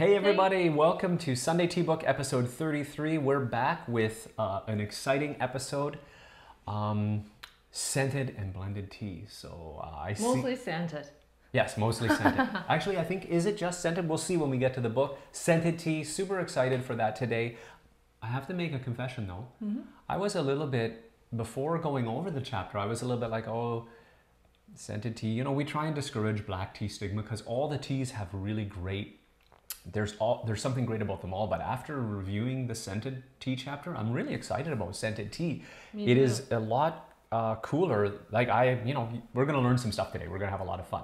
Hey everybody, welcome to Sunday Tea Book episode 33. We're back with uh, an exciting episode. Um, scented and blended tea. So uh, I see. Mostly scented. Yes, mostly scented. Actually, I think is it just scented? We'll see when we get to the book. Scented tea. Super excited for that today. I have to make a confession though. I was a little bit before going over the chapter. I was a little bit like, oh, scented tea. You know, we try and discourage black tea stigma because all the teas have really great There's all there's something great about them all, but after reviewing the scented tea chapter, I'm really excited about scented tea. Me It too. is a lot uh, cooler. Like I, you know, we're gonna learn some stuff today. We're gonna have a lot of fun.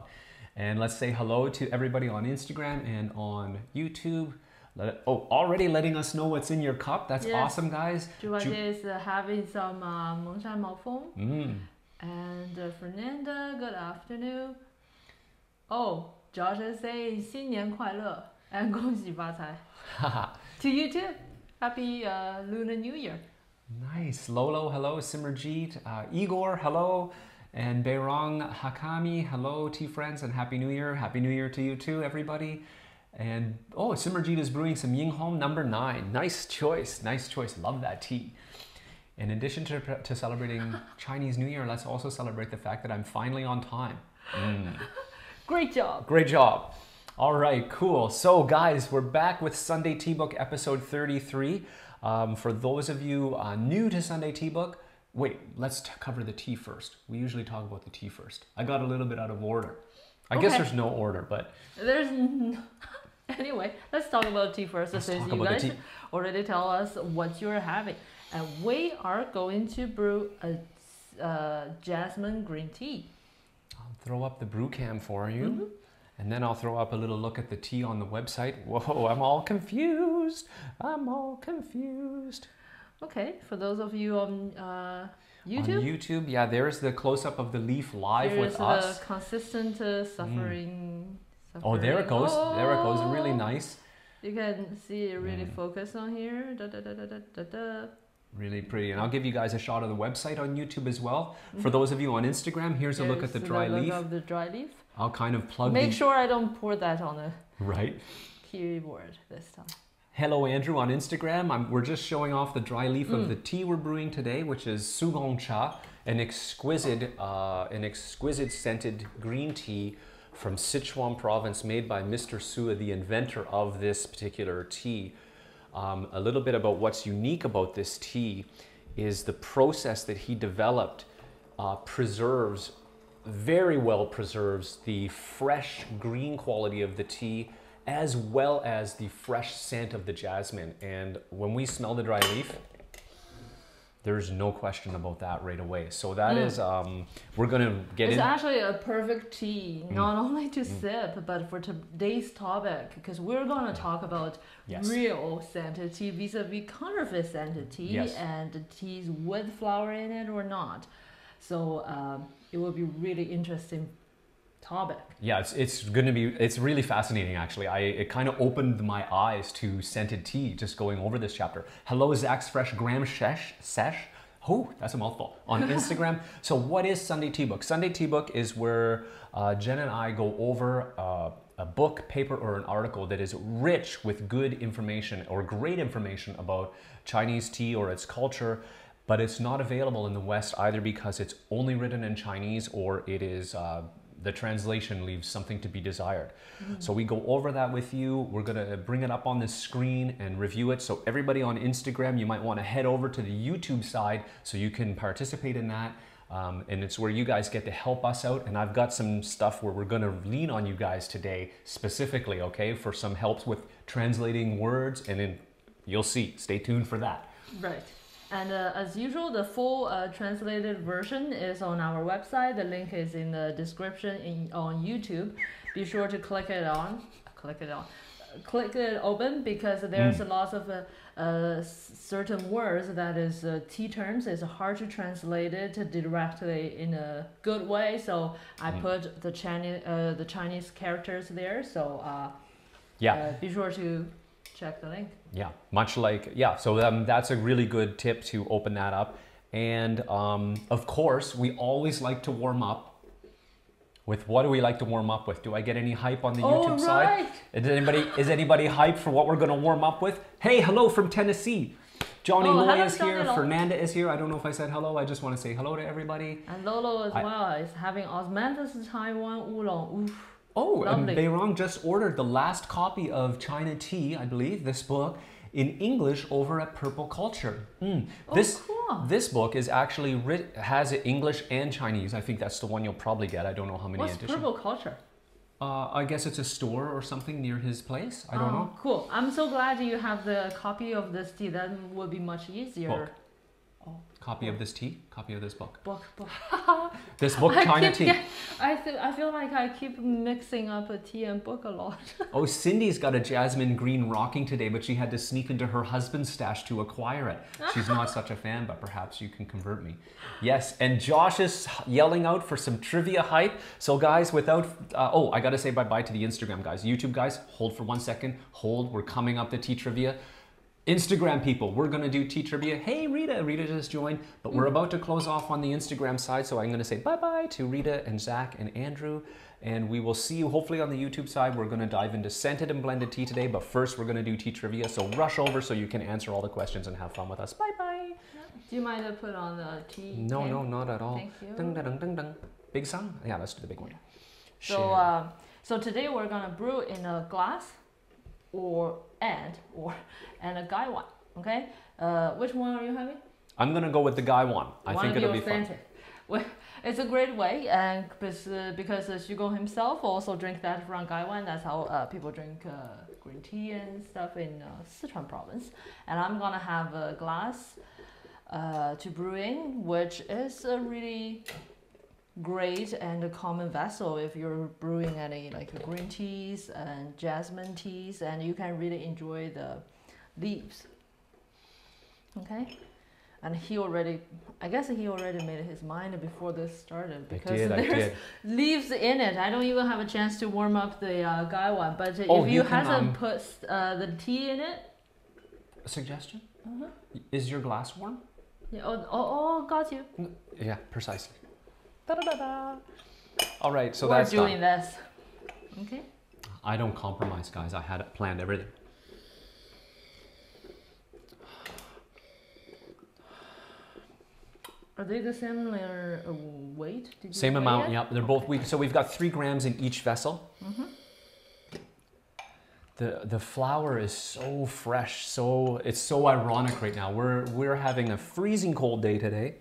And let's say hello to everybody on Instagram and on YouTube. Let, oh, already letting us know what's in your cup. That's Yes. awesome, guys. 朱小姐 is uh, having some uh, 蒙山毛峰 Mm. and uh, Fernanda. Good afternoon. Oh, Josh is saying 新年快乐 and 恭喜发财 Haha. to you too. Happy uh, Lunar New Year. Nice. Lolo, hello. Simmerjeet. Uh, Igor, hello. And Beirong Hakami, hello, tea friends, and Happy New Year. Happy New Year to you too, everybody. And oh, Simmerjeet is brewing some Yinghong number nine. Nice choice. Nice choice. Love that tea. In addition to, to celebrating Chinese New Year, let's also celebrate the fact that I'm finally on time. Mm. Great job. Great job. All right, cool. So, guys, we're back with Sunday Tea Book episode 33. Um, for those of you uh, new to Sunday Tea Book, wait, let's t- cover the tea first. We usually talk about the tea first. I got a little bit out of order. I guess there's no order, but There's anyway. Let's talk about tea first. Let's since you guys already tell us what you're having, and we are going to brew a uh, jasmine green tea. I'll throw up the brew cam for you. Mm-hmm. And then I'll throw up a little look at the tea on the website. Whoa, I'm all confused. I'm all confused. Okay, for those of you on uh, On YouTube, YouTube, yeah, there's the close up of the leaf live with the us. consistent uh, suffering, Oh, there it suffering. goes. There it goes. Really Oh, nice. You can see it really Mm. focus on here. Da, da, da, da, da, da, da. Really pretty. And I'll give you guys a shot of the website on YouTube as well. For those of you on Instagram, here's a look at the dry leaf. Of the dry leaf. I'll kind of plug Make sure I don't pour that on the right. keyboard this time. Hello, Andrew on Instagram. I'm, we're just showing off the dry leaf Mm. of the tea we're brewing today, which is Xu Gong Cha, an exquisite, uh, an exquisite scented green tea from Sichuan province, made by Mr. Xu, the inventor of this particular tea. Um, a little bit about what's unique about this tea is the process that he developed uh, preserves very well preserves the fresh green quality of the tea as well as the fresh scent of the jasmine. And when we smell the dry leaf, there's no question about that right away. So that is, um, we're gonna get It's in. actually a perfect tea, Mm. not only to sip, but for today's topic, because we're going to talk about Yes. real scented tea vis-a-vis counterfeit scented tea Yes. and the teas with flower in it or not. So um, it will be really interesting topic. Yeah, it's, it's gonna be, it's really fascinating actually. I, it kind of opened my eyes to scented tea just going over this chapter. Hello, Zach's Fresh Graham Shesh, Sesh. Oh, that's a mouthful. On Instagram. so, what is Sunday Tea Book? Sunday Tea Book is where uh, Jen and I go over uh, a book, paper, or an article that is rich with good information or great information about Chinese tea or its culture, but it's not available in the West either because it's only written in Chinese or it is. Uh, the translation leaves something to be desired. So we go over that with you. We're gonna bring it up on the screen and review it. So everybody on Instagram, you might want to head over to the YouTube side so you can participate in that. Um, and it's where you guys get to help us out. And I've got some stuff where we're gonna lean on you guys today specifically, okay, for some helps with translating words. And then you'll see. Stay tuned for that. Right. And uh, as usual, the full uh, translated version is on our website. The link is in the description in, on YouTube. Be sure to click it on. Click it on. uh, Click it open because there's a lot of uh, uh, certain words that is uh, T terms. It's hard to translate it directly in a good way. So I put the Chinese uh, the Chinese characters there. So uh, Yeah. be sure to check the link. Yeah, much like yeah. So um, that's a really good tip to open that up. And um, of course, we always like to warm up with what do we like to warm up with? Do I get any hype on the Oh, YouTube side? right. Is anybody is anybody hyped for what we're gonna warm up with? Hey, hello from Tennessee. Johnny Oh, hello, is here. Fernanda is here. I don't know if I said hello. I just want to say hello to everybody. And Lolo as I- well is having osmanthus Taiwan oolong. Oof. Oh, and Lovely. Beirong just ordered the last copy of China Tea, I believe, this book in English over at Purple Culture. Mm. Oh, This cool. this book is actually writ- has it English and Chinese. I think that's the one you'll probably get. I don't know how many What's editions. purple culture? Uh, I guess it's a store or something near his place. I don't oh, know. Cool. I'm so glad you have the copy of this tea. That would be much easier. Book. Oh, Copy of this tea. Copy of this book. book, book. This book, I China Tea. get- I, th- I feel like I keep mixing up a tea and book a lot. Oh, Cindy's got a jasmine green rocking today, but she had to sneak into her husband's stash to acquire it. She's not such a fan, but perhaps you can convert me. Yes, and Josh is yelling out for some trivia hype. So, guys, without uh, oh, I gotta say bye bye to the Instagram guys. YouTube guys, hold for one second. Hold. We're coming up to tea trivia. Instagram people, we're gonna do T trivia. Hey, Rita, Rita just joined, but we're about to close off on the Instagram side, so I'm gonna say bye bye to Rita and Zach and Andrew, and we will see you hopefully on the YouTube side. We're gonna dive into scented and blended tea today, but first we're gonna do tea trivia. So rush over so you can answer all the questions and have fun with us. Bye bye. Do you mind to put on the tea? No, no, not at all. Thank you. Dun, dun, dun, dun, dun. Big song? Yeah, let's do the big one. So, uh, so today we're gonna brew in a glass, or and or and a gaiwan. Okay. Uh, which one are you having? I'm gonna go with the gaiwan. I one think it'll be fun. authentic. Well, it's a great way, and because uh, because Xugo himself also drink that from Gaiwan. That's how uh, people drink uh, green tea and stuff in uh, Sichuan province. And I'm gonna have a glass uh, to brew in, which is a really great and a common vessel if you're brewing any like green teas and jasmine teas, and you can really enjoy the leaves. Okay. And he already, I guess he already made his mind before this started because did, there's leaves in it. I don't even have a chance to warm up the uh, gaiwan, but Oh, if you you, can, hasn't um, put uh, the tea in it, A suggestion? uh-huh. Is your glass warm? yeah, oh, oh, oh, got you. Yeah, precisely. Da-da-da-da. All right, so We're that's done. doing this. Okay. I don't compromise, guys. I had it planned everything. Are they the similar uh, weight? Did you Same amount, it? yep. They're both we so we've got three grams in each vessel. Mm-hmm. The the flower is so fresh, so it's so ironic right now. We're we're having a freezing cold day today,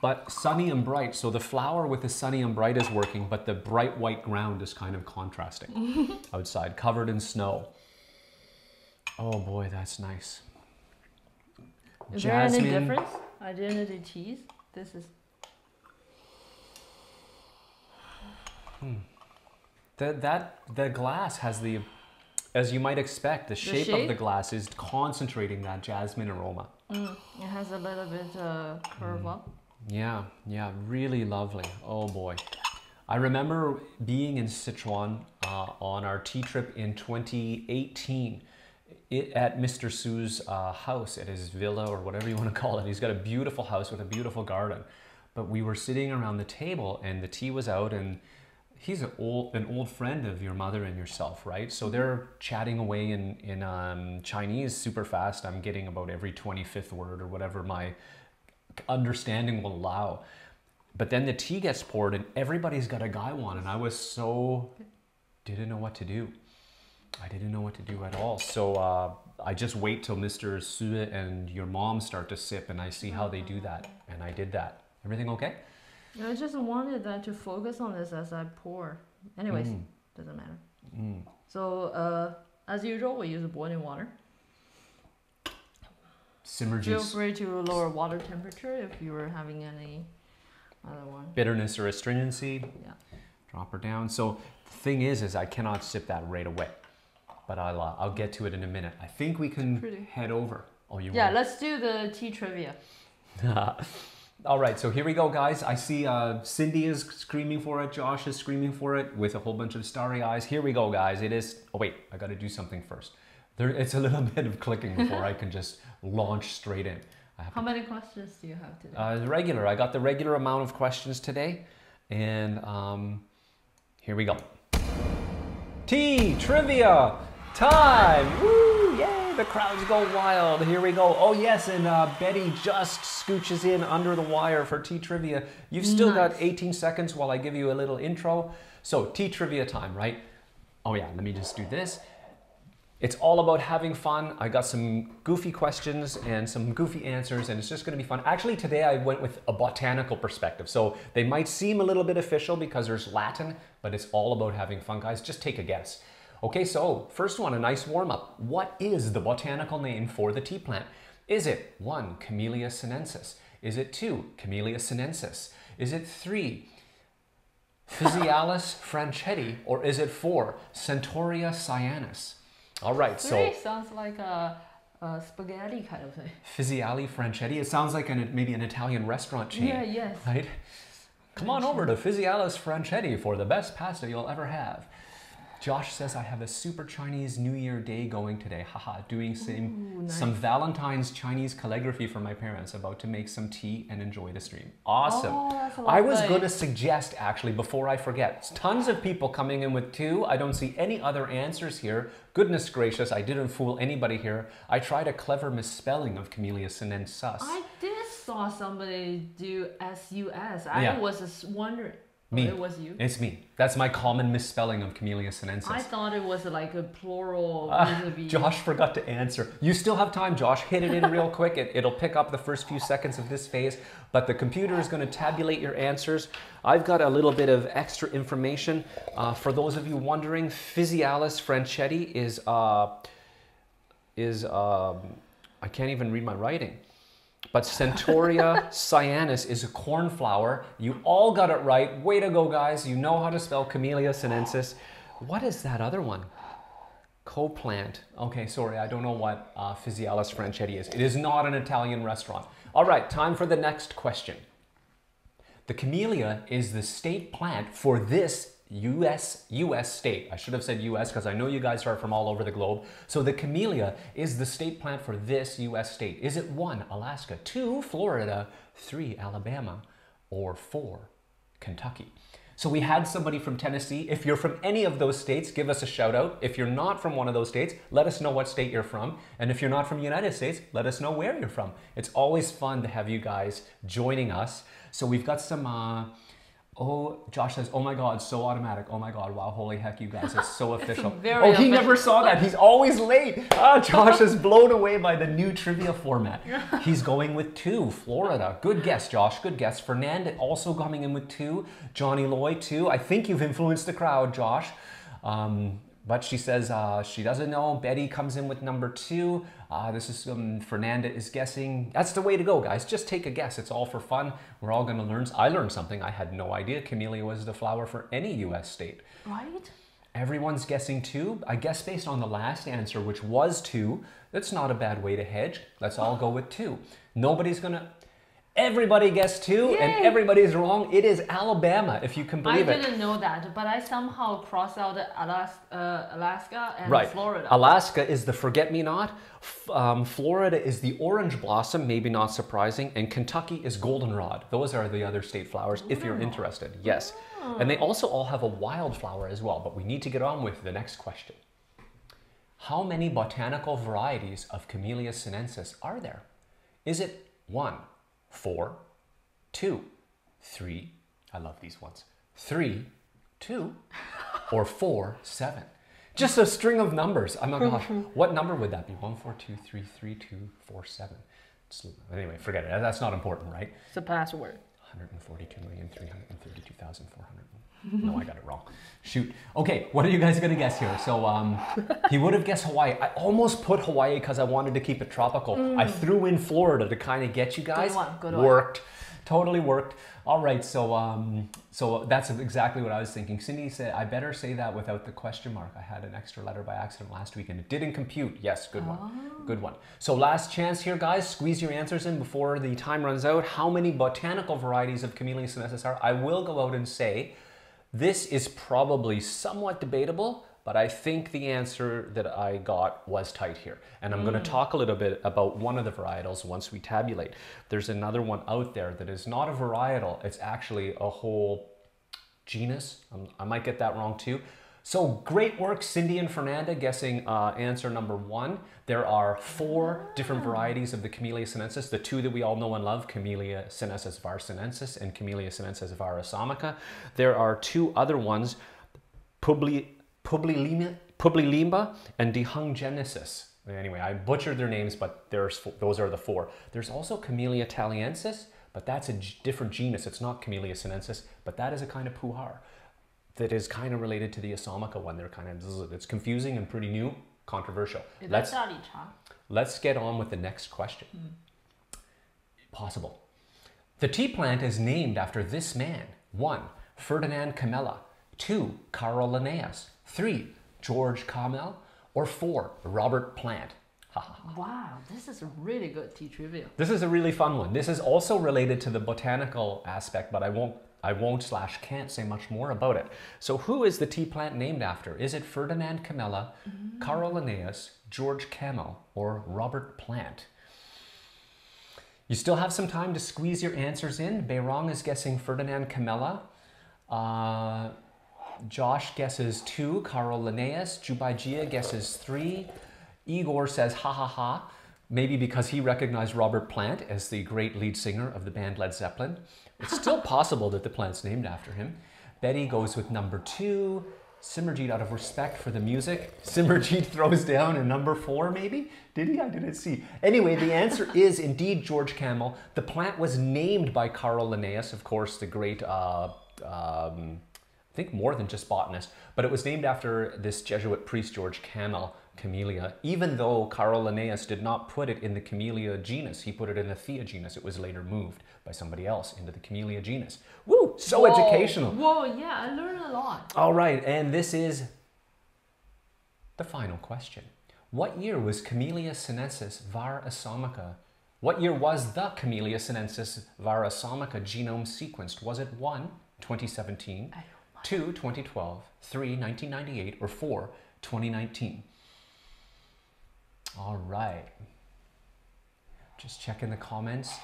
but sunny and bright. So the flower with the sunny and bright is working, but the bright white ground is kind of contrasting outside, covered in snow. Oh boy, that's nice. Is there any difference? Identity cheese? This is That that the glass has the, as you might expect, the shape, of the glass is concentrating that jasmine aroma. mm, it has a little bit uh, curve Mm. up. Yeah, yeah, really lovely. Oh boy. I remember being in Sichuan uh, on our tea trip in 2018 it, at Mr. Xu's uh, house, at his villa or whatever you want to call it. He's got a beautiful house with a beautiful garden. But we were sitting around the table and the tea was out and he's an old, an old friend of your mother and yourself, right? So they're chatting away in, in um, Chinese super fast. I'm getting about every 25th word or whatever my understanding will allow. But then the tea gets poured and everybody's got a gaiwan and I was so didn't know what to do. I didn't know what to do at all. So uh, I just wait till Mr. Xu and your mom start to sip and I see how they do that. And I did that. Everything okay? I just wanted that to focus on this as I pour. Anyways, Mm, doesn't matter. mm. So uh, as usual, we use boiling water. Simmer Feel juice. free to lower water temperature if you were having any other one. Bitterness or astringency. Yeah. Drop her down. So the thing is, is I cannot sip that right away. But I'll, uh, I'll get to it in a minute. I think we can head over. Oh, you Yeah, let's do the tea trivia. All right, so here we go, guys. I see uh, Cindy is screaming for it. Josh is screaming for it with a whole bunch of starry eyes. Here we go, guys. It is. Oh wait, I got to do something first. There, it's a little bit of clicking before I can just launch straight in. How many questions do you have today? uh, regular. I got the regular amount of questions today, and um, Here we go. Tea trivia time! Woo! Yay! The crowds go wild. Here we go. Oh yes, and uh, Betty just scooches in under the wire for tea trivia. You've still got 18 seconds while I give you a little intro. So tea trivia time, right? Oh yeah, let me just do this. It's all about having fun. I got some goofy questions and some goofy answers, and it's just going to be fun. Actually, today I went with a botanical perspective. So they might seem a little bit official because there's Latin, but it's all about having fun, guys. Just take a guess. Okay, so first one, a nice warm up. What is the botanical name for the tea plant? Is it one, Camellia sinensis? Is it two, Camellia sinensis? Is it three, Physialis franchetti? Or is it four, Centaurea cyanus? All right, so. Sounds like a, a spaghetti kind of thing. Physiali Franchetti. It sounds like an, maybe an Italian restaurant chain. Yeah, yes. Right? Come on over to Physialis Franchetti for the best pasta you'll ever have. Josh says I have a super Chinese New Year day going today. Haha, doing some, Ooh, nice. some Valentine's Chinese calligraphy for my parents. About to make some tea and enjoy the stream. Awesome. Oh, I was going to suggest actually before I forget. Tons of people coming in with two. I don't see any other answers here. Goodness gracious, I didn't fool anybody here. I tried a clever misspelling of Camellia sinensis. I did saw somebody do S-U-S. I Yeah. was just wondering. Oh, Me. it was you. It's me. That's my common misspelling of Camellia sinensis. I thought it was like a plural. Ah. Josh forgot to answer. You still have time, Josh. Hit it in real quick. It, it'll pick up the first few seconds of this phase, but the computer is going to tabulate your answers. I've got a little bit of extra information. Uh, for those of you wondering, Physialis franchetti is, uh, is um, I can't even read my writing. But Centaurea cyanus is a cornflower. You all got it right. Way to go, guys. You know how to spell Camellia sinensis. What is that other one? Coplant. Okay, sorry, I don't know what uh, Physialis Franchetti is. It is not an Italian restaurant. All right, time for the next question. The camellia is the state plant for this US US state. I should have said US because I know you guys are from all over the globe. So the camellia is the state plant for this US state. Is it 1 Alaska, 2 Florida, 3 Alabama, or 4 Kentucky? So we had somebody from Tennessee. If you're from any of those states, give us a shout out. If you're not from one of those states, let us know what state you're from. And if you're not from the United States, let us know where you're from. It's always fun to have you guys joining us. So we've got some uh, Oh, Josh says, "Oh my God, so automatic! Oh my God, wow, holy heck, you guys, it's so official." oh, he official. never saw that. He's always late. Ah, Josh is blown away by the new trivia format. He's going with two, Florida. Good guess, Josh. Good guess. Fernand also coming in with two. Johnny Loy two. I think you've influenced the crowd, Josh. Um, but she says uh, she doesn't know. Betty comes in with number two. Uh, this is um, Fernanda is guessing. That's the way to go, guys. Just take a guess. It's all for fun. We're all going to learn. I learned something. I had no idea camellia was the flower for any U.S. state. Right? Everyone's guessing two. I guess based on the last answer, which was two, that's not a bad way to hedge. Let's all go with two. Nobody's gonna. Everybody guessed two, and Yay. everybody's wrong. It is Alabama, if you can believe it. I didn't know that, but I somehow crossed out Alaska, uh, Alaska and Right. Florida. Alaska is the forget me not. Um, Florida is the orange blossom, maybe not surprising. And Kentucky is goldenrod. Those are the other state flowers if you're interested. Yes. And they also all have a wildflower as well. But we need to get on with the next question. How many botanical varieties of Camellia sinensis are there? Is it one, four, two, three? I love these ones. Three, two, or four, seven? Just a string of numbers. Oh my gosh. What number would that be? One, four, two, three, three, two, four, seven. Anyway, forget it. That's not important, right? It's a password. 142,332,400. No, I got it wrong. Shoot. Okay, what are you guys gonna guess here? So, um, he would have guessed Hawaii. I almost put Hawaii because I wanted to keep it tropical. I threw in Florida to kind of get you guys. Mm. one, good one. worked. Totally worked. All right, so um, so that's exactly what I was thinking. Cindy said I better say that without the question mark. I had an extra letter by accident last week and it didn't compute. Yes, good one. Good one. So last chance here, guys. Squeeze your answers in before the time runs out. How many botanical varieties of Camellia sinensis are? I will go out and say this is probably somewhat debatable, but I think the answer that I got was tight here. And I'm going to talk a little bit about one of the varietals once we tabulate. There's another one out there that is not a varietal, it's actually a whole genus. Um, I might get that wrong too. So great work, Cindy and Fernanda, guessing uh, answer number one. There are four different varieties of the Camellia sinensis. The two that we all know and love, Camellia sinensis var sinensis and Camellia sinensis var assamica. There are two other ones, Publi, Publilima, Publilimba and Dihunggenesis. Anyway, I butchered their names, but there's those are the four. There's also Camellia taliensis, but that's a different genus. It's not Camellia sinensis, but that is a kind of pu'er that is kind of related to the Assamica one. They're kind of, it's confusing and pretty new, controversial. Let's, let's get on with the next question. Mm. Possible. The tea plant is named after this man. One, Ferdinand Camella. Two, Carl Linnaeus. Three, George Kamel. Or four, Robert Plant. wow, this is a really good tea trivia. This is a really fun one. This is also related to the botanical aspect, but I won't I won't slash can't say much more about it. So who is the tea plant named after? Is it Ferdinand Camella, mm. Carl Linnaeus, George Kamel, or Robert Plant? You still have some time to squeeze your answers in. Beirong is guessing Ferdinand Camella. Uh, Josh guesses two. Carl Linnaeus. Jubaijia guesses three. Igor says ha ha ha, maybe because he recognized Robert Plant as the great lead singer of the band Led Zeppelin. It's still possible that the plant's named after him. Betty goes with number two. Simmerjeet, out of respect for the music, Simmerjeet throws down a number four, maybe? Did he? I didn't see. Anyway, the answer is indeed George Kamel. The plant was named by Carl Linnaeus, of course, the great, uh, um, I think more than just botanist, but it was named after this Jesuit priest, George Kamel, Camellia, even though Carl Linnaeus did not put it in the Camellia genus, he put it in the Thea genus. It was later moved by somebody else into the Camellia genus. Woo! So Whoa. educational. Whoa, yeah, I learned a lot. All right, and this is the final question. What year was Camellia sinensis var assamica? What year was the Camellia sinensis var assamica genome sequenced? Was it 1, 2017, 2, 2012, 3, 1998, or 4, 2019? All right. Just checking the comments.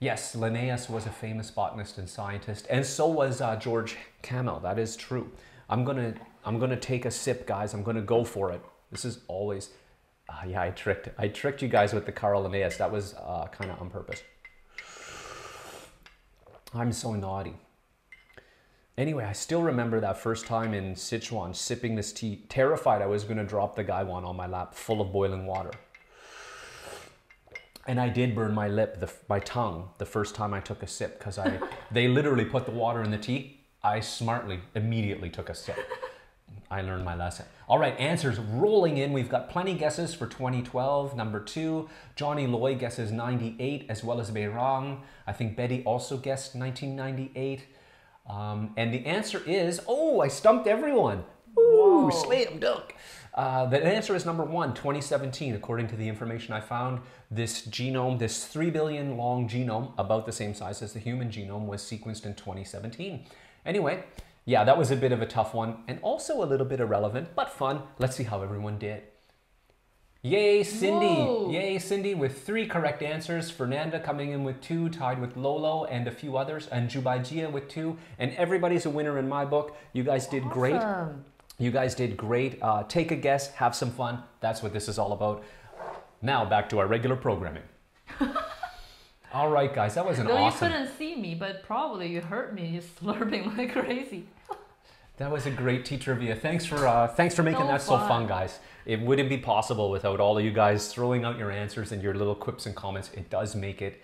Yes, Linnaeus was a famous botanist and scientist, and so was uh, George Kamel. That is true. I'm gonna, I'm gonna take a sip, guys. I'm gonna go for it. This is always, uh, yeah, I tricked, I tricked you guys with the Carl Linnaeus. That was uh, kind of on purpose. I'm so naughty. Anyway, I still remember that first time in Sichuan sipping this tea, terrified I was going to drop the gaiwan on my lap full of boiling water. And I did burn my lip, the, my tongue, the first time I took a sip because I they literally put the water in the tea. I smartly, immediately took a sip. I learned my lesson. All right, answers rolling in. We've got plenty guesses for 2012. Number two, Johnny Loy guesses 98 as well as Beirang. I think Betty also guessed 1998. Um, and the answer is, oh, I stumped everyone. Ooh, slam dunk. Uh, the answer is number one, 2017. According to the information I found, this genome, this 3 billion long genome, about the same size as the human genome, was sequenced in 2017. Anyway, yeah, that was a bit of a tough one and also a little bit irrelevant, but fun. Let's see how everyone did. Yay, Cindy! Whoa. Yay, Cindy, with three correct answers. Fernanda coming in with two, tied with Lolo and a few others, and Jubaijia with two. And everybody's a winner in my book. You guys did awesome. great. You guys did great. Uh, take a guess, have some fun. That's what this is all about. Now back to our regular programming. all right, guys, that was an no, awesome. you couldn't see me, but probably you heard me slurping like crazy. That was a great tea trivia. Thanks for uh, thanks for making so that fun. so fun, guys. It wouldn't be possible without all of you guys throwing out your answers and your little quips and comments. It does make it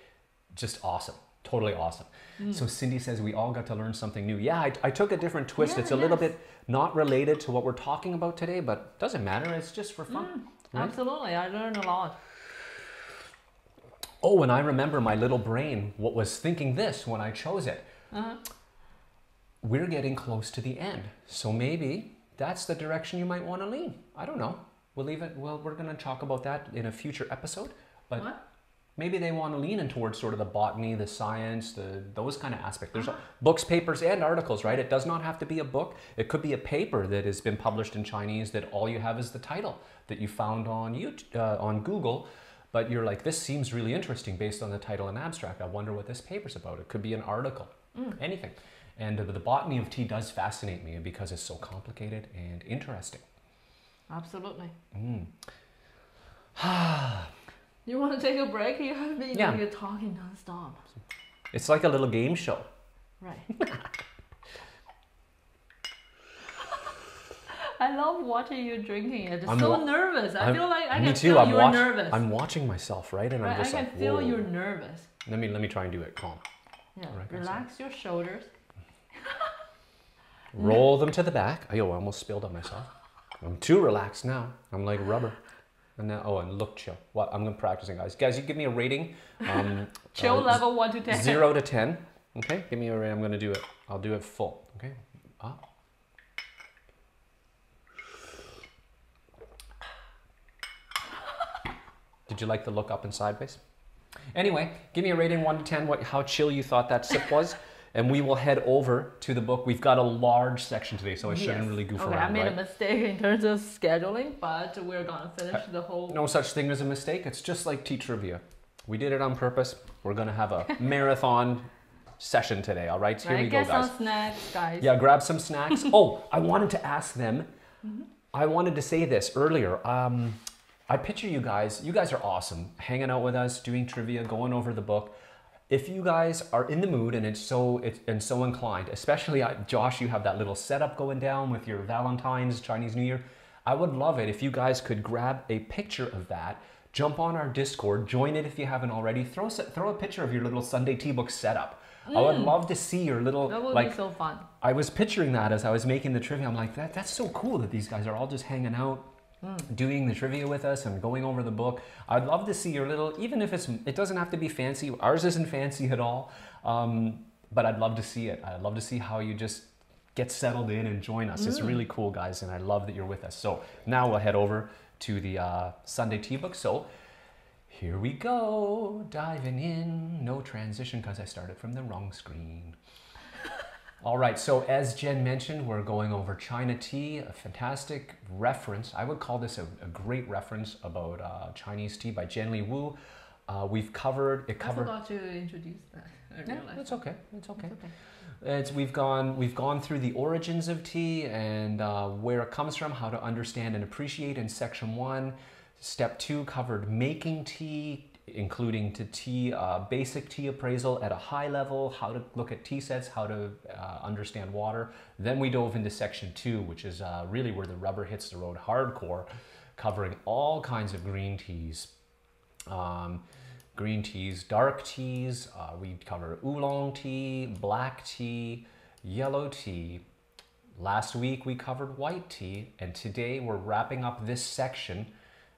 just awesome, totally awesome. Mm. So Cindy says we all got to learn something new. Yeah, I, I took a different twist. Yeah, it's a yes. little bit not related to what we're talking about today, but doesn't matter. It's just for fun. Mm, right? Absolutely, I learned a lot. Oh, and I remember my little brain what was thinking this when I chose it. Uh-huh we're getting close to the end. So maybe that's the direction you might want to lean. I don't know. We'll leave it. Well, we're going to talk about that in a future episode. But what? maybe they want to lean in towards sort of the botany, the science, the those kind of aspects. There's uh-huh. books, papers, and articles, right? It does not have to be a book. It could be a paper that has been published in Chinese that all you have is the title that you found on YouTube, uh, on Google. But you're like, this seems really interesting based on the title and abstract. I wonder what this paper's about. It could be an article, mm. anything. And the, the botany of tea does fascinate me because it's so complicated and interesting. Absolutely. Mm. You want to take a break? You have been Yeah. you're talking nonstop. It's like a little game show. Right. I love watching you drinking it. It's I'm so nervous. I I'm- feel like I can too. feel I'm you're nervous. I'm watching myself, right? And right? I'm just I can like, feel Whoa. you're nervous. Let me let me try and do it calm. Yeah. Guys. Relax your shoulders. Roll them to the back. Oh, I almost spilled on myself. I'm too relaxed now. I'm like rubber. And now, oh, and look chill. What? I'm gonna practicing, guys. Guys, you give me a rating. Um, Chill uh, level one to ten. Zero to ten. Okay, give me a rating. I'm gonna do it. I'll do it full. Okay. Up. Did you like the look up and sideways? Anyway, give me a rating one to ten. What? How chill you thought that sip was? And we will head over to the book. We've got a large section today, so I shouldn't Yes. really goof okay, around, I made right? a mistake in terms of scheduling, but we're gonna finish the whole. No such thing as a mistake. It's just like tea trivia. We did it on purpose. We're gonna have a marathon session today. All right, so here right, we go, guys. some snacks, guys. Yeah, grab some snacks. oh, I wanted to ask them. Mm-hmm. I wanted to say this earlier. Um, I picture you guys. You guys are awesome, hanging out with us, doing trivia, going over the book. If you guys are in the mood and it's so it's, and so inclined, especially uh, Josh, you have that little setup going down with your Valentine's Chinese New Year. I would love it if you guys could grab a picture of that. Jump on our Discord, join it if you haven't already. Throw throw a picture of your little Sunday tea book setup. I would love to see your little Mm. That would like be so fun. I was picturing that as I was making the trivia. I'm like, that, that's so cool that these guys are all just hanging out, doing the trivia with us and going over the book. I'd love to see your little, even if it's, it doesn't have to be fancy. Ours isn't fancy at all, um, but I'd love to see it. I'd love to see how you just get settled in and join us. It's really cool, guys, and I love that you're with us. So now we'll head over to the uh, Sunday tea book. So here we go, diving in. No transition because I started from the wrong screen. All right, so as Jen mentioned, we're going over China tea, a fantastic reference. I would call this a, a great reference about uh, Chinese tea by Jianli Wu. Uh, we've covered it Covered. I forgot to introduce that. I Yeah, it's okay. It's okay. It's okay. It's we've gone we've gone through the origins of tea and uh, where it comes from, how to understand and appreciate in section one. Step two covered making tea, including to tea uh, basic tea appraisal at a high level, how to look at tea sets, how to uh, understand water. Then we dove into section two, which is uh, really where the rubber hits the road hardcore, covering all kinds of green teas, um, green teas, dark teas. Uh, we cover oolong tea, black tea, yellow tea. Last week we covered white tea, and today we're wrapping up this section,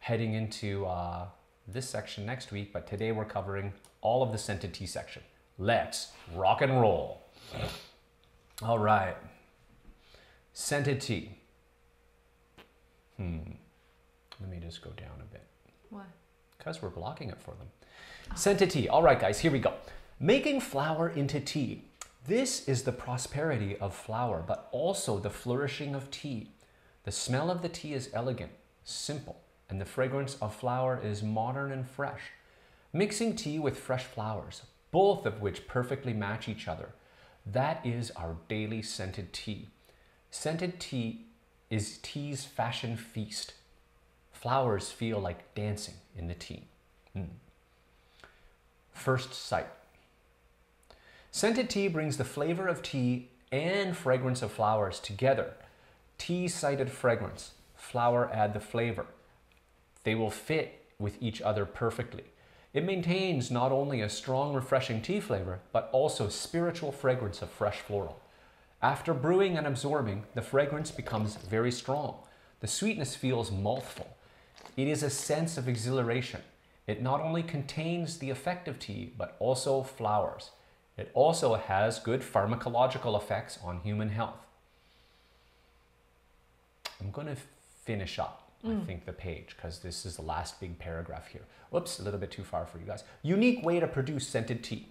heading into uh, this section next week. But today we're covering all of the scented tea section. Let's rock and roll. All right, scented tea. Hmm. Let me just go down a bit Why? because we're blocking it for them. Scented tea. All right, guys, here we go. Making flower into tea. This is the prosperity of flower, but also the flourishing of tea. The smell of the tea is elegant, simple, and the fragrance of flower is modern and fresh. Mixing tea with fresh flowers, both of which perfectly match each other. That is our daily scented tea. Scented tea is tea's fashion feast. Flowers feel like dancing in the tea. Mm. First sight. Scented tea brings the flavor of tea and fragrance of flowers together. Tea sighted fragrance, flower add the flavor. They will fit with each other perfectly. It maintains not only a strong, refreshing tea flavor, but also spiritual fragrance of fresh floral. After brewing and absorbing, the fragrance becomes very strong. The sweetness feels mouthful. It is a sense of exhilaration. It not only contains the effect of tea, but also flowers. It also has good pharmacological effects on human health. I'm going to finish up, I mm. think, the page because this is the last big paragraph here. Whoops, a little bit too far for you guys. Unique way to produce scented tea.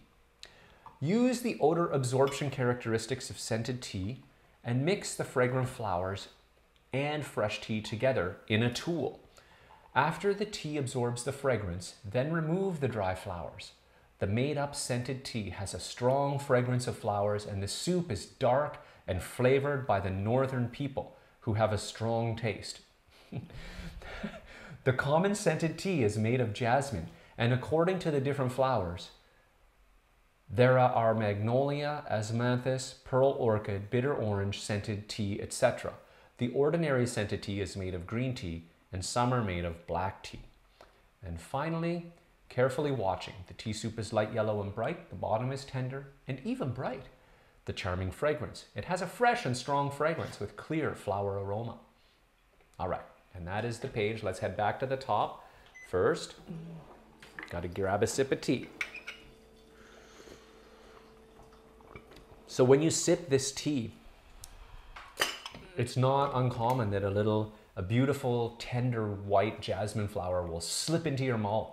Use the odor absorption characteristics of scented tea and mix the fragrant flowers and fresh tea together in a tool. After the tea absorbs the fragrance, then remove the dry flowers. The made up scented tea has a strong fragrance of flowers, and the soup is dark and flavored by the northern people who have a strong taste. the common scented tea is made of jasmine, and according to the different flowers, there are magnolia, osmanthus, pearl orchid, bitter orange, scented tea, etc. The ordinary scented tea is made of green tea, and some are made of black tea. And finally, carefully watching, the tea soup is light yellow and bright, the bottom is tender and even bright. The charming fragrance. It has a fresh and strong fragrance with clear flower aroma. All right, and that is the page. Let's head back to the top. First, got to grab a sip of tea. So when you sip this tea, it's not uncommon that a little, a beautiful, tender white jasmine flower will slip into your mouth.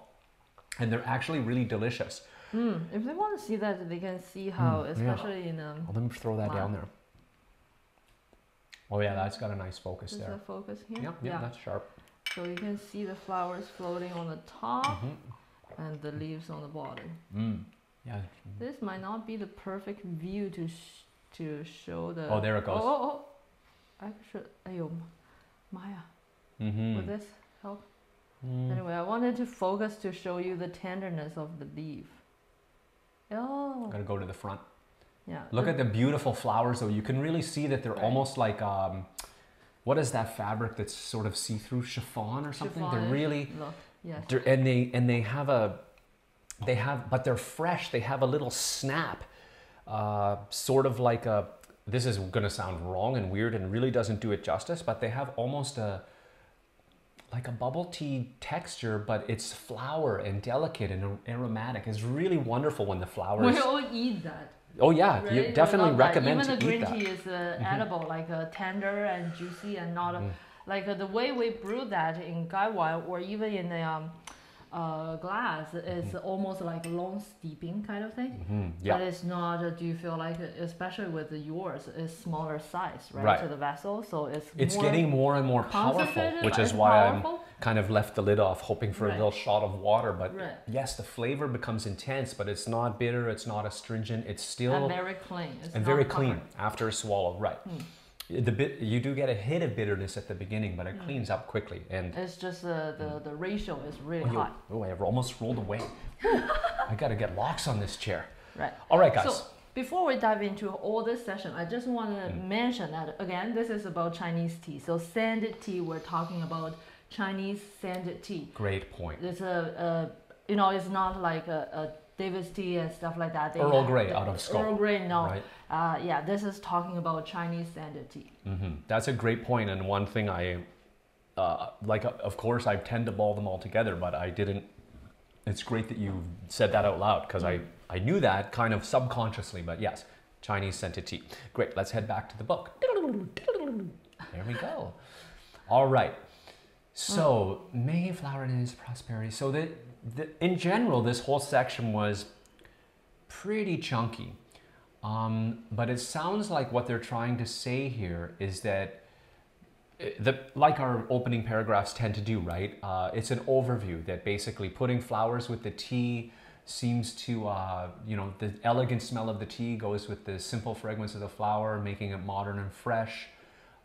And they're actually really delicious. Mm, if they want to see that, they can see how, Mm, yeah. especially in um, Oh, let me throw that Wow. down there. Oh yeah, that's got a nice focus is there. the focus here. Yeah, yeah, that's sharp. So you can see the flowers floating on the top Mhm. and the leaves on the bottom. Mm. Yeah. This might not be the perfect view to sh- to show the. Oh, there it goes. Oh, oh, oh. Actually, ayo, Maya, Mm-hmm. would this help? Mm. Anyway, I wanted to focus to show you the tenderness of the leaf. Oh, Gotta go to the front. Yeah. Look at the beautiful flowers though. You can really see that they're Right. almost like um, what is that fabric that's sort of see-through chiffon or something? They're really Look, yes. they're, and they and they have a they have but they're fresh. They have a little snap, uh, sort of like a. This is gonna sound wrong and weird and really doesn't do it justice, but they have almost a like a bubble tea texture, but it's flower and delicate and aromatic. It's really wonderful when the flowers. We all eat that. Oh yeah, Right? you definitely that. recommend Even to the green that. tea is uh, edible, like uh, tender and juicy, and not Mm. like uh, the way we brew that in gaiwan or even in the um, uh, glass is almost like long steeping kind of thing. Mhm, Yeah. But it's not. Uh, do you feel like, uh, especially with yours, it's smaller size, right, Right. to the vessel, so it's It's more getting more and more powerful, which is why powerful. I'm kind of left the lid off, hoping for Right. a little shot of water. But Right. yes, the flavor becomes intense, but it's not bitter, it's not astringent, it's still and very clean. It's and very clean after a swallow. Right. Hmm. The bit you do get a hit of bitterness at the beginning, but it Mm. cleans up quickly. And It's just uh, the the ratio is really oh, high, oh, I have almost rolled away. I got to get locks on this chair. right? All right, guys. So before we dive into all this session, I just want to Mm. mention that again, this is about Chinese tea. So sanded tea, we're talking about Chinese sanded tea. Great point. It's a, a you know, it's not like a, a David's tea and stuff like that. They Earl Grey the- out of scope, Earl Grey, no. Right. Uh, yeah, this is talking about Chinese sanded tea. hmm That's a great point, and one thing I uh, like. uh, Of course, I tend to ball them all together, but I didn't. It's great that you said that out loud because I I knew that kind of subconsciously, but yes, Chinese scented tea. Great. Let's head back to the book. There we go. All right. So Mayflower and its prosperity. So that the, in general, this whole section was pretty chunky. Um, but it sounds like what they're trying to say here is that, uh, the, like our opening paragraphs tend to do, right? Uh, it's an overview that basically putting flowers with the tea seems to, uh, you know, the elegant smell of the tea goes with the simple fragrance of the flower, making it modern and fresh.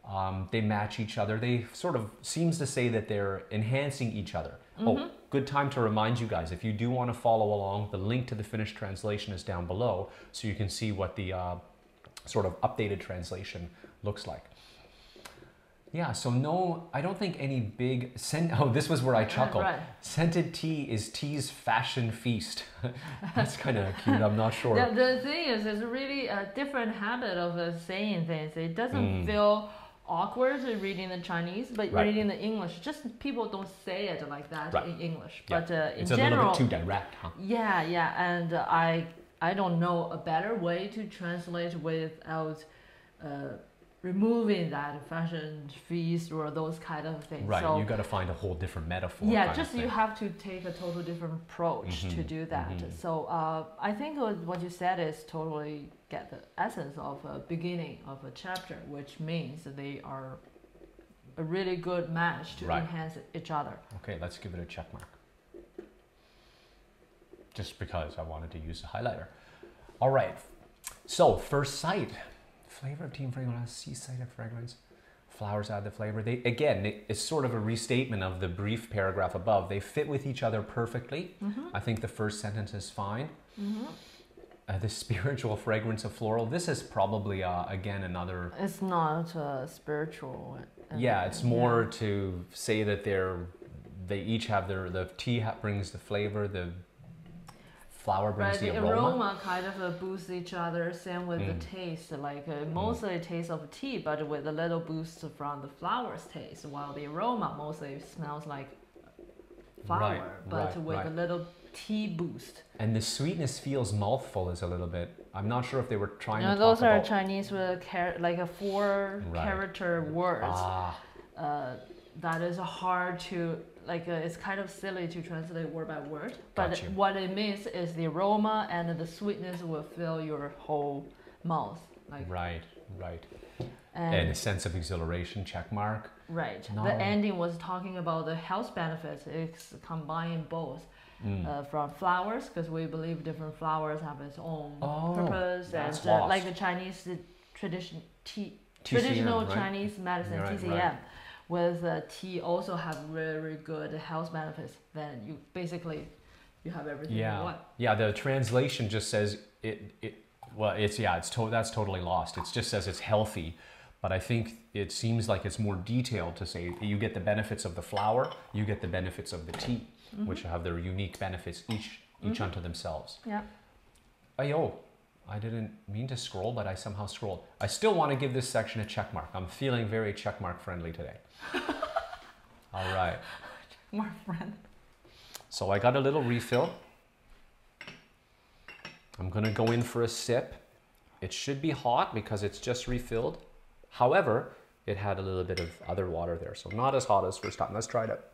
Um, they match each other. They sort of seems to say that they're enhancing each other. Oh, good time to remind you guys if you do want to follow along, the link to the finished translation is down below, so you can see what the uh, sort of updated translation looks like. Yeah, so no, I don't think any big scent. Oh, this was where I chuckled. right. Scented tea is tea's fashion feast. That's kind of cute. I'm not sure. The, the thing is, it's really a different habit of uh, saying things. It doesn't Mm. feel awkward reading the Chinese, but Right. reading the English, just people don't say it like that Right. in English. Yeah. But uh, in it's a general, little bit too direct, huh? yeah, yeah, and uh, I I don't know a better way to translate without uh, removing that fashion feast or those kind of things. Right, So you got to find a whole different metaphor. yeah, just you have to take a total different approach to Mhm, do that. mhm. So uh, I think what you said is totally get the essence of a beginning of a chapter, which means that they are a really good match to Right. enhance each other. Okay, let's give it a check mark. just because I wanted to use the highlighter. All right. So first sight, flavor of team fragrance, seaside of fragrance, flowers add the flavor. They again, it- it's sort of a restatement of the brief paragraph above. They fit with each other perfectly. Mm-hmm. I think the first sentence is fine. Mm-hmm. Uh, the spiritual fragrance of floral. This is probably uh, again another. It's not uh, spiritual. Yeah, it's more to say that they're they each have their the tea ha- brings the flavor, the flower brings Right, the the aroma. aroma kind of uh, boosts each other. Same with Mm. the taste, like uh, mostly taste of tea, but with a little boost from the flowers taste. While the aroma mostly smells like flower, Right, but right, with a little tea boost. And the sweetness feels mouthful is a little bit. I'm not sure if they were trying know, to those are. Chinese with char- like a four Right. character words. Ah, uh, that is hard to like. Uh, it's kind of silly to translate word by word. But Got you. what it means is the aroma and the sweetness will fill your whole mouth. Like right, right. and, And a sense of exhilaration, check mark. right. No. The ending was talking about the health benefits. It's combining both. Mm. Uh, from flowers, because we believe different flowers have its own Oh, purpose, and uh, like the Chinese uh, tradition tea, TCM, traditional right? Chinese medicine right, TCM, right. with uh, tea also have very good health benefits. Then you basically you have everything you Yeah, want. yeah. The translation just says it. It well, it's yeah. It's to, that's totally lost. It just says it's healthy, but I think it seems like it's more detailed to say you get the benefits of the flower, you get the benefits of the tea, Mm-hmm. which have their unique benefits each each unto themselves. Yeah. Ayo, I didn't mean to scroll, but I somehow scrolled. I still want to give this section a check mark. I'm feeling very check mark friendly today. All right. My friend. So I got a little refill. I'm gonna go in for a sip. It should be hot because it's just refilled. However, it had a little bit of other water there, so not as hot as first time. Let's try it out.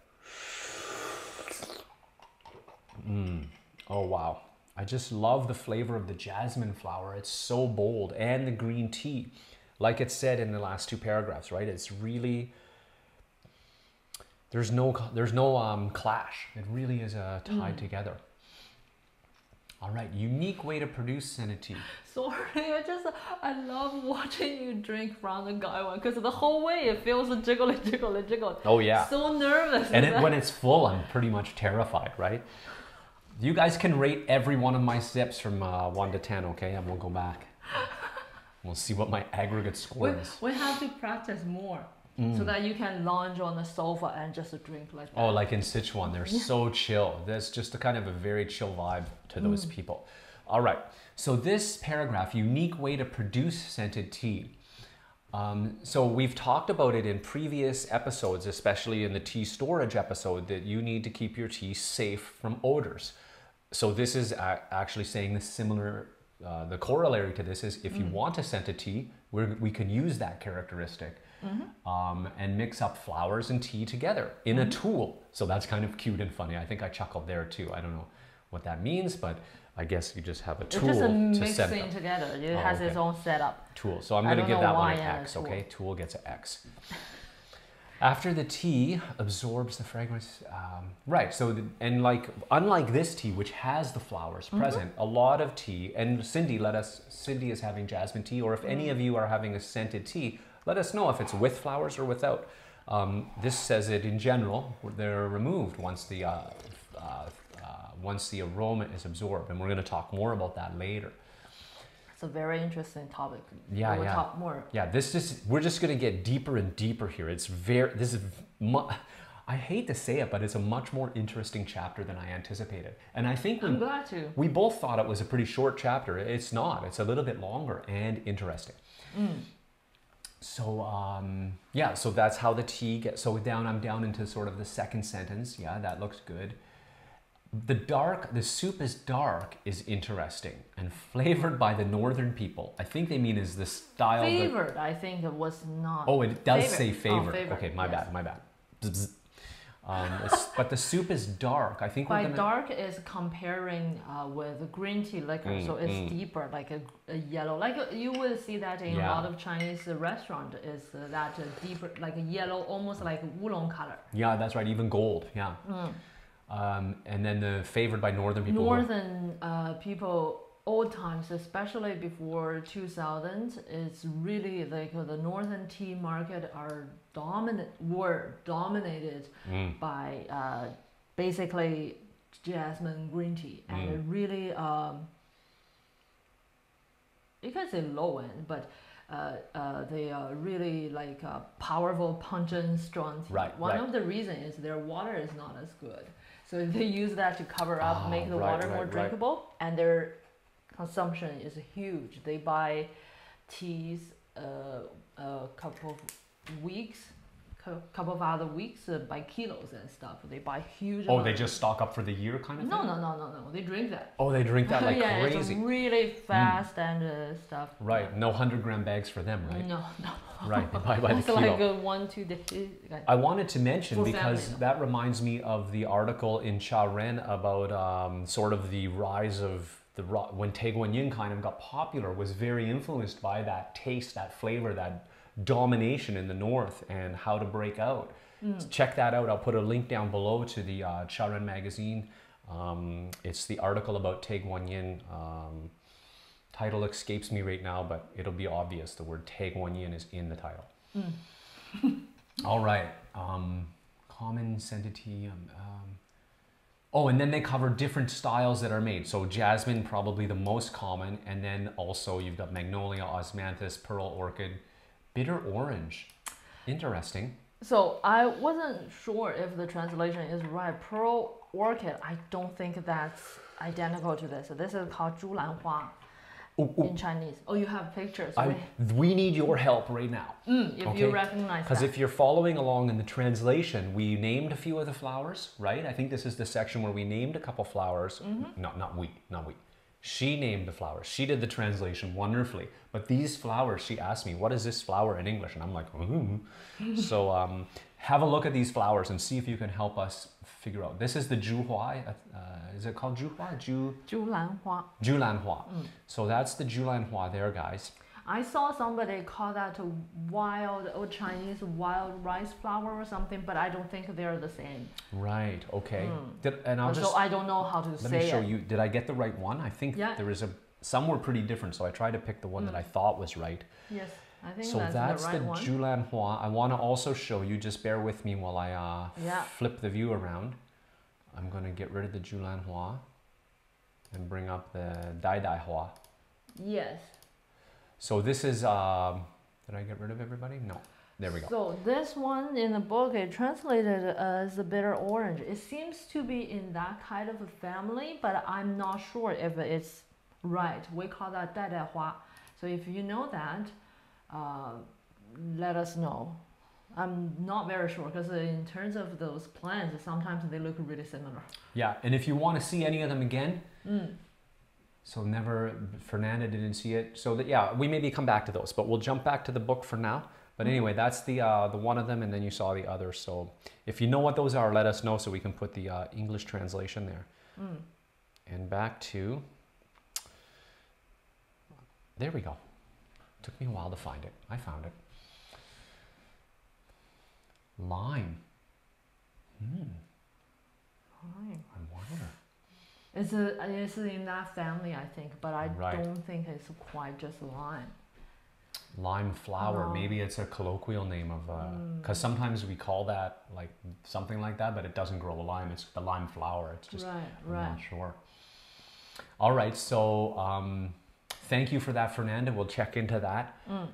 Mm. Oh wow. I just love the flavor of the jasmine flower. It's so bold and the green tea. Like it said in the last two paragraphs, right? It's really there's no there's no um, clash. It really is uh, tied together. All right, unique way to produce scented tea. Sorry, I just I love watching you drink from the gaiwan because the whole way it feels jiggly, jiggly, jiggly. Oh yeah, So nervous. and it, when it's full, I'm pretty much terrified, right? You guys can rate every one of my sips from uh, one to ten, okay? And we'll go back. We'll see what my aggregate score we, is. we have to practice more so that you can lounge on the sofa and just drink like that. Mm. Oh, like in Sichuan, they're so chill. There's just a kind of a very chill vibe to those people. All right. So this paragraph, unique way to produce scented tea. Um, so we've talked about it in previous episodes, especially in the tea storage episode, that you need to keep your tea safe from odors. So this is actually saying the similar. Uh, the corollary to this is if you want to scent a tea, we're, we can use that characteristic um, and mix up flowers and tea together in a tool. So that's kind of cute and funny. I think I chuckled there too. I don't know what that means, but I guess you just have a it's tool just a to set mixing them. together. It Oh, has its own setup. Tool. So I'm going to give that one an a X, tool. okay? Tool gets an X. After the tea absorbs the fragrance, um, right? So, the, and like unlike this tea, which has the flowers Mm-hmm. present, a lot of tea. And Cindy, let us. Cindy is having jasmine tea, or if any Mm. of you are having a scented tea, let us know if it's with flowers or without. Um, this says it in general. They're removed once the uh, uh, uh, once the aroma is absorbed, and we're going to talk more about that later. It's a very interesting topic. Yeah, we'll yeah. talk more. Yeah, this is we're just gonna get deeper and deeper here. It's very this is mu- I hate to say it, but it's a much more interesting chapter than I anticipated. And I think I'm we, glad to. we both thought it was a pretty short chapter. It's not. It's a little bit longer and interesting. So um, yeah, so that's how the tea gets. So down, I'm down into sort of the second sentence. Yeah, that looks good. The dark, the soup is dark is interesting and flavored by the northern people. I think they mean is the style. that- I think it was not. Oh, it does Favorite. say Oh, favorite. favorite, Okay, my yes. bad, my bad. Um, but the soup is dark. I think we're By gonna. dark is comparing uh, with green tea liquor, Mm, so it's mm. deeper, like a, a yellow. Like uh, you will see that in Yeah. a lot of Chinese restaurant is uh, that uh, deeper, like a yellow, almost like oolong color. Yeah, that's right. Even gold. Yeah. Mm. Um, and then the favored by northern people. Northern uh, people, old times, especially before 2000, it's really like the northern tea market are dominant, were dominated Mm, by uh, basically jasmine green tea, and Mm. really, um, you can say low end, but. Uh, uh, they are really like uh, powerful, pungent, strong tea. Right, One right. of the reasons is their water is not as good, so they use that to cover up, Ah, make the right, water right, more right. drinkable, and their consumption is huge. They buy teas uh, a couple of weeks, couple of other weeks uh, by kilos and stuff. They buy huge. Oh, they just stock up for the year kind of no, thing? no, no, no, no. They drink that. Oh, they drink that like yeah, crazy. Hmm. it's really fast and uh, stuff. Right, no 100 gram bags for them, right? No, no. Right, they buy by the It's kilo. like a one, two days. I wanted to mention because family, that reminds me of the article in Charen about um, sort of the rise of the when Tie Guan Yin kind of got popular was very influenced by that taste, that flavor, that domination in the north and how to break out. Mm. Check that out. I'll put a link down below to the uh, Charen magazine. Um, it's the article about Tie Guan Yin. Um, title escapes me right now, but it'll be obvious. The word Tie Guan Yin is in the title. All right. Um, common sentity. Um, um, oh, and then they cover different styles that are made. So jasmine, probably the most common, and then also you've got magnolia, osmanthus, pearl orchid, bitter orange. Interesting. So I wasn't sure if the translation is right. Pearl orchid, I don't think that's identical to this. So this is called Zhulanhua. In Chinese. Oh, you have pictures. I, we need your help right now. Mm, if okay? you recognize Because if you're following along in the translation, we named a few of the flowers, right? I think this is the section where we named a couple flowers. Mm -hmm. Not we, not we. She named the flowers. She did the translation wonderfully. But these flowers, she asked me, what is this flower in English? And I'm like, mm. so um, have a look at these flowers and see if you can help us figure out. This is the Zhuhua. Uh, uh, is it called Zhuhua? Ju... Zhulanhua. Zhulanhua. Mm. So that's the Zhulanhua there, guys. I saw somebody call that a wild or Chinese wild rice flower or something, but I don't think they're the same. Right, okay. Did, and I'll so just I don't know how to Let say me show it. you. Did I get the right one? I think Yeah. there is a. Some were pretty different, so I tried to pick the one that I thought was right. Yes, I think So that's, that's, the the, right one. Zhulan Hua. I want to also show you. Just bear with me while I uh, Yeah. flip the view around. I'm gonna get rid of the Zhulan Hua and bring up the Dai Dai Hua. yes. So this is, um, did I get rid of everybody? No. There we go. So this one in the book, it translated as the bitter orange. It seems to be in that kind of a family, but I'm not sure if it's right. We call that dai dai hua. So if you know that, uh, let us know. I'm not very sure because in terms of those plants, sometimes they look really similar. Yeah, and if you want to see any of them again, mm. So never, Fernanda didn't see it. So that yeah, we maybe come back to those, but we'll jump back to the book for now. But anyway, that's the uh, the one of them, and then you saw the other. So if you know what those are, let us know so we can put the uh, English translation there. Mm. And back to there we go. Took me a while to find it. I found it. Lime. Hmm. Fine. I wonder. It's, a, it's in that family, I think, but I Right. don't think it's quite just lime. lime flower. Oh. Maybe it's a colloquial name of because sometimes we call that like something like that, but it doesn't grow a lime. It's the lime flower. It's just right, I'm right. not sure. All right, so um, thank you for that, Fernanda. We'll check into that. Mm.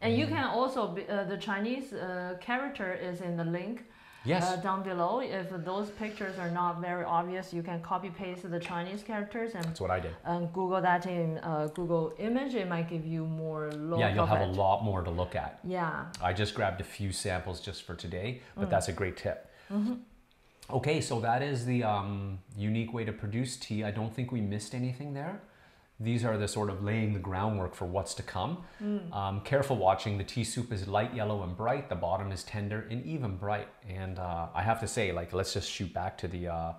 And you can also, be, uh, the Chinese uh, character is in the link Yes. uh, down below. If those pictures are not very obvious, you can copy paste the Chinese characters and, That's what I did. and Google that in uh, Google image. It might give you more look yeah, you'll have it. a lot more to look at. Yeah. I just grabbed a few samples just for today, Mm. but that's a great tip. Mm-hmm. Okay, so that is the um, unique way to produce tea. I don't think we missed anything there. These are the sort of laying the groundwork for what's to come. Mm. Um, careful watching. The tea soup is light yellow and bright. The bottom is tender and even bright. And uh, I have to say, like, let's just shoot back to the, uh,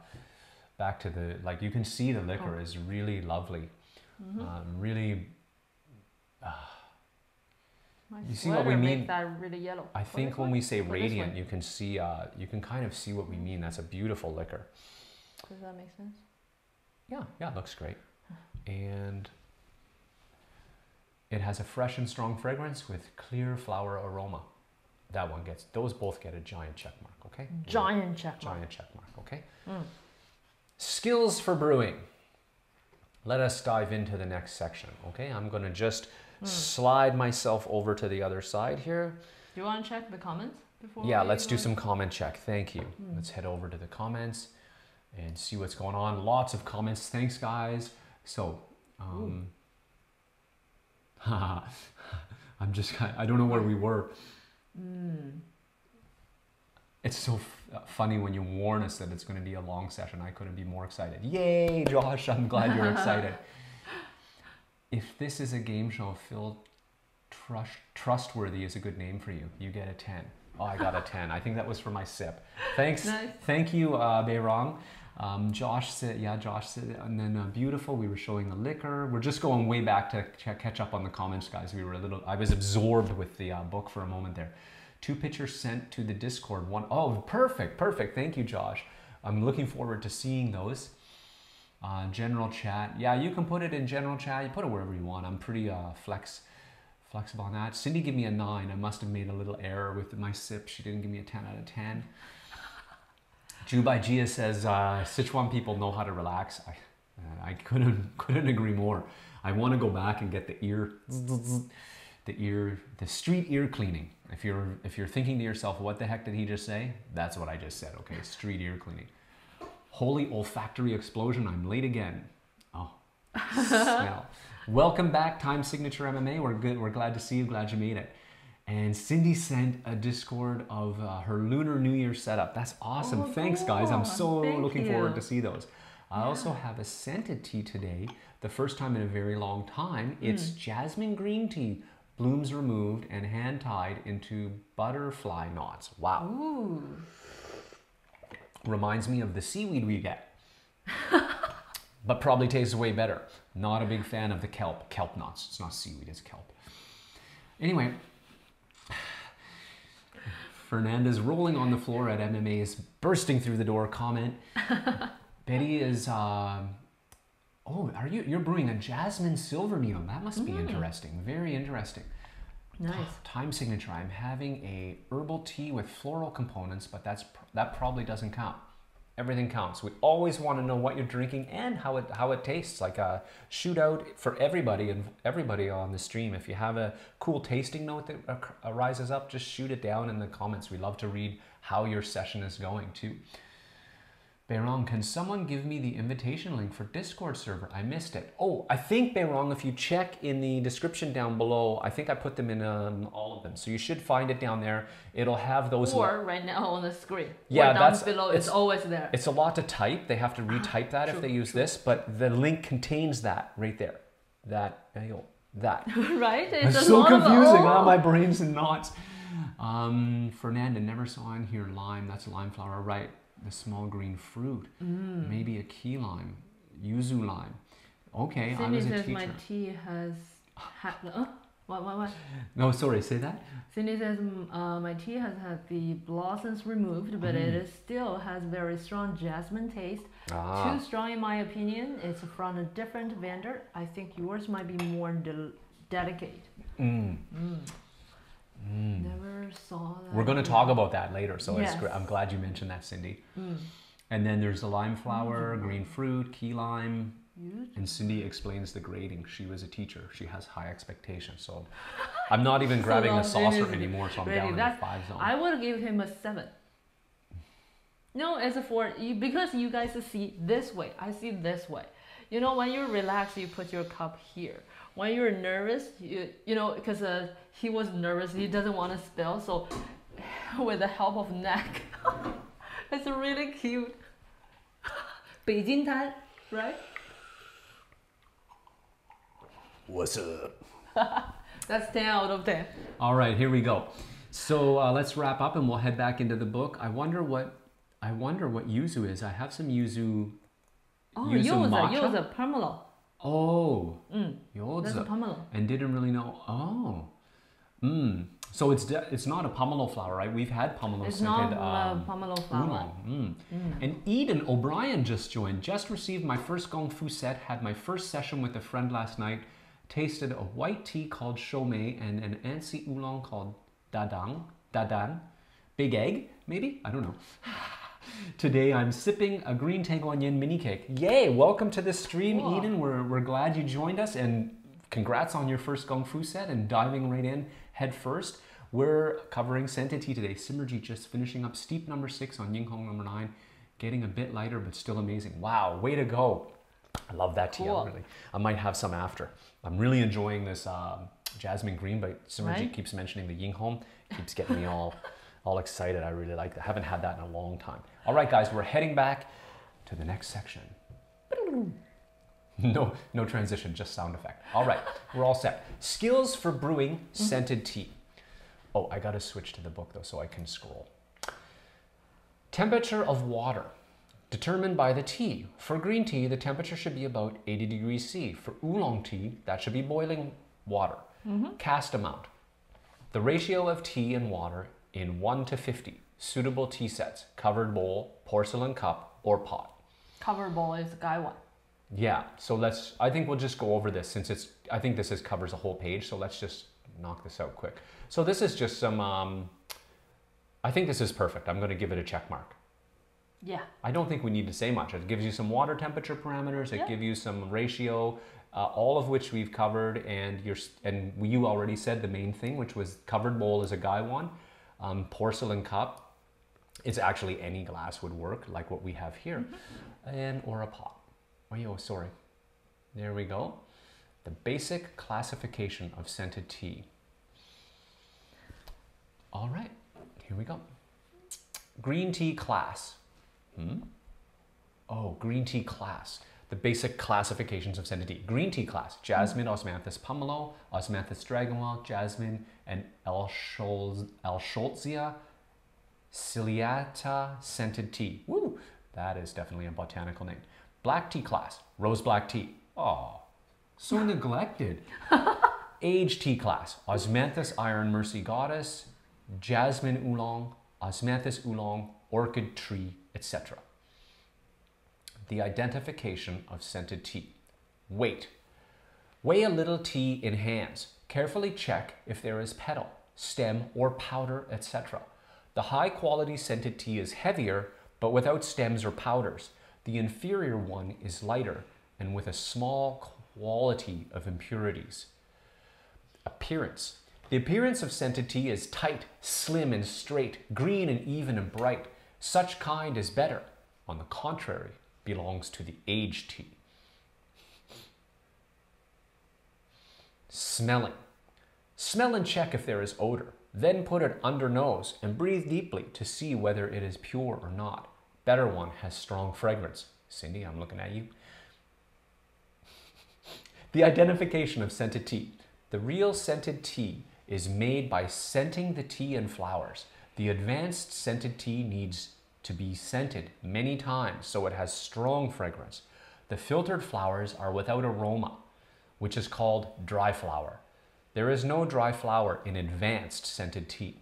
back to the, like, you can see the liquor Oh. is really lovely. Mm-hmm. Um, really, My You see what we mean? That really yellow. I think when one? we say For radiant, you can see, uh, you can kind of see what we mean. That's a beautiful liquor. Does that make sense? Yeah, yeah, it looks great. And it has a fresh and strong fragrance with clear flower aroma. That one gets, those both get a giant check mark, okay? Giant check mark. Giant check mark, okay? Mm. Skills for brewing. Let us dive into the next section, okay? I'm gonna just Mm. slide myself over to the other side here. Do you want to check the comments before? Yeah, let's do some comment check. Thank you. Hmm. Let's head over to the comments and see what's going on. Lots of comments. Thanks, guys. So, um, I'm just, I don't know where we were. Mm. It's so f- uh, funny when you warn us that it's going to be a long session. I couldn't be more excited. Yay, Josh! I'm glad you're excited. if this is a game show, Phil Trust, Trustworthy is a good name for you. You get a 10. Oh, I got a 10. I think that was for my sip. Thanks. Nice. Thank you, uh, Beirong. Um, Josh said, yeah, Josh said, and then uh, beautiful. We were showing the liquor. We're just going way back to ch- catch up on the comments, guys. We were a little, I was absorbed with the uh, book for a moment there. Two pictures sent to the Discord. One, oh, perfect, perfect. Thank you, Josh. I'm looking forward to seeing those. Uh, general chat. Yeah, you can put it in general chat. You put it wherever you want. I'm pretty uh, flex flexible on that. Cindy gave me a nine. I must have made a little error with my sip. She didn't give me a 10 out of 10. By Gia says uh, Sichuan people know how to relax. I, I couldn't couldn't agree more. I want to go back and get the ear, the ear, the street ear cleaning. If you're if you're thinking to yourself, what the heck did he just say? That's what I just said. Okay, street ear cleaning. Holy olfactory explosion! I'm late again. Oh, smell. Welcome back, Time Signature MMA. We're good. We're glad to see you. Glad you made it. And Cindy sent a Discord of uh, her Lunar New Year setup. That's awesome. Oh, Thanks, guys. I'm so Thank looking forward to see those. I also have a scented tea today, the first time in a very long time. It's Hmm. jasmine green tea, blooms removed and hand tied into butterfly knots. Wow. Ooh. Reminds me of the seaweed we get. but probably tastes way better. Not a big fan of the kelp. Kelp knots. It's not seaweed, it's kelp. Anyway, Fernandez rolling on the floor at MMA is bursting through the door. Comment. Betty is. Um, oh, are you? You're brewing a jasmine silver needle. That must be interesting. Very interesting. Nice. Time signature. I'm having a herbal tea with floral components, but that's that probably doesn't count. Everything counts. We always want to know what you're drinking and how it how it tastes. Like a shootout for everybody and everybody on the stream. If you have a cool tasting note that arises up, just shoot it down in the comments. We love to read how your session is going too. Beirong, can someone give me the invitation link for Discord server? I missed it. Oh, I think Beirong, if you check in the description down below, I think I put them in um, all of them. So you should find it down there. It'll have those. Or right now on the screen. Yeah, or down that's- below. it's- It's, always there. It's a lot to type. They have to retype that if True, they use true. this, but the link contains that right there. That, that. right? It's It's a so lot of- confusing. oh. Ah, my brain's in knots. Um, Fernanda never saw in here lime. That's lime flower, right? The small green fruit. Mm. Maybe a key lime, yuzu lime. Okay, I was a says teacher. my tea has had. Uh, what, what, what? No, sorry. Say that. Cindy says mm, uh, my tea has had the blossoms removed, but it Mm. is still has very strong jasmine taste. Ah, Too strong in my opinion. It's from a different vendor. I think yours might be more del- delicate. mm, Mm. Never saw that. We're going to talk about that later, so Yes. I'm glad you mentioned that, Cindy. Mm. And then there's the lime flower, green fruit, key lime, You- and Cindy explains the grading. She was a teacher. She has high expectations. So I'm not even grabbing a saucer anymore, so I'm down in the five zone. I would give him a seven. No, it's a four you, because you guys see this way. I see this way. You know, when you're relaxed, you put your cup here When you're nervous, you you know, because uh, he was nervous, he doesn't want to spill. So, with the help of neck, it's really cute. 北京摊, right? What's up? That's ten out of ten. All right, here we go. So uh, let's wrap up, and we'll head back into the book. I wonder what I wonder what yuzu is. I have some yuzu. Oh, Yuzu yoza, matcha? yoza, pomelo. Oh, Mm, that's a pomelo. and didn't really know. Oh, mm. So it's it's not a pomelo flower, right? We've had pomelo It's scented not uh, um, pomelo flower. oolong. Mm. And Eden O'Brien just joined. Just received my first Gong Fu set. Had my first session with a friend last night. Tasted a white tea called Shou Mei and an Anxi oolong called Dadang. Dadan. Big egg, maybe? I don't know. Today I'm sipping a green Tieguanyin mini cake. Yay! Welcome to the stream, Cool. Eden. We're, we're glad you joined us and congrats on your first Gong Fu set and diving right in head first. We're covering tea today. Simmerji just finishing up steep number six on Ying Hong number nine, getting a bit lighter but still amazing. Wow, way to go! I love that tea. I Cool. really, I might have some after. I'm really enjoying this um, jasmine green, but Simmerji Right. keeps mentioning the Ying Hong, keeps getting me all, all excited. I really like that. haven't had that in a long time. All right, guys, we're heading back to the next section. No, no transition, just sound effect. All right, we're all set. Skills for brewing scented tea. Oh, I gotta switch to the book though so I can scroll. Temperature of water determined by the tea. For green tea, the temperature should be about 80 degrees C. For oolong tea, that should be boiling water. Mm-hmm. Cast amount. The ratio of tea and water in 1 to 50. Suitable tea sets, covered bowl, porcelain cup, or pot. Cover bowl is gaiwan. Yeah, so let's, I think we'll just go over this since it's, I think this is, covers a whole page, so let's just knock this out quick. So this is just some, um, I think this is perfect. I'm going to give it a check mark. Yeah. I don't think we need to say much. It gives you some water temperature parameters. It Yeah. gives you some ratio, uh, all of which we've covered. And you're, and you already said the main thing, which was covered bowl is a gaiwan. Um, porcelain cup It's actually any glass would work, like what we have here, and or a pot. Oh, yo, sorry. There we go. The basic classification of scented tea. All right, here we go. Green tea class. Hmm? Oh, green tea class. The basic classifications of scented tea. Green tea class: jasmine, osmanthus pomelo, osmanthus dragonwell, jasmine, and Elsholtz- ciliata scented tea. Woo! That is definitely a botanical name. Black tea class: rose black tea. Oh, so neglected. Age tea class: osmanthus iron mercy goddess, jasmine oolong, osmanthus oolong, orchid tree, etc. The identification of scented tea. Weight. Weigh a little tea in hands. Carefully check if there is petal, stem, or powder, etc. The high quality scented tea is heavier, but without stems or powders. The inferior one is lighter and with a small quality of impurities. Appearance. The appearance of scented tea is tight, slim, and straight, green and even and bright. Such kind is better. On the contrary, belongs to the aged tea. Smelling. Smell and check if there is odor. Then put it under nose and breathe deeply to see whether it is pure or not. Better one has strong fragrance. Cindy, I'm looking at you. The identification of scented tea. The real scented tea is made by scenting the tea and flowers. The advanced scented tea needs to be scented many times so it has strong fragrance. The filtered flowers are without aroma, which is called dry flower. There is no dry flower in advanced scented tea.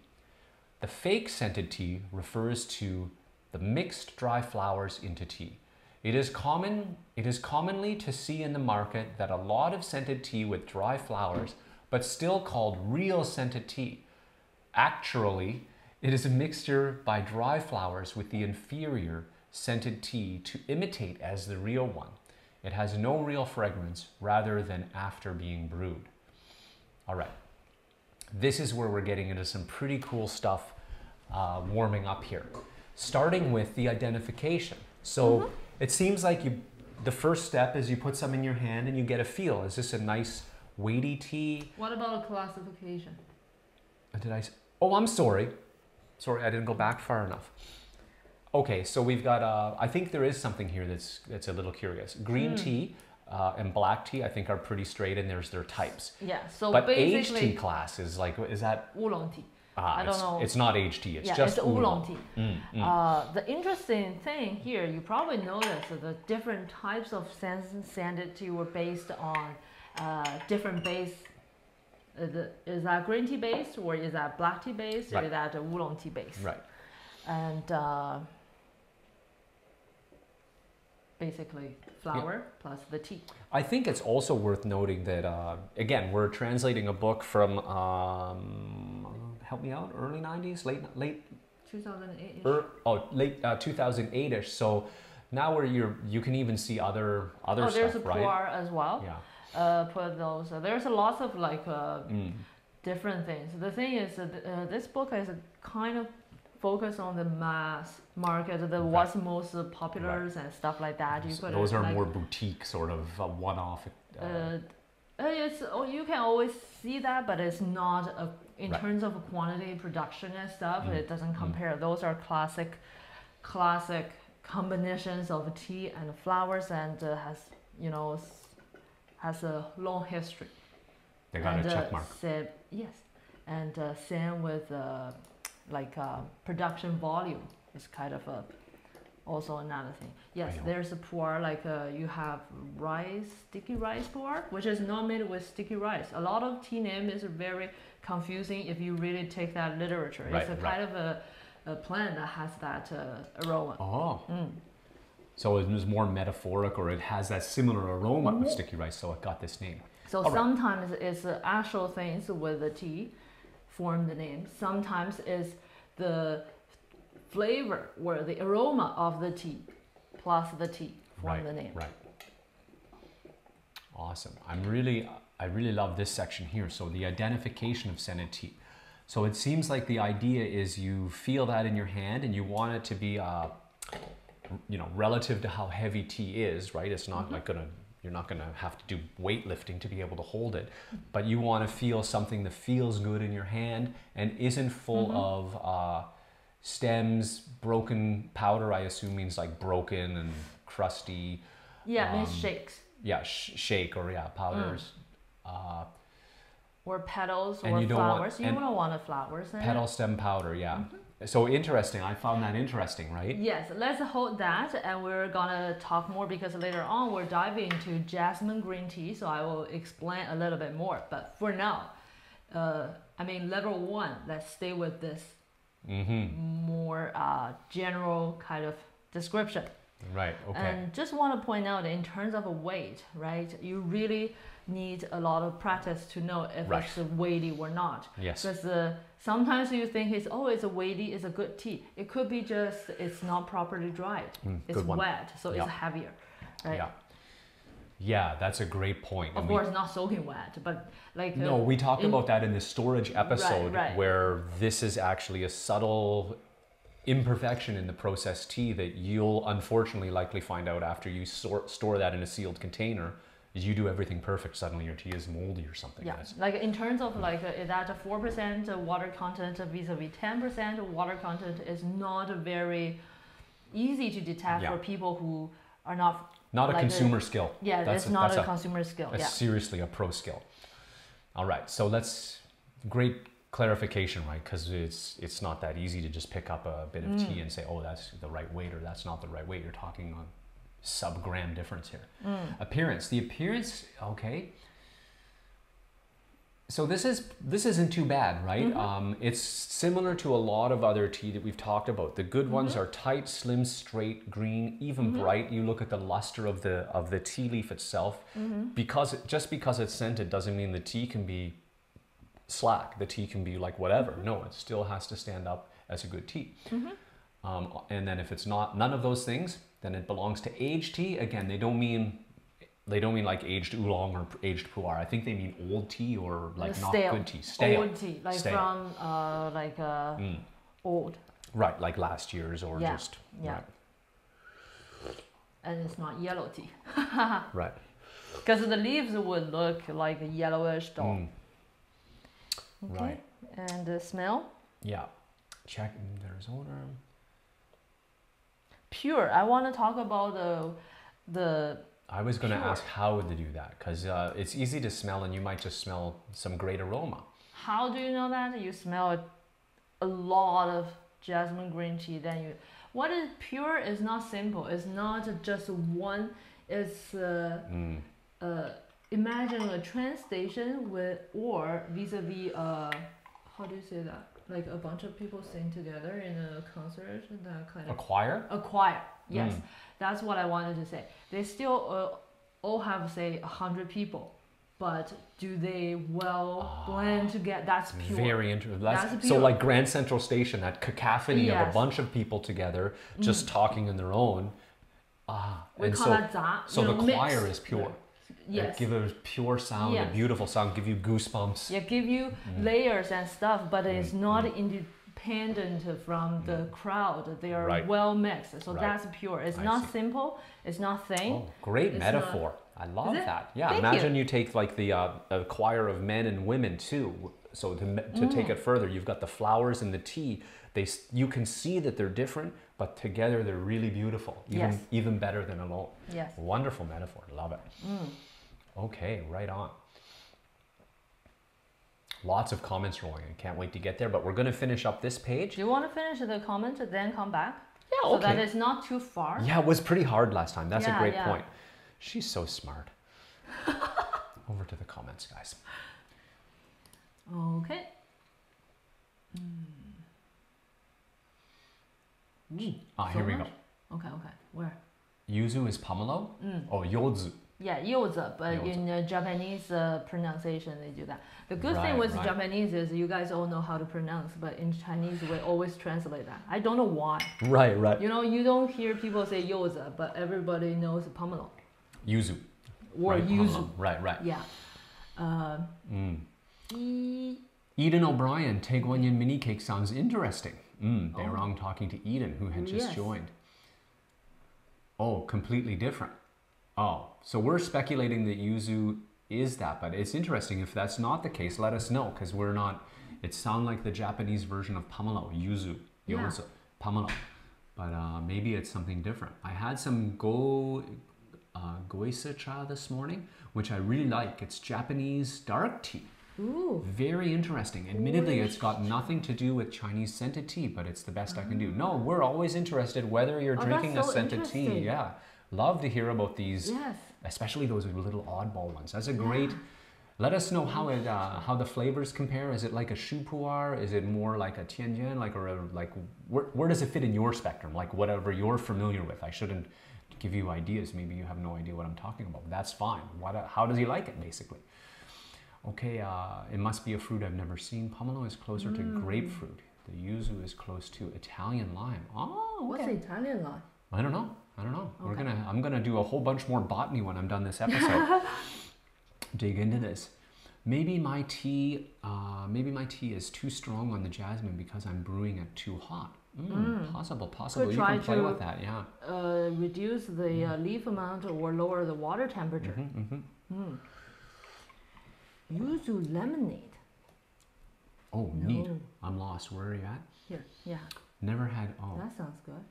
The fake scented tea refers to the mixed dry flowers into tea. It is common it is commonly to see in the market that a lot of scented tea with dry flowers, but still called real scented tea. Actually, it is a mixture by dry flowers with the inferior scented tea to imitate as the real one. It has no real fragrance rather than after being brewed. All right. This is where we're getting into some pretty cool stuff uh, warming up here. Starting with the identification. So it seems like you, the first step is you put some in your hand and you get a feel. Is this a nice weighty tea? What about a classification? Did I? Oh, I'm sorry. Sorry, I didn't go back far enough. Okay, so we've got. Uh, I think there is something here that's that's a little curious. Green tea uh, and black tea, I think, are pretty straight, and there's their types. Yeah. So but aged tea class is like, is that? oolong tea. Ah, I don't know. It's not aged tea. It's yeah, just it's oolong tea. Mm, mm. Uh, the interesting thing here, you probably noticed that the different types of sand- sanded tea were based on uh, different base Is, it, is that green tea based or is that black tea based or is that oolong tea based? Right. And uh, basically flour plus the tea. I think it's also worth noting that uh, again we're translating a book from um, help me out early '90s, late late 2008. er, oh late uh, 2008ish. So now where you're you can even see other other oh, there's stuff, a right? as well. Yeah. Uh, put those. Uh, there's a lots of like uh, Mm. different things. The thing is, that uh, this book is a kind of focused on the mass market, the what's most popular and stuff like that. You could Those are like, more boutique sort of uh, one-off. Uh, Uh, uh, it's oh, you can always see that, but it's not a in Right. terms of quantity, production and stuff. Mm. It doesn't Mm. compare. Those are classic, classic combinations of tea and flowers, and uh, has you know has a long history. they got and, a check mark. Same, yes, and uh, same with uh, like uh, production volume is kind of a also another thing. Yes, there's a pour like uh, you have rice, sticky rice pour, which is not made with sticky rice. A lot of tea name is very confusing if you really take that literature. Right, it's a right. kind of a, a plant that has that uh, aroma. Oh, Mm. so it was more metaphoric, or it has that similar aroma of Mhm. sticky rice, so it got this name. So All right. sometimes it's the actual things with the tea form the name. Sometimes it's the flavor or the aroma of the tea plus the tea form Right, the name. Right. Awesome. I'm really, I really love this section here. So the identification of scented tea. So it seems like the idea is you feel that in your hand and you want it to be, uh, you know, relative to how heavy tea is, right? It's not like gonna, you're not gonna have to do weightlifting to be able to hold it, but you want to feel something that feels good in your hand and isn't full of uh, stems, broken powder. I assume means like broken and crusty Yeah, it means Um, shakes yeah sh- shake or yeah powders uh, or petals or you don't want- flowers. you don't want the flowers in it. petal stem powder yeah so interesting i found that interesting right Yes, let's hold that and we're gonna talk more because later on we're diving into jasmine green tea, so I will explain a little bit more. But for now, uh, I mean, level one, let's stay with this mm-hmm more uh, general kind of description. right okay And just want to point out in terms of weight, right? You really need a lot of practice to know if Right. it's weighty or not. yes Because uh, sometimes you think it's oh it's a weighty, it's a good tea. It could be just it's not properly dried. Mm, It's wet, so Yeah. it's heavier. Right? yeah yeah that's a great point Of And we- course, not soaking wet, but like uh, no we talked in- about that in the storage episode right. where this is actually a subtle imperfection in the processed tea that you'll unfortunately likely find out after you store, store that in a sealed container is you do everything perfect suddenly your tea is moldy or something yeah, That's- like in terms of like uh, that a four percent uh, water content vis-a-vis ten percent water content is not very easy to detect Yeah. for people who are not. not a Like a- consumer skill Yeah, That's it's a- not that's a, a- consumer skill. Yeah. seriously a pro skill. All right, so let's great clarification, right? Because it's it's not that easy to just pick up a bit of tea mm. and say, oh, that's the right weight or that's not the right weight. You're talking on sub gram difference here. Mm. Appearance. The appearance, okay. So this is this isn't too bad, right? Mm-hmm. Um, it's similar to a lot of other tea that we've talked about. The good ones mm-hmm. are tight, slim, straight, green, even mm-hmm. bright. You look at the luster of the of the tea leaf itself. Because it, just because it's scented doesn't mean the tea can be slack. The tea can be like whatever. No, it still has to stand up as a good tea. Um, and then if it's not none of those things, then it belongs to aged tea. Again, they don't mean they don't mean like aged oolong or aged pu'er. I think they mean old tea or like not good tea. Stale. Old tea, like Stale. from uh, like uh, Mm. old, Right, like last year's or Yeah, just yeah. and it's not yellow tea right. right. because the leaves would look like a yellowish dull. Mm, Okay. Right. And the smell yeah. Check there's odor. Pure. I want to talk about the the I was going to ask how would they do that because uh, it's easy to smell and you might just smell some great aroma. How do you know that? You smell a lot of jasmine green tea. Then you, what is pure is not simple. It's not just one. It's uh, Mm, uh, imagine a train station with or vis-a-vis uh how do you say that like a bunch of people sing together in a concert that kind of A choir? a choir yes Mm. that's what i wanted to say they still uh, all have say a 100 people but do they well blend together that's pure Very interesting. That's, That's so like Grand Central Station, that cacophony of a Mm. bunch of people together just talking in their own. Ah, we and call so that za, so the know, mix. choir is pure. Yes give a pure sound, Yes. a beautiful sound, give you goosebumps. yeah give you Mm. layers and stuff but it's not independent from the crowd they are Mm. Right. well mixed so Right. that's pure it's I not see. simple it's not thin Oh, great It's metaphor. I love that. Yeah, Thank imagine you. take like the uh, a choir of men and women too. So to, to take Mm. it further, you've got the flowers and the tea. They you can see that they're different, but together they're really beautiful. Even Yes. even better than alone. yes Wonderful metaphor. Love it. Mm. Okay, right on. Lots of comments rolling I Can't wait to get there, but we're going to finish up this page. do you want to finish the comment and then come back Yeah, okay. so that it's not too far Yeah, it was pretty hard last time. That's a Yeah, great yeah. point. She's so smart. Over to the comments, guys. okay Ah, So here we go. okay okay where Yuzu is Pamelo. Mm. Oh, Yozu. Yeah, yoza, but Yoza. in uh, Japanese uh, pronunciation they do that. The good Right, thing with right. Japanese is you guys all know how to pronounce, but in Chinese we always translate that. I don't know why. Right, right. You know, you don't hear people say yoza, but everybody knows pomelo Yuzu. or right, yuzu. Pamelo. Right, right. Yeah. Uh, Mm. e- Eden O'Brien, Tieguanyin mini cake sounds interesting. Mm, Oh. Beirong talking to Eden, who had just Yes. joined. Oh, completely different. Oh, so we're speculating that yuzu is that, but it's interesting. If that's not the case, let us know because we're not. It sounds like the Japanese version of pamelo, yuzu, Yeah. yozu, pamelo, but uh, maybe it's something different. I had some go uh, goishi cha this morning, which I really like. It's Japanese dark tea. Ooh. Very interesting. Admittedly, it's got nothing to do with Chinese scented tea, but it's the best I can do. No, we're always interested whether you're Oh, drinking a scented tea. Yeah. Love to hear about these, Yes. especially those little oddball ones. That's a great. Let us know how it uh, how the flavors compare. Is it like a shu pu'er? Is it more like a tianjian? Like or a, like where, where does it fit in your spectrum? Like whatever you're familiar with. I shouldn't give you ideas. Maybe you have no idea what I'm talking about. That's fine. What, how does he like it, basically? Okay, uh, it must be a fruit I've never seen. Pomelo is closer to Mm. grapefruit. The yuzu is close to Italian lime. Oh, What's. Italian lime? I don't know. I don't know. We're gonna. I'm gonna do a whole bunch more botany when I'm done this episode. Dig into this. Maybe my tea. Uh, maybe my tea is too strong on the jasmine because I'm brewing it too hot. Mm, Possible. Possible. You try can play to- with that. Yeah. Uh, reduce the uh, leaf amount or lower the water temperature. hmm Mm. Yuzu lemonade. Oh, neat. No. I'm lost. Where are you at? Here, yeah, Never had. Oh. that sounds good.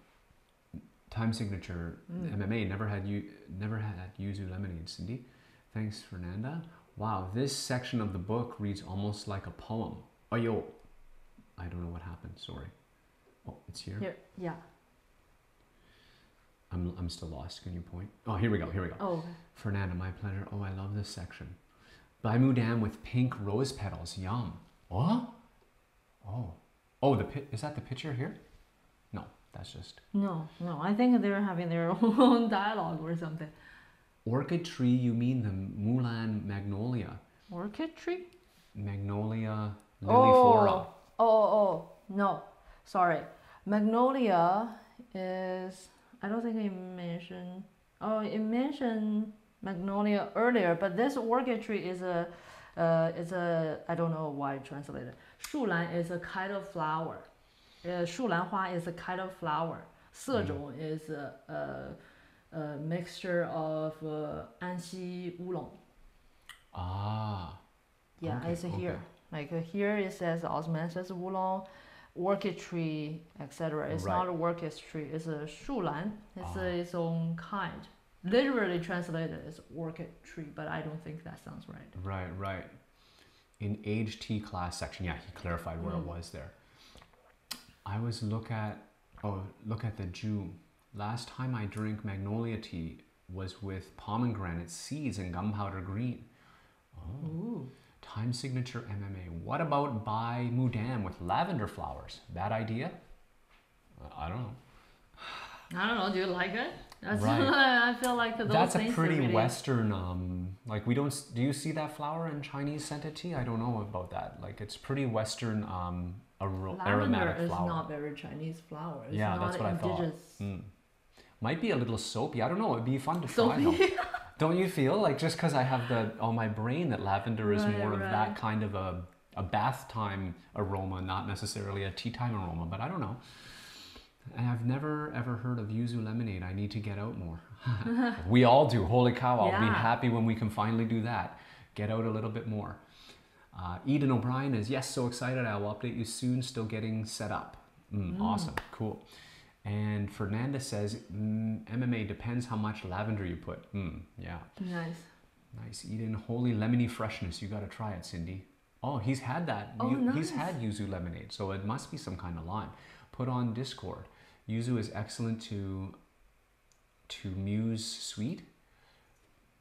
Time signature Mm. MMA never had you never had yuzu lemonade, Cindy. Thanks, Fernanda. Wow, this section of the book reads almost like a poem. Oh yo, I don't know what happened. Sorry. Oh, it's here. Here, yeah. I'm I'm still lost. Can you point? Oh, here we go. Here we go. Oh. Fernanda, my pleasure. Oh, I love this section. Bai Mudan with pink rose petals. Yum. What? Oh. Oh, the pit. is that the picture here? That's just no, no. I think they're having their own dialogue or something. orchid tree. You mean the Mulan magnolia? Orchid tree? Magnolia liliflora. oh, oh, oh, no, sorry. Magnolia is. I don't think it mentioned. Oh, it mentioned magnolia earlier, but this orchid tree is a. Uh, it's a I don't know why it translated. Shulan is a kind of flower. 呃，树兰花 is a kind of flower，色种 is a, mixture of uh, 安溪乌龙。Ah. Yeah, okay, it's here. Okay. Like uh, here it says osmanthus oolong, orchid tree, etc. It's right. not a orchid tree. It's a shulan. It's ah. a, its own kind. Literally translated as orchid tree, but I don't think that sounds right. Right, right. In age class section, yeah, he clarified where mm. it was there. I was look at oh look at the June. Last time I drank magnolia tea was with pomegranate seeds and gunpowder green. Ooh. Time signature MMA. What about Bai Mudan with lavender flowers? Bad idea? Uh, I don't know. I don't know. Do you like it? That's Right. I feel like those That's a pretty really- Western. Um, like we don't. Do you see that flower in Chinese scented tea? I don't know about that. Like it's pretty Western. Um, Lavender aromatic is not very Chinese flower. It's Yeah, not that's what I thought. indigenous. Mm. Might be a little soapy. I don't know. It'd be fun to try. Soapy. though. Don't you feel like just because I have the on my brain that lavender is Right, more of that kind of a a bath time aroma, not necessarily a tea time aroma. But I don't know. And I've never ever heard of yuzu lemonade. I need to get out more. we all do. Holy cow! I'll be happy when we can finally do that. Get out a little bit more. Uh, Eden O'Brien is yes, so excited. I will update you soon. Still getting set up. Mm, Awesome, cool. And Fernanda says mm, MMA depends how much lavender you put. Mm, yeah, Nice. nice. Eden, holy lemony freshness. You got to try it, Cindy. Oh, he's had that. Oh, You- He's had yuzu lemonade, so it must be some kind of lime. Put on Discord. Yuzu is excellent to to muse sweet.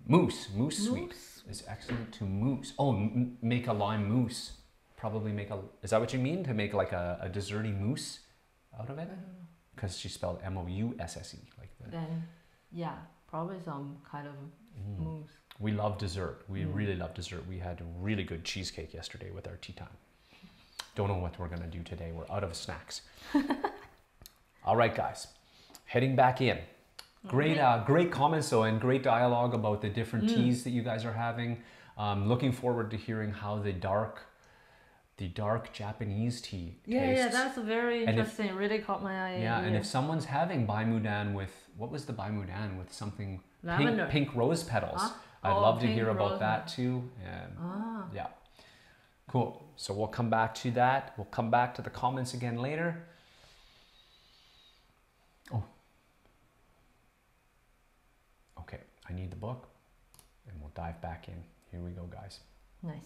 Mousse, mousse sweet Mousse. is excellent to mousse. Oh, make a lime mousse. Probably make a. Is that what you mean? To make like a, a desserty mousse out of it? I don't know. Because she spelled M O U S S E. Like the. Then, yeah, probably some kind of Mm. moves. We love dessert. We Mm. really love dessert. We had really good cheesecake yesterday with our tea time. Don't know what we're gonna do today. We're out of snacks. All right, guys, heading back in. Great, uh, great comments though, and great dialogue about the different Mm. teas that you guys are having. Um, looking forward to hearing how the dark, the dark Japanese tea Yeah, yeah, that's very And if- interesting. Really caught my eye. Yeah, and if someone's having Bai Mudan with what was the Bai Mudan with something Lavender. pink, pink rose petals, Ah, I'd oh, love to hear about that too. And Ah, yeah, cool. So we'll come back to that. We'll come back to the comments again later. Oh, okay. I need the book, and we'll dive back in. Here we go, guys. nice.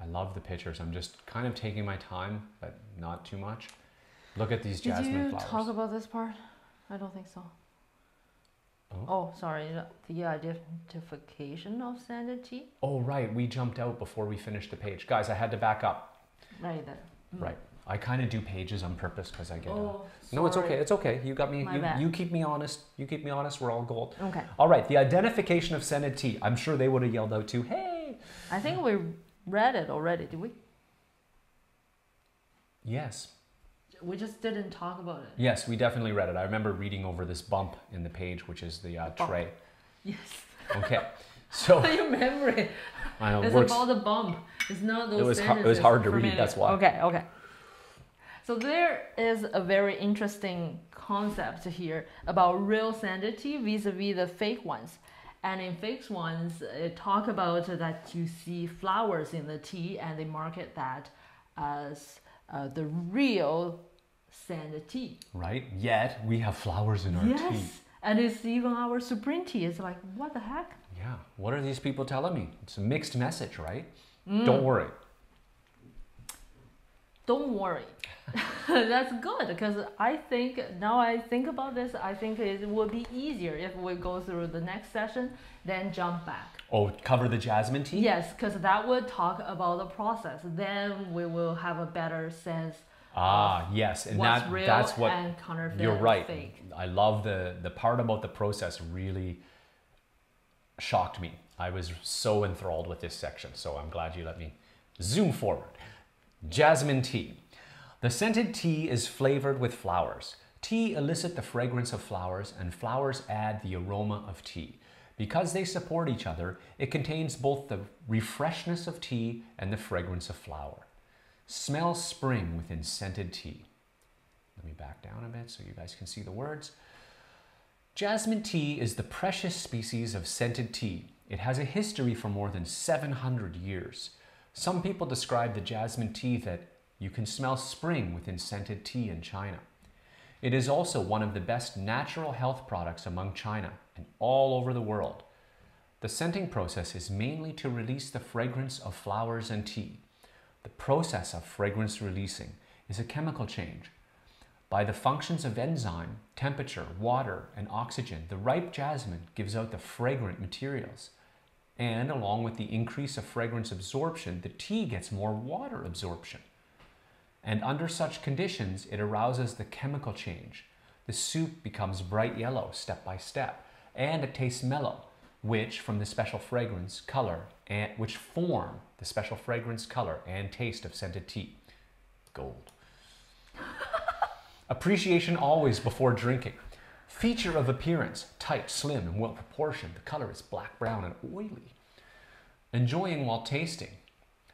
I love the pictures. I'm just kind of taking my time, but not too much. Look at these Did jasmine you talk about this part? I don't think so. Oh. Oh, sorry. the- identification of tea. Oh, right. We jumped out before we finished the page. Guys, I had to back up. Right there. Mm. Right. I kind of do pages on purpose because I get. Oh, no, it's okay. It's okay. You got me. My You, bad. you keep me honest. You keep me honest. We're all gold. Okay. All right. The identification of scented tea. I'm sure they would have yelled out too. Hey. I think we read it already. Did we? Yes. We just didn't talk about it. Yes, we definitely read it. I remember reading over this bump in the page, which is the uh, tray. Yes. Okay. So Your memory. I know. It's works- about the bump. It's not those It was it was hard to read, that's why. Okay, okay. So there is a very interesting concept here about real sanity vis-a-vis the fake ones. And in fake ones, it talk about that you see flowers in the tea and they market that as uh, the real sand tea. right. Yet we have flowers in our yes. tea. And it's even our supreme tea. It's like, what the heck? Yeah. What are these people telling me? It's a mixed message, right? Mm. Don't worry. Don't worry that's good because i think now i think about this i think it would be easier if we go through the next session then jump back Oh, cover the jasmine tea. yes because that would talk about the process then we will have a better sense Ah, yes, and what's that real that's what and counterfeit you're right. fake I love the the part about the process really shocked me. I was so enthralled with this section, so I'm glad you let me zoom forward. Jasmine tea. The scented tea is flavored with flowers. Tea elicit the fragrance of flowers, and flowers add the aroma of tea. Because they support each other, it contains both the refreshness of tea and the fragrance of flower. Smell spring within scented tea. Let me back down a bit so you guys can see the words. Jasmine tea is the precious species of scented tea. It has a history for more than 700 years. Some people describe the jasmine tea that you can smell spring within scented tea in China. It is also one of the best natural health products among China and all over the world. The scenting process is mainly to release the fragrance of flowers and tea. The process of fragrance releasing is a chemical change. By the functions of enzyme, temperature, water, and oxygen, the ripe jasmine gives out the fragrant materials. And along with the increase of fragrance absorption, the tea gets more water absorption. And under such conditions, it arouses the chemical change. The soup becomes bright yellow step by step, and it tastes mellow, which from the special fragrance, color, and which form the special fragrance, color, and taste of scented tea. Gold. Appreciation always before drinking. Feature of appearance tight, slim, and well proportioned. The color is black, brown, and oily. Enjoying while tasting.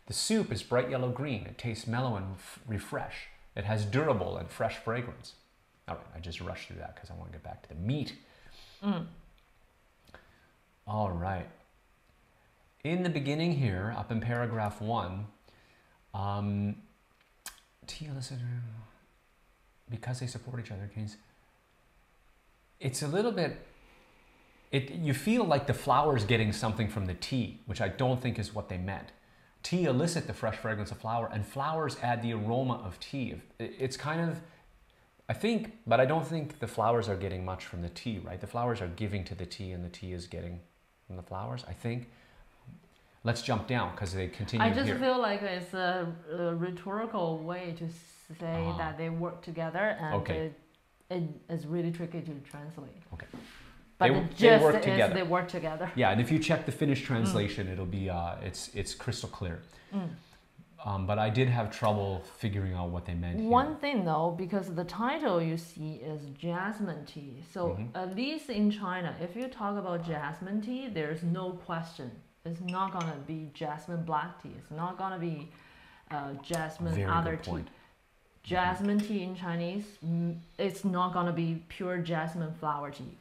The soup is bright yellow green. It tastes mellow and f- refresh. It has durable and fresh fragrance. All right, I just rushed through that because I want to get back to the meat. All right. In the beginning here, up in paragraph one, um, because they support each other, Keynes. It's a little bit. It you feel like the flower's getting something from the tea, which I don't think is what they meant. Tea elicit the fresh fragrance of flower, and flowers add the aroma of tea. It's kind of, I think, but I don't think the flowers are getting much from the tea, right? The flowers are giving to the tea, and the tea is getting from the flowers. I think. Let's jump down because they continue I just here. feel like it's a, a rhetorical way to say Ah. that they work together, and Okay. it, it is really tricky to translate. Okay. But They- the they work together. they work together. Yeah, and if you check the finished translation, it'll be uh, it's it's crystal clear. Mm. Um, but I did have trouble figuring out what they meant here. One thing though, because the title you see is jasmine tea. So Mhm. at least in China, if you talk about jasmine tea, there's no question. It's not gonna be jasmine black tea. It's not gonna be uh, jasmine Very other tea. point. Jasmine tea in Chinese, it's not gonna be pure jasmine flower tea.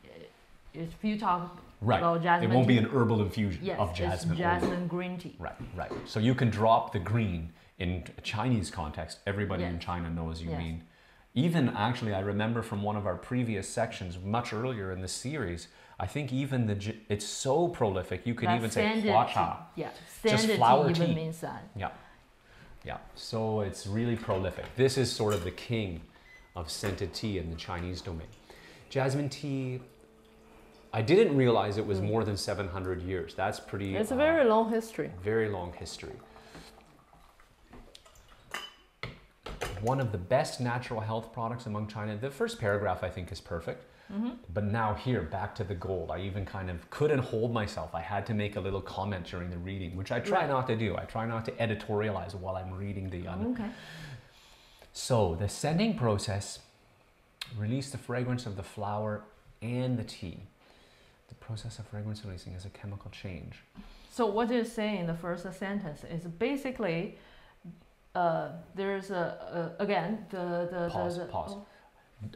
If you talk Right. about jasmine It won't be an herbal infusion yes, of jasmine. it's jasmine green tea. Right, right. So you can drop the green in Chinese context. Everybody in China knows you Yes. mean. Even actually, I remember from one of our previous sections, much earlier in the series. I think even the it's so prolific. You could That even say hua tea. cha. Yeah, Just flower tea even tea. means that. Yeah, yeah. So it's really prolific. This is sort of the king of scented tea in the Chinese domain. Jasmine tea. I didn't realize it was more than 700 years. That's pretty. It's a uh, very long history. very long history. One of the best natural health products among China. The first paragraph I think is perfect. Mm-hmm. But now here, back to the gold. I even kind of couldn't hold myself. I had to make a little comment during the reading, which I try Right. not to do. I try not to editorialize while I'm reading the. Un- Okay. so the sending process release the fragrance of the flower and the tea. The process of fragrance releasing is a chemical change. So what you say in the first sentence is basically, uh, there's a, a again the the Pause, the, the pause. oh,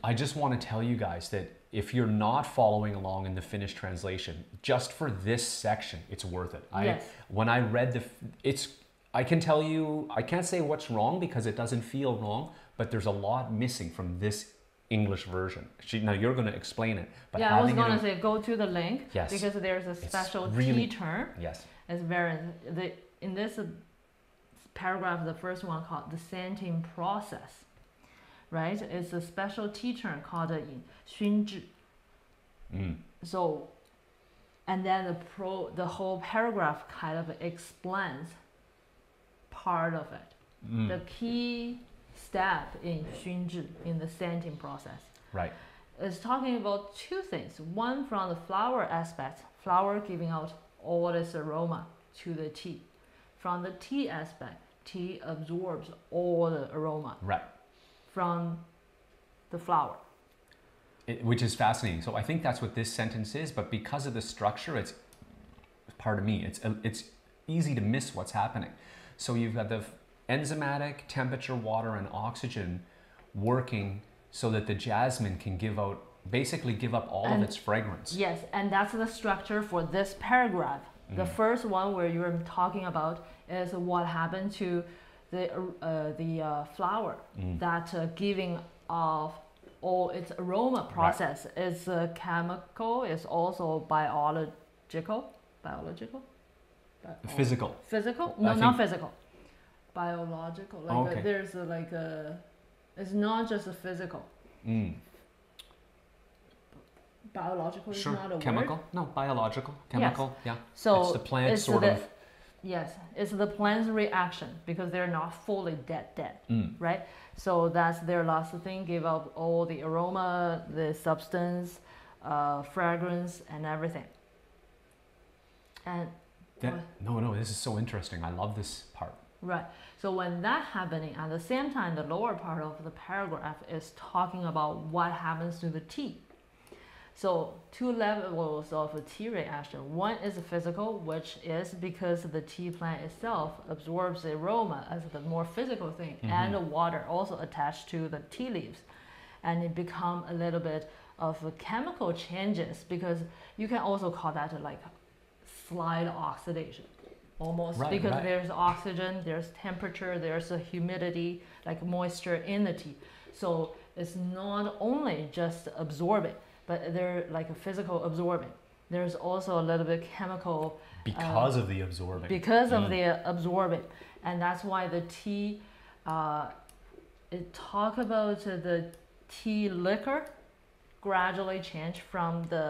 I just want to tell you guys that if you're not following along in the finished translation, just for this section, it's worth it. I Yes. when I read the, it's I can tell you I can't say what's wrong because it doesn't feel wrong, but there's a lot missing from this English version. She, now you're going to explain it, but yeah, I was gonna say go to the link Yes. because there's a special really- T term. yes, It's very the in this uh, paragraph, the first one called the scenting process, right, it's a special teacher called in Mm. So, and then the pro the whole paragraph kind of explains part of it. Mm. The key step in Xunzhi in the scenting process. Right. Is talking about two things. One from the flower aspect, flower giving out all this aroma to the tea. From the tea aspect, tea absorbs all the aroma. Right from the flower. It, which is fascinating. So I think that's what this sentence is, but because of the structure, it's pardon me, it's it's easy to miss what's happening. So you've got the enzymatic, temperature, water, and oxygen working so that the jasmine can give out basically give up all And- of its fragrance. Yes, and that's the structure for this paragraph. The Mm. first one where you're talking about is what happened to the uh, the uh, flower Mm. that uh, giving off all its aroma process is uh, chemical, is also biological, biological, Bi- Physical. physical. No, not physical, biological. Like Oh, uh, okay. there's uh, like a, it's not just a physical. Mm. Biological is not a word. Chemical? No, biological. Chemical. Yeah. So it's the plant sort the- of. Yes, it's the plant's reaction because they're not fully dead dead, Mm. right? So that's their last thing, give up all the aroma, the substance, uh, fragrance, and everything. And That, What? no, no, this is so interesting. I love this part. right, so when that happening, at the same time, the lower part of the paragraph is talking about what happens to the tea. So two levels of a tea reaction. One is physical, which is because the tea plant itself absorbs the aroma as the more physical thing, and mm-hmm. the water also attached to the tea leaves, and it become a little bit of a chemical changes because you can also call that like slide oxidation, almost Right, because right. there's oxygen, there's temperature, there's a humidity, like moisture in the tea. So it's not only just absorbing, but they're like a physical absorbing. There's also a little bit chemical Because of the absorbing. because of Mm. the absorbing, and that's why the tea. Uh, it talk about uh, the tea liquor gradually change from the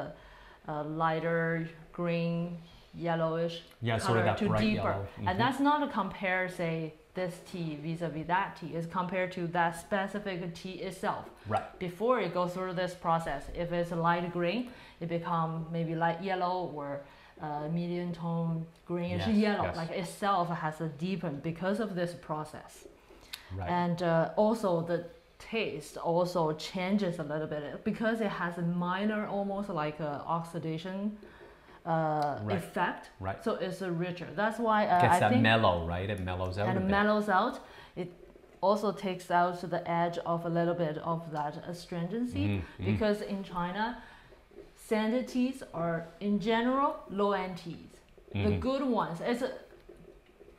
uh, lighter green, yellowish yeah, sort of color that to bright deeper. yellow. Mhm. And that's not a compare, say, this tea vis-a-vis that tea. is compared to that specific tea itself. Right. Before it goes through this process, if it's light green, it become maybe light yellow or uh, medium tone greenish Yes, yellow. yes. Like itself has a deepen because of this process. Right. And uh, also the taste also changes a little bit because it has a minor, almost like a oxidation uh, Right. effect. right. So it's a richer. That's why uh, Gets I that think mellow, right? It mellows out and bit. mellows out. It also takes out the edge of a little bit of that astringency mhm. because in China, scented teas are in general low end teas. The Mhm. good ones, it's a,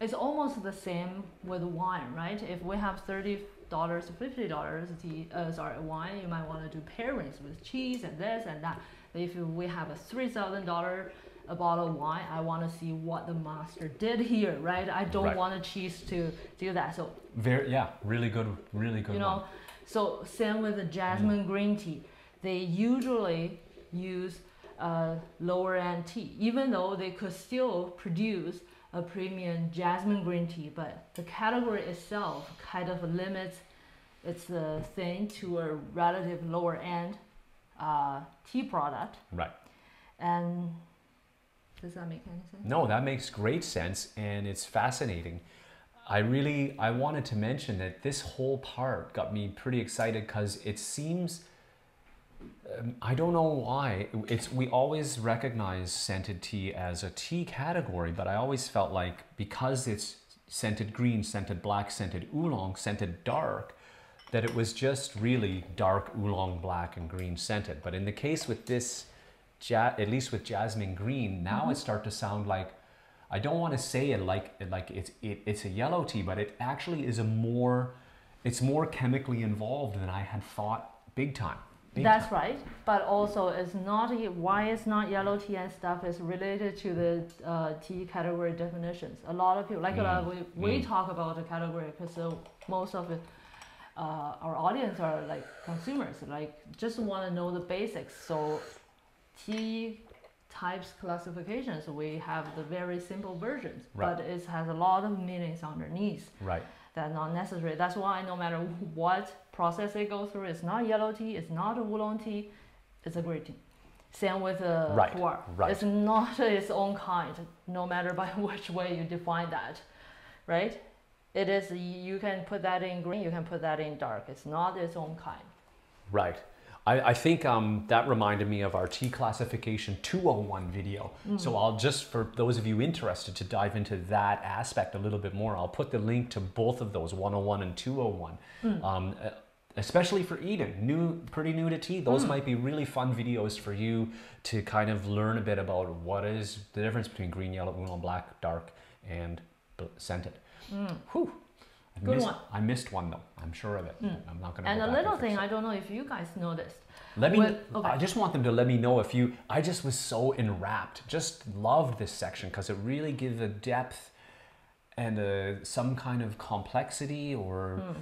it's almost the same with wine, right? If we have thirty dollars fifty dollars tea, uh, sorry, wine, you might want to do pairings with cheese and this and that. If we have a three thousand dollar a bottle of wine, I want to see what the master did here, right? I don't Right. want a cheese to do that. So Very, yeah, really good, really good you one. know, so same with the jasmine green tea. They usually use uh, lower end tea, even though they could still produce a premium jasmine green tea, but the category itself kind of limits its uh, thing to a relative lower end uh, tea product. Right. And does that make any sense? No, that makes great sense and it's fascinating. I really I wanted to mention that this whole part got me pretty excited because it seems um, I don't know why it's we always recognize scented tea as a tea category, but I always felt like because it's scented green, scented black, scented oolong, scented dark, that it was just really dark oolong, black, and green scented. But in the case with this, ja- at least with jasmine green, now it start to sound like I don't want to say it like like it's it, it's a yellow tea, but it actually is a more it's more chemically involved than I had thought. Big time. Big That's time. right, but also it's not why it's not yellow tea and stuff is related to the uh, tea category definitions. A lot of people like uh, Mm, we, we mm. talk about the category because uh, most of it, uh, our audience are like consumers, like just want to know the basics. So tea types classifications we have the very simple versions, Right. but it has a lot of meanings underneath Right. that not necessary. That's why no matter what process it goes through, it's not yellow tea, it's not a oolong tea, it's a green tea. Same with a Right, pu'er. right. It's not its own kind, no matter by which way you define that, right? It is. You can put that in green, you can put that in dark. It's not its own kind. Right. I, I think um, that reminded me of our tea classification 201 video. So I'll just, for those of you interested to dive into that aspect a little bit more, I'll put the link to both of those, 101 and 201. Um, uh, especially for Eden, new, pretty new to tea. Those might be really fun videos for you to kind of learn a bit about what is the difference between green, yellow, oolong, black, dark, and bl- scented. Whew. I Good missed, one. I missed one though. I'm sure of it. I'm not going to. And a little and thing, it. I don't know if you guys noticed. Let me. With- okay. I just want them to let me know if you. I just was so enwrapped. Just loved this section because it really gives a depth and a, some kind of complexity or Hmm.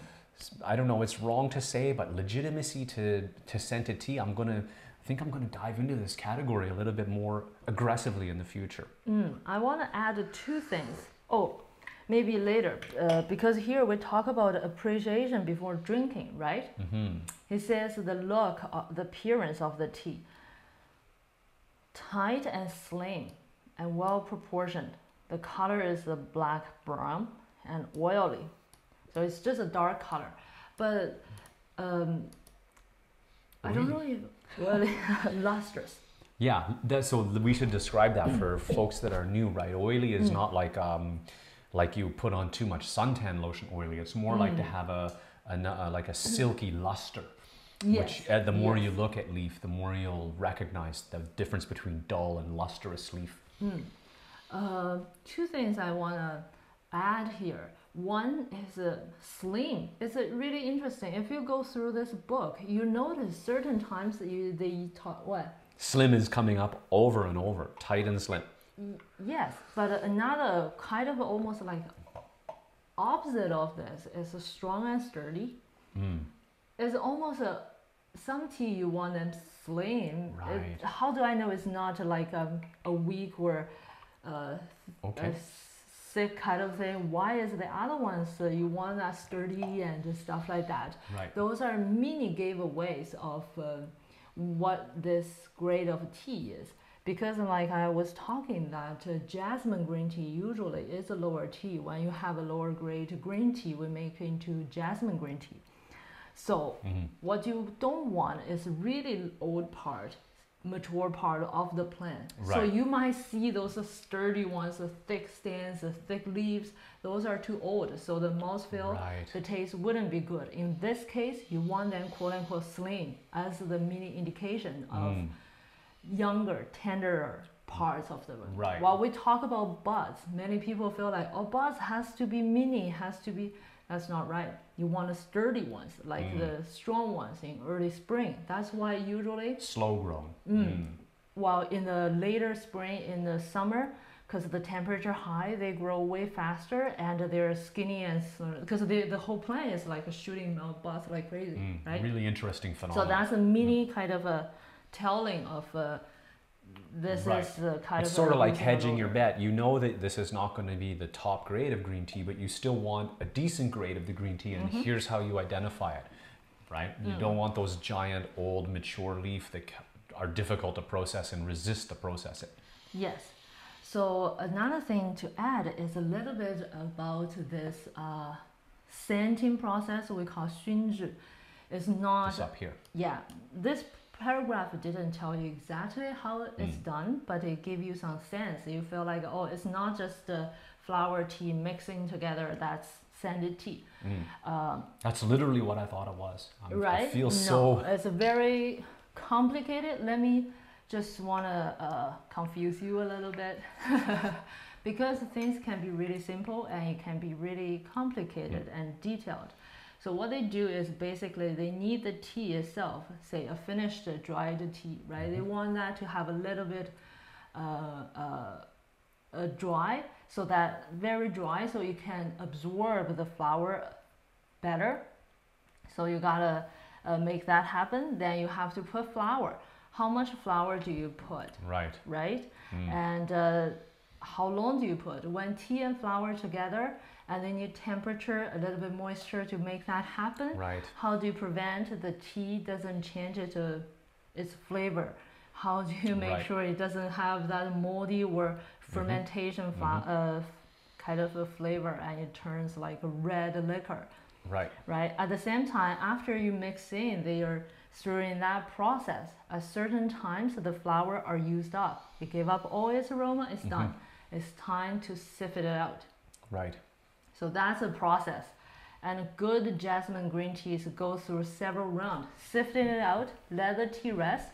I don't know, it's wrong to say, but legitimacy to, to scented tea, I'm gonna, I think I'm gonna dive into this category a little bit more aggressively in the future. Mm, I want to add two things. Oh, maybe later, uh, because here we talk about appreciation before drinking, right? Mm-hmm. He says the look, uh, the appearance of the tea, tight and slim and well proportioned. The color is a black brown and oily, so it's just a dark color. But um, I don't know if really lustrous. Yeah, that, so we should describe that for folks that are new, right? Oily is not like um, like you put on too much suntan lotion oily. It's more like to have a, uh, like a silky luster. Yes. Which uh, the more yes. you look at leaf, the more you'll recognize the difference between dull and lustrous leaf. Uh, two things I want to add here. One is uh, slim. It's uh, really interesting. If you go through this book, you notice certain times that you they talk what. Slim is coming up over and over, tight and slim. Yes, but another kind of almost like opposite of this is a strong and sturdy. Mm. It's almost a some tea you want them slim. It- how do I know it's not like um, a weak or uh, Okay. a sick kind of thing. Why is the other ones uh, you want that sturdy and stuff like that? Right. Those are mini giveaways of uh, what this grade of tea is. Because like I was talking that uh, jasmine green tea usually is a lower tea. When you have a lower grade green tea, we make into jasmine green tea. So Mhm. what you don't want is really old part, mature part of the plant. So you might see those sturdy ones, the thick stems, the thick leaves. Those are too old, so the mouthfeel, Right. the taste wouldn't be good. In this case, you want them quote unquote slim as the mini indication of Mm. Younger, tenderer parts of the Right. While we talk about buds, many people feel like oh buds has to be mini, has to be. That's not right. You want the sturdy ones, like Mm. the strong ones in early spring. That's why usually, Slow grown. Mm. while in the later spring, in the summer, because the temperature high, they grow way faster and they're skinny and because the the whole plant is like a shooting out buds like crazy, Mm. right? Really interesting phenomenon. So that's a mini kind of a telling of uh, this Right. is the kind it's of sort of like hedging your bet. You know that this is not going to be the top grade of green tea, but you still want a decent grade of the green tea, and Mhm. here's how you identify it, right? You Mm. don't want those giant, old, mature leaf that are difficult to process and resist the processing. Yes. So another thing to add is a little bit about this uh, scenting process we call 熏制. It's not This up here. yeah. This paragraph didn't tell you exactly how it's Mm. done, but it gave you some sense. You feel like oh, it's not just the flower tea mixing together. That's scented tea. Mm. Um, That's literally what I thought it was. I'm- right? I feel no, so. it's a very complicated. Let me just want to uh, confuse you a little bit because things can be really simple and it can be really complicated Mm. and detailed. So what they do is basically they need the tea itself, say a finished uh, dried tea, right? They Mhm. want that to have a little bit uh, uh, uh, dry, so that very dry, so you can absorb the flower better. So you gotta uh, make that happen. Then you have to put flower. How much flower do you put, Right. right? Mm. And uh, how long do you put? When tea and flower together, and then need temperature, a little bit moisture to make that happen. Right. How do you prevent the tea doesn't change it to its flavor? How do you make Right. sure it doesn't have that moldy or mm-hmm. fermentation fa- mm-hmm. uh, kind of a flavor and it turns like a red liquor? Right. right? At the same time, after you mix in, they are during that process. At certain times, the flower are used up. It gave up all its aroma. It's mm-hmm. done. It's time to sift it out. Right. So that's a process. And good jasmine green teas go through several rounds, sifting it out, let the tea rest,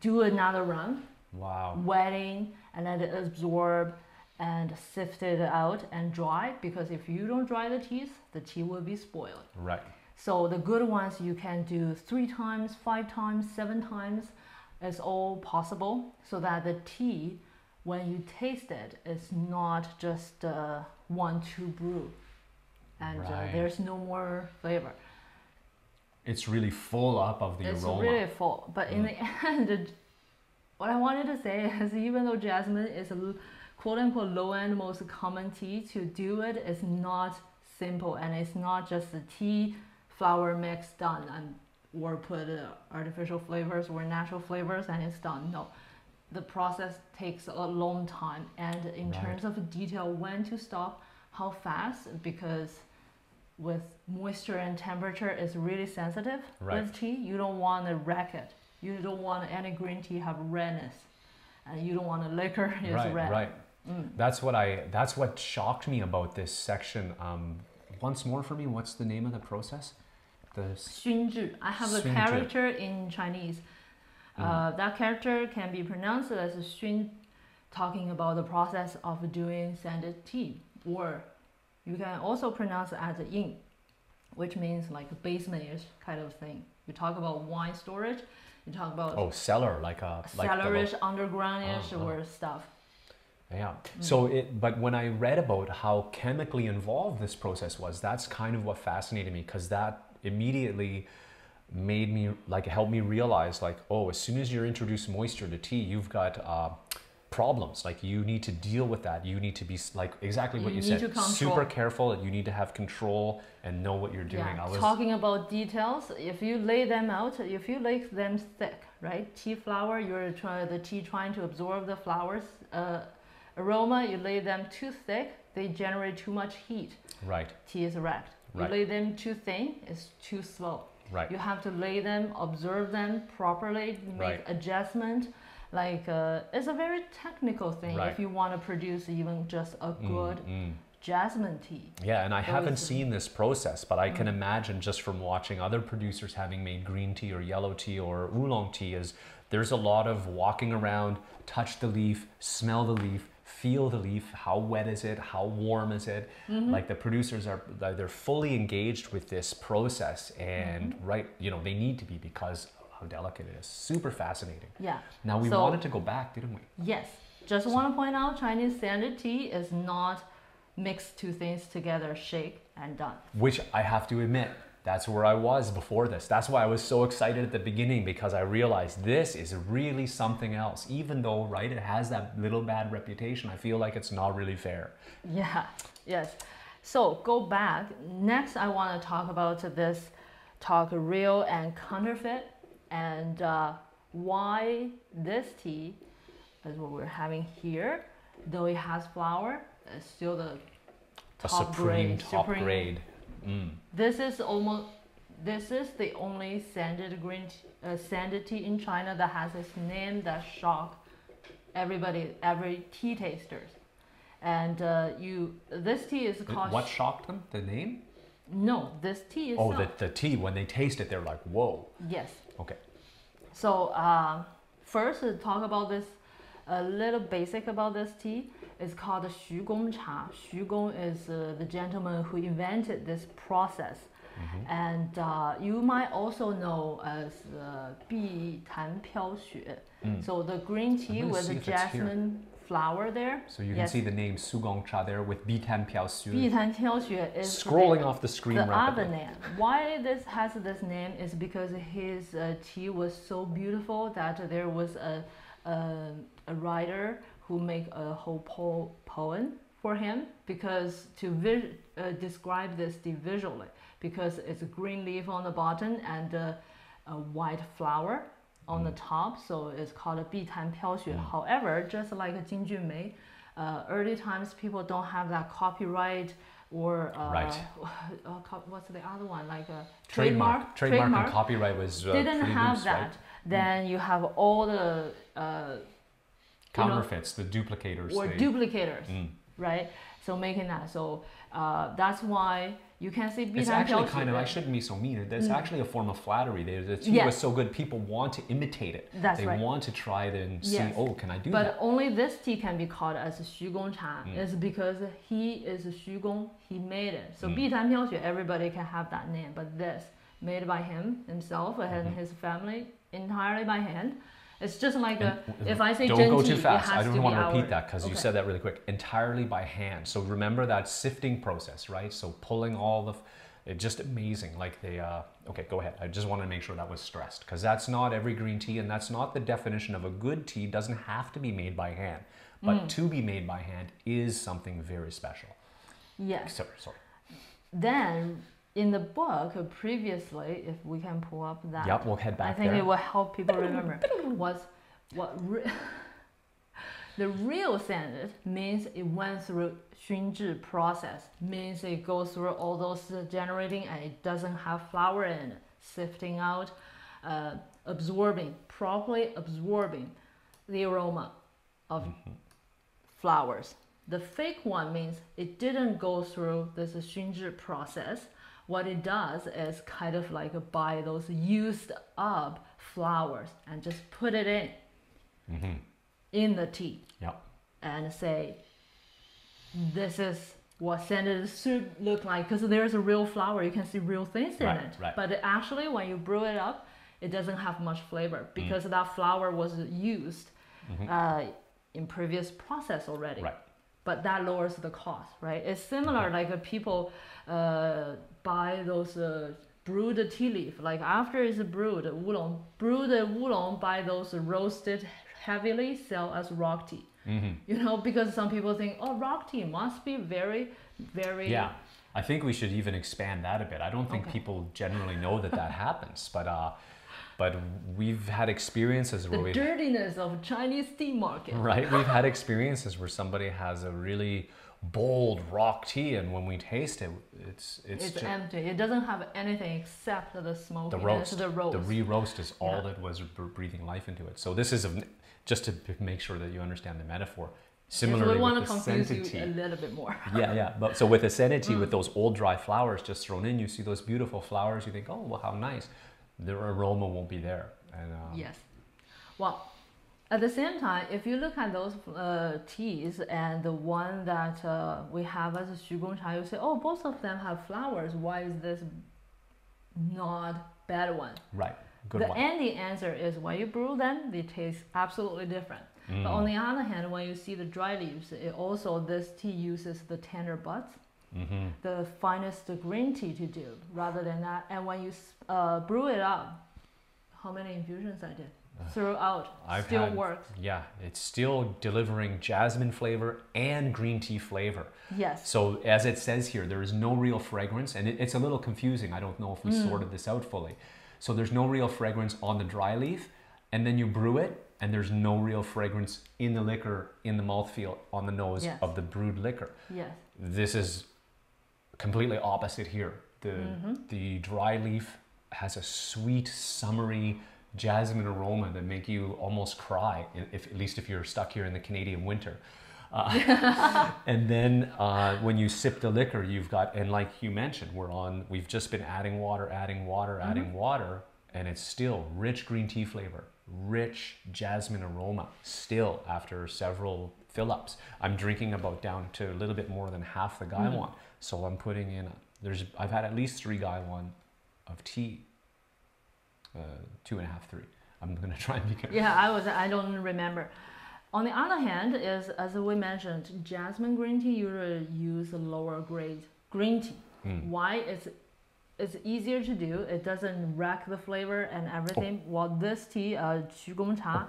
do another round, Wow. wetting, and let it absorb and sift it out and dry. Because if you don't dry the teas, the tea will be spoiled. Right. So the good ones you can do three times, five times, seven times. It's all possible so that the tea, when you taste it, it, is not just uh, one two brew. and uh, there's no more flavor. It's really full up of the it's aroma. really full. But in the end, what I wanted to say is even though jasmine is a quote unquote low end most common tea, to do it is not simple and it's not just the tea flower mix done and or put uh, artificial flavors or natural flavors and it's done. No the process takes a long time. And in right. terms of detail when to stop how fast because with moisture and temperature is really sensitive. Right. with tea you don't want to wreck it you don't want any green tea have redness. And you don't want a liquor is right, red. right. Mm. that's what i that's what shocked me about this section. Um, once more for me what's the name of the process? The Xunzhi. i have a character in chinese. Mm. Uh, that character can be pronounced as 熏, talking about the process of doing scented tea, or you can also pronounce it as a yin, which means like a basement-ish kind of thing. You talk about wine storage, you talk about oh cellar, like a like cellarish, undergroundish, Uh, uh. or stuff. Yeah. Mm. So it, but when I read about how chemically involved this process was, that's kind of what fascinated me because that immediately made me like helped me realize like, oh, as soon as you introduce moisture to tea, you've got uh, problems. Like you need to deal with that. You need to be like exactly what You you, said, super careful. You need to have control and know what you're doing. Yeah, I was talking about details, if you lay them out, if you lay them thick, right? Tea flower, you're trying the tea trying to absorb the flowers uh, aroma. You lay them too thick, they generate too much heat. right, Tea is wrecked. You Right. lay them too thin, it's too slow. Right, You have to lay them, observe them properly, make Right. adjustment. Like uh, it's a very technical thing Right. if you want to produce even just a Mm, good mm. jasmine tea. Yeah, and I haven't seen this process, but I can Mm. imagine just from watching other producers having made green tea or yellow tea or oolong tea is there's a lot of walking around, touch the leaf, smell the leaf, feel the leaf, how wet is it, how warm is it? Mm-hmm. Like the producers are, they're fully engaged with this process and Mm-hmm. right, you know, they need to be because of how delicate it is. Super fascinating. Yeah. Now we So- wanted to go back, didn't we? Yes. Just want to point out Chinese standard tea is not mix two things together, shake and done. which I have to admit, that's where I was before this. That's why I was so excited at the beginning because I realized this is really something else. Even though, right, it has that little bad reputation, I feel like it's not really fair. Yeah. Yes. So go back. Next, I want to talk about this talk real and counterfeit and uh, why this tea is what we're having here, though it has flower, it's still the A top supreme grade. top supreme grade. Mm. This is almost this is the only sanded green tea, uh, sanded tea in China that has this name that shock everybody, every tea tasters. And uh, you, this tea is called. What shocked them? The name? No, this tea is. Oh, the, the tea. When they taste it, they're like, whoa. Yes. Okay. So uh, first, uh, talk about this. A little basic about this tea is called Xu Gong Cha. Xu Gong is uh, the gentleman who invented this process. Mm-hmm. And uh, you might also know as uh, Bi Tan Piao Xue. Mm. So the green tea with the jasmine flower there. So you yes. can see the name Xu Gong Cha there with Bi Tan Piao Xue. Bi Tan Piao Xue is scrolling the, off the screen. The rapidly. other name. Why this has this name is because his uh, tea was so beautiful that there was a, a, a writer who made a whole po- poem for him because to vis- uh, describe this tea visually because it's a green leaf on the bottom and uh, a white flower on the top so it's called a 碧潭飘雪 Mm. however just like Jin Junmei uh, early times people don't have that copyright or uh, Right. uh, co- what's the other one like a Trademark, trademark trademark, and copyright was uh, didn't pretty have loose, that right? then you have all the counterfeits, you know, the duplicators, or they, duplicators, mm. right? So making that so uh, that's why you can see. It's actually kind of. I shouldn't be so mean. That's mm. actually a form of flattery. The tea yes. was so good, people want to imitate it. That's they right. want to try it and see. Yes. Oh, can I do but that? But only this tea can be called as Xu Gong Cha. Mm. It's because he is Xu Gong. He made it. So mm. Tan Piao Xue, everybody can have that name. But this made by him himself and mm -hmm. his family entirely by hand. It's just like a, if I say don't go too fast. I don't to want to repeat our- that because you said that really quick. Entirely by hand. So remember that sifting process, right? So pulling all the, f- it just amazing. Like they, uh, okay, go ahead. I just wanted to make sure that was stressed because that's not every green tea, and that's not the definition of a good tea. Doesn't have to be made by hand, but Mm. to be made by hand is something very special. Yes. Sorry, sorry. Then in the book previously, if we can pull up that, yep, we'll head back. I think there. it will help people remember was what re- the real standard means. It went through Xunzhi process means it goes through all those generating and it doesn't have flower in it, sifting out, uh, absorbing properly absorbing the aroma of mm-hmm. flowers. The fake one means it didn't go through this Xunzhi process what it does is kind of like buy those used up flowers and just put it in Mm-hmm. in the tea Yep. and say this is what scented should look like because there's a real flower you can see real things in it right. but actually when you brew it up it doesn't have much flavor Mm. because that flower was used uh, in previous process already Mm-hmm. Right. but that lowers the cost right it's similar like uh, people uh, buy those uh, brewed tea leaf like after it's brewed oolong brewed oolong buy those roasted heavily sell as rock tea Mm-hmm. you know because some people think oh rock tea must be very very Yeah, I think we should even expand that a bit. I don't think Okay. people generally know that that happens, but uh, but we've had experiences the where we dirtiness of chinese tea market right we've had experiences where somebody has a really bold rock tea, and when we taste it, it's it's, it's empty it doesn't have anything except the smoke the roast. the roast The re-roast is all Yeah. that was breathing life into it. So this is a, just to make sure that you understand the metaphor. Similarly, Yes, we want to confuse scented you a little bit more yeah, yeah. But so with a scented tea, Mm. with those old dry flowers just thrown in, you see those beautiful flowers. You think, oh, well, how nice. Their aroma won't be there. And um, Yes. Well, at the same time, if you look at those uh, teas and the one that uh, we have as a Xu Cha, you say, oh, both of them have flowers. Why is this not bad one? right, good the one. ending answer is when you brew them, they taste absolutely different. Mm. But on the other hand, when you see the dry leaves, it also this tea uses the tender buds hmm the finest green tea to do rather than that. And when you uh, brew it up, how many infusions I did throughout I've still had- works. Yeah, it's still delivering jasmine flavor and green tea flavor. Yes. So as it says here, there is no real fragrance, and it, it's a little confusing. I don't know if we Mm. sorted this out fully. So there's no real fragrance on the dry leaf, and then you brew it, and there's no real fragrance in the liquor, in the mouthfeel, on the nose Yes. of the brewed liquor. Yes. This is completely opposite here. The Mhm. the dry leaf has a sweet, summery jasmine aroma that make you almost cry, if at least if you're stuck here in the Canadian winter. Uh, and then uh, when you sip the liquor, you've got and like you mentioned, we're on. We've just been adding water, adding water, adding water, and it's still rich green tea flavor, rich jasmine aroma. Still after several fill-ups, I'm drinking about down to a little bit more than half the Gaiwan. So I'm putting in. There's I've had at least three Gaiwan of tea. Uh, two and a half, three. I'm gonna try and be careful. Yeah, I was. I don't remember. On the other hand, is as we mentioned, jasmine green tea usually use a lower grade green tea. Mm. Why? It's it's easier to do. It doesn't wreck the flavor and everything. While this tea, uh, 曲贡茶,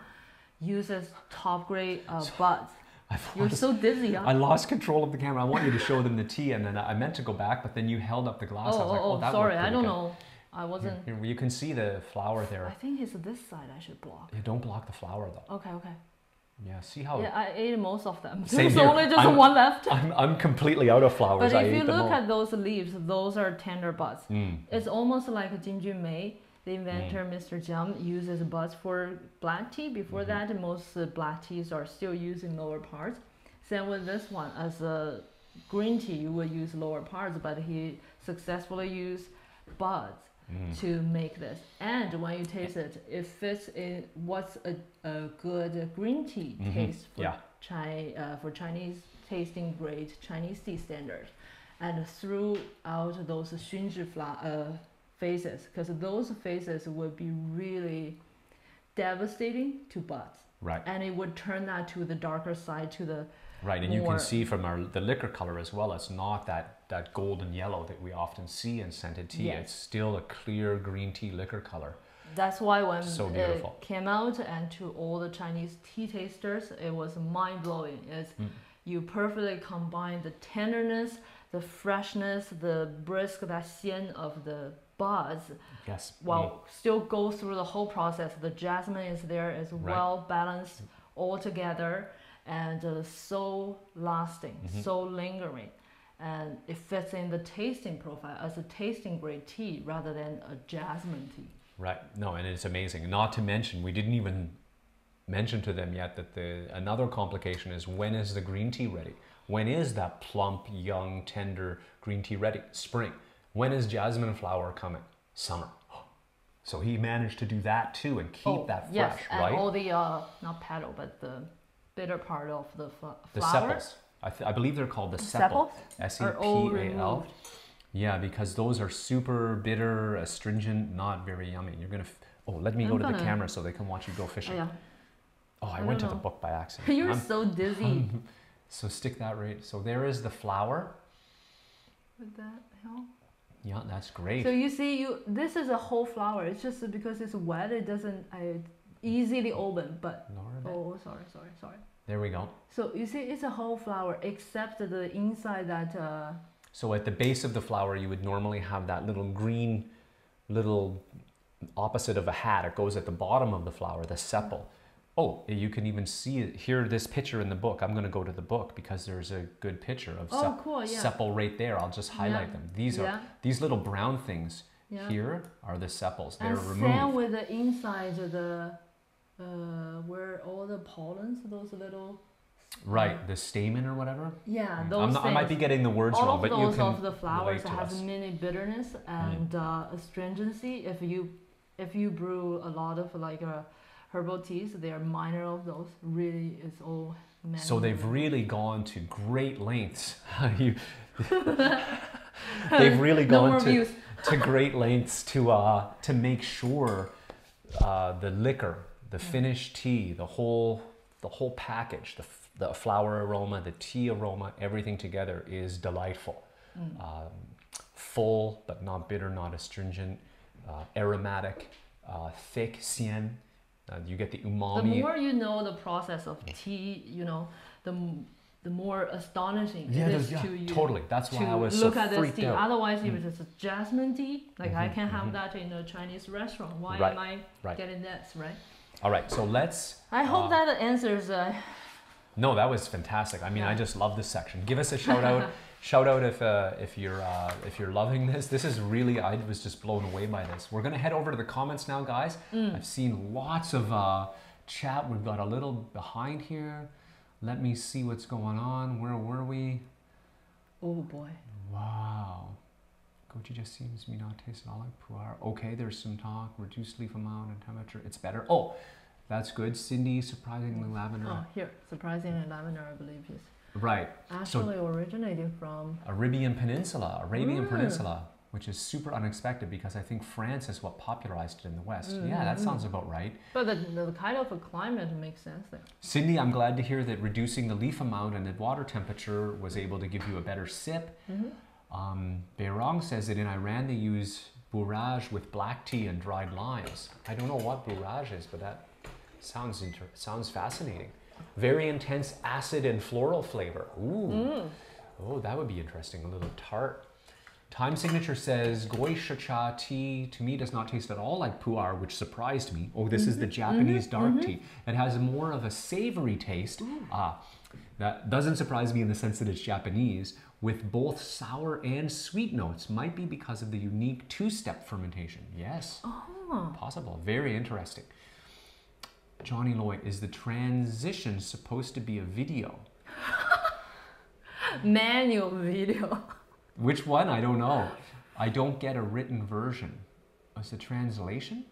uses top grade uh, buds. I've You're lost- so dizzy, huh? I lost control of the camera. I want you to show them the tea, and then I meant to go back, but then you held up the glass. oh, I was like, oh, oh, oh, that sorry. worked I pretty don't good." know. I wasn't. Here, you can see the flower there. I think it's this side I should block. You don't block the flower though. Okay, okay. Yeah, see how Yeah, I ate most of them. Same There's only just I'm- one left. I'm, I'm completely out of flowers. But I if you look at those leaves, those are tender buds. Mm. It's almost like a Jin Jun Mei. The inventor, Mr. Jiang, uses buds for black tea. Before Mhm. that, most uh, black teas are still using lower parts. Same with this one. As a green tea, you will use lower parts, but he successfully used buds Mm. to make this. And when you taste it, it fits in what's a, a good green tea Mhm. taste for Yeah. Chi, uh, for Chinese tasting great Chinese tea standard. And throughout those 熏制 fla- uh, phases, because those phases would be really devastating to buds. Right. And it would turn that to the darker side, to the Right, and you can see from our the liquor color as well. It's not that that golden yellow that we often see in scented tea. Yes. It's still a clear green tea liquor color. That's why when So it came out and to all the Chinese tea tasters, it was mind blowing. It's Mm. you perfectly combine the tenderness, the freshness, the brisk, that xian of the buds, Yes. while still go through the whole process. The jasmine is there as Right. well balanced all together and uh, so lasting, Mhm. so lingering. And it fits in the tasting profile as a tasting grade tea rather than a jasmine tea. Right. No, and it's amazing. Not to mention, we didn't even mention to them yet that the another complication is when is the green tea ready? When is that plump, young, tender green tea ready? Spring. When is jasmine flower coming? Summer. So he managed to do that too and keep Oh, that fresh, yes, and right? all the uh, not petal, but the bitter part of the fl- the flower. sepals. I, th- I believe they're called the Sepals sepal. S E P A L. Yeah, because those are super bitter, astringent, not very yummy. You're gonna. F- oh, let me go I'm to the camera so they can watch you go Oh, fishing. yeah, Oh, I, I went to the book by accident. you're I'm- so dizzy. so stick that right. So there is the flower. What the hell? Yeah, that's great. So you see, you this is a whole flower. It's just because it's wet, it doesn't I easily open. But oh, sorry, sorry, sorry. There we go. So you see, it's a whole flower except the inside that. Uh, So at the base of the flower, you would normally have that little green, little opposite of a hat. It goes at the bottom of the flower, the sepal. Oh, you can even see it here. This picture in the book. I'm going to go to the book because there's a good picture of oh, sep- cool, yeah. sepal right there. I'll just highlight Yeah. them. These are yeah, these little brown things here are the sepals. They're and same removed. with the inside of the uh, where all the pollens, those little Right, the stamen or whatever. yeah, Mm. those not, I might be getting the words all wrong, but you those can of the flowers has us. Mm. many bitterness and uh, astringency. If you if you brew a lot of like uh, herbal teas, they are minor of those. Really, it's all. So they've really gone to great lengths. you, they've really gone more to, to great lengths to uh, to make sure uh, the liquor, the finished tea, the whole the whole package, the, the flower aroma, the tea aroma, everything together is delightful. Mm. Um, full but not bitter, not astringent, uh, aromatic, uh, thick, xian. Uh, you get the umami. The more you know the process of tea, you know, the m- the more astonishing yeah, it is yeah, to you. totally. That's to why I was look so at this tea. out. Otherwise, if Mm. it's a jasmine tea, like I Mhm, can have mhm. that in a Chinese restaurant. Why Right, am I right. getting this, right? All right, so let's. I hope Uh, that answers. Uh, No, that was fantastic. I mean, I just love this section. Give us a shout out. shout out if uh, if you're uh, if you're loving this. This is really. I was just blown away by this. We're gonna head over to the comments now, guys. mm. I've seen lots of uh, chat. We've got a little behind here. Let me see what's going on. Where were we? Oh boy. Wow. Goji just seems me not taste all like pu'er. Okay, there's some talk. Reduced leaf amount and temperature. It's better. Oh, that's good. Cindy, surprisingly lavender. Oh, here, surprisingly lavender, I believe is Right. actually originated from. Arabian Peninsula, Arabian Mm. Peninsula, which is super unexpected because I think France is what popularized it in the West. Yeah, that Mm. sounds about right. But the, the kind of a climate makes sense there. Cindy, I'm glad to hear that reducing the leaf amount and the water temperature was able to give you a better sip. Mm-hmm. Um, Beirong says that in Iran they use borage with black tea and dried limes. I don't know what borage is, but that sounds inter- sounds fascinating. Very intense acid and floral flavor. Ooh. Mm. Oh, that would be interesting. A little tart. Time signature says goishi cha tea to me does not taste at all like pu'er, which surprised me. Oh, this is the Japanese dark tea. It has more of a savory taste. Ah, that doesn't surprise me in the sense that it's Japanese, with both sour and sweet notes. Might be because of the unique two-step fermentation. Yes, Oh. possible. Very interesting. Johnny Lloyd, is the transition supposed to be a video? Manual video. Which one? I don't know. I don't get a written version. Is the translation?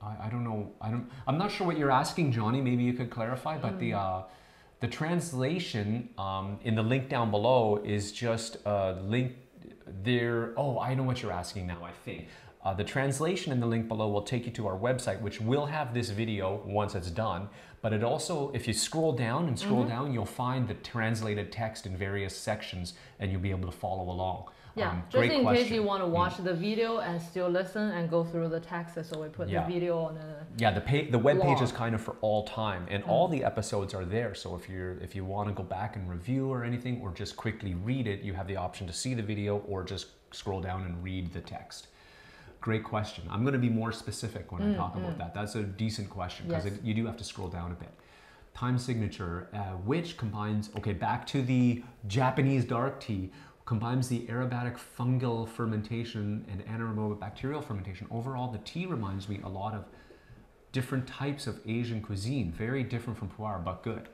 I, I don't know. I don't. I'm not sure what you're asking, Johnny. Maybe you could clarify. But the uh, the translation um, in the link down below is just a link there. Oh, I know what you're asking now. I think Uh, the translation in the link below will take you to our website, which will have this video once it's done. But it also, if you scroll down and scroll Mm-hmm. down, you'll find the translated text in various sections and you'll be able to follow along. Yeah, Um, just in question. case you want to watch the video and still listen and go through the text, so we put Yeah. the video on the. Yeah, the page, the web page is kind of for all time, and all the episodes are there. So if you're if you want to go back and review or anything, or just quickly read it, you have the option to see the video or just scroll down and read the text. Great question. I'm going to be more specific when I talk about that. That's a decent question because Yes. you do have to scroll down a bit. Time signature, uh, which combines okay, back to the Japanese dark tea, combines the aromatic fungal fermentation and anaerobic bacterial fermentation. Overall, the tea reminds me a lot of different types of Asian cuisine, very different from pu'er, but good.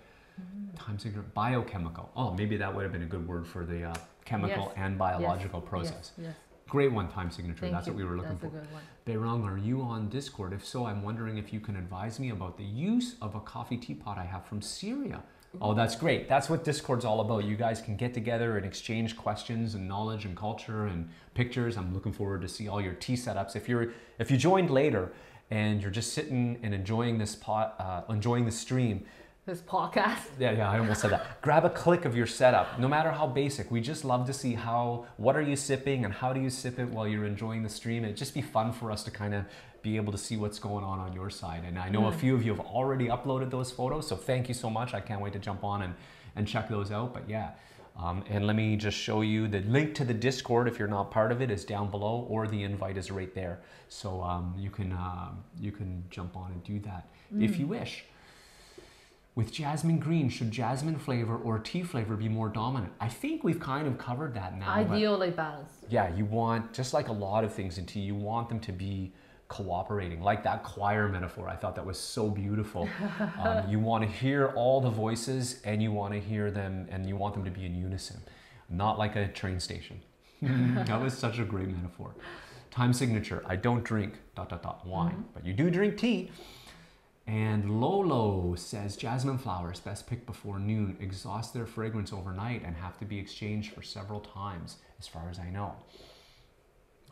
Time signature, biochemical. Oh, maybe that would have been a good word for the uh, chemical Yes. and biological process. Yes, yes. Great one, time signature. Thank That's you. what we were looking That's for. a good one. Beirang, are you on Discord? If so, I'm wondering if you can advise me about the use of a coffee teapot I have from Syria. Oh, that's great. That's what Discord's all about. You guys can get together and exchange questions and knowledge and culture and pictures. I'm looking forward to see all your tea setups. If you're if you joined later and you're just sitting and enjoying this pot, uh, enjoying the stream, This podcast. yeah, yeah, I almost said that. Grab a click of your setup, no matter how basic. We just love to see how, what are you sipping and how do you sip it while you're enjoying the stream. It'd just be fun for us to kind of be able to see what's going on on your side. And I know a few of you have already uploaded those photos, so thank you so much. I can't wait to jump on and, and check those out. But yeah, um, and let me just show you the link to the Discord if you're not part of it is down below, or the invite is right there. So um, you can uh, you can jump on and do that if you wish. With jasmine green, should jasmine flavor or tea flavor be more dominant? I think we've kind of covered that now. Ideally balanced. yeah, you want, just like a lot of things in tea, you want them to be cooperating. Like that choir metaphor, I thought that was so beautiful. um, you want to hear all the voices and you want to hear them and you want them to be in unison, not like a train station. that was such a great metaphor. Time signature, I don't drink dot dot dot wine, but you do drink tea. And Lolo says jasmine flowers best picked before noon, exhaust their fragrance overnight, and have to be exchanged for several times, as far as I know.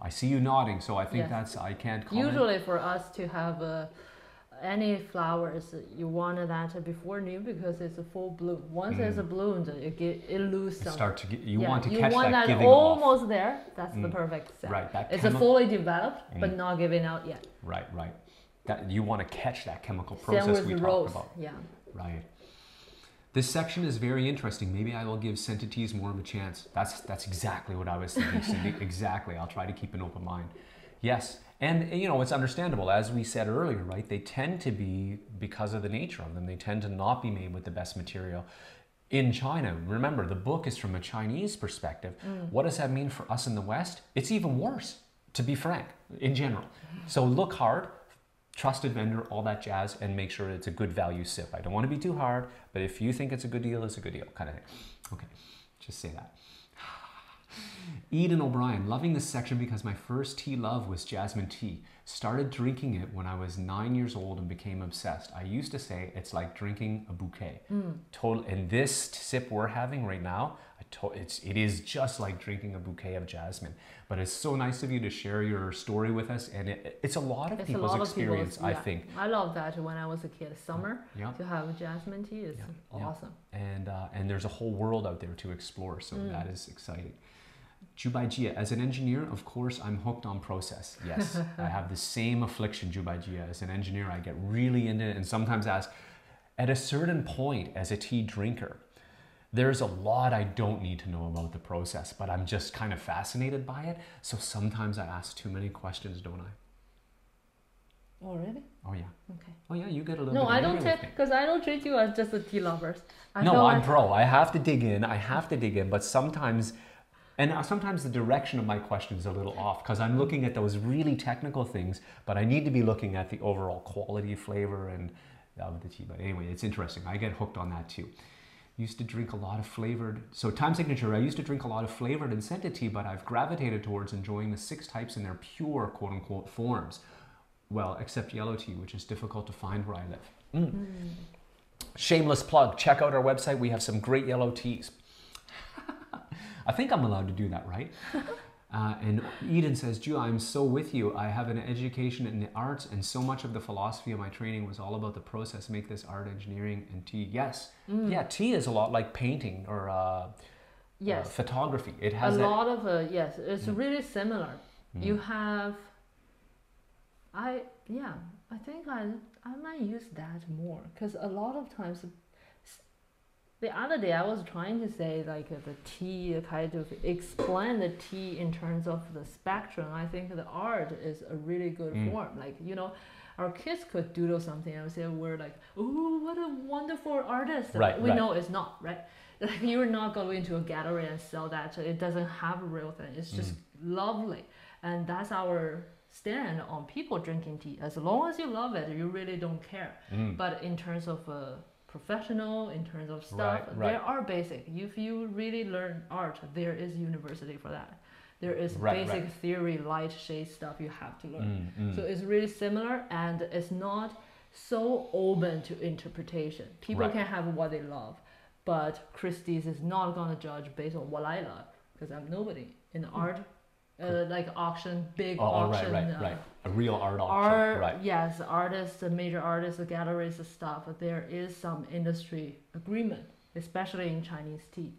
I see you nodding, so I think Yes. that's I can't comment. Usually for us to have uh, any flowers, you want that before noon because it's a full bloom. Once it's bloomed, it get, it lose You some. start to get, you yeah, want to you catch want that, that, giving off. almost there. That's the Mm. perfect set. Right, that It's a fully developed, but Mm. not giving out yet. Right, right. That you want to catch that chemical process we the talked rose. about. Yeah. Right. This section is very interesting. Maybe I will give scented teas more of a chance. That's that's exactly what I was thinking, Cindy. exactly. I'll try to keep an open mind. Yes, and you know it's understandable. As we said earlier, right? They tend to be because of the nature of them. They tend to not be made with the best material. In China, remember the book is from a Chinese perspective. Mm. What does that mean for us in the West? It's even worse, to be frank, in general. So look hard, trusted vendor, all that jazz, and make sure it's a good value sip. I don't want to be too hard, but if you think it's a good deal, it's a good deal, kind of thing. Okay, just say that. Eden O'Brien, loving this section because my first tea love was jasmine tea. Started drinking it when I was nine years old and became obsessed. I used to say it's like drinking a bouquet. Hmm. Total, and this sip we're having right now, it's it is just like drinking a bouquet of jasmine. But it's so nice of you to share your story with us, and it, it's a lot of It's people's lot of experience, people's. I think. I love that when I was a kid. Summer Yeah. to have jasmine tea is Yeah, yeah. awesome. and uh, and there's a whole world out there to explore. So Mm. that is exciting. Jubaijia, as an engineer, of course, I'm hooked on process. Yes, I have the same affliction, Jubaijia. As an engineer, I get really into it and sometimes ask, at a certain point, as a tea drinker, there's a lot I don't need to know about the process, but I'm just kind of fascinated by it. So sometimes I ask too many questions, don't I? Oh really? Oh yeah. Okay. Oh yeah, you get a little. No, I don't because I don't treat you as just a tea lovers. I no, I'm pro. I have to dig in. I have to dig in, but sometimes, and sometimes the direction of my question is a little off because I'm looking at those really technical things, but I need to be looking at the overall quality, flavor, and of the tea. But anyway, it's interesting. I get hooked on that too. Used to drink a lot of flavored. So time signature. I used to drink a lot of flavored and scented tea, but I've gravitated towards enjoying the six types in their pure quote unquote forms. Well, except yellow tea, which is difficult to find where I live. Mm. Shameless plug. Check out our website. We have some great yellow teas. I think I'm allowed to do that, right? Uh, and Eden says, Ju, I'm so with you. I have an education in the arts, and so much of the philosophy of my training was all about the process, make this art, engineering, and tea. Yes. Mm. Yeah, tea is a lot like painting or uh, Yes. uh, photography. It a has that. lot of uh, yes it's Mm. really similar Mm. you have i yeah i think i i might use that more because a lot of times the other day i was trying to say like uh, the tea kind of explain the tea in terms of the spectrum. I think the art is a really good Mm. form. Like you know our kids could doodle something and say we're like oh what a wonderful artist. Right, we right. know it's not right? Like you're not going into a gallery and sell that it doesn't have a real thing. It's just lovely. And that's our stand on people drinking tea. As long as you love it you really don't care. Mm. but in terms of uh, professional in terms of stuff. Right, right. there are basic if you really learn art there is university for that. There is Right, basic theory light shade stuff you have to learn. Mm, mm. so it's really similar and it's not so open to interpretation. People can have what they love, but Christie's is not gonna judge based on what I love because I'm nobody. In art, uh, like auction, big oh, oh, right, auction. right, uh, right. A real art auction. Art, right. yes, artists, the major artists, the galleries, and stuff. There is some industry agreement, especially in Chinese tea.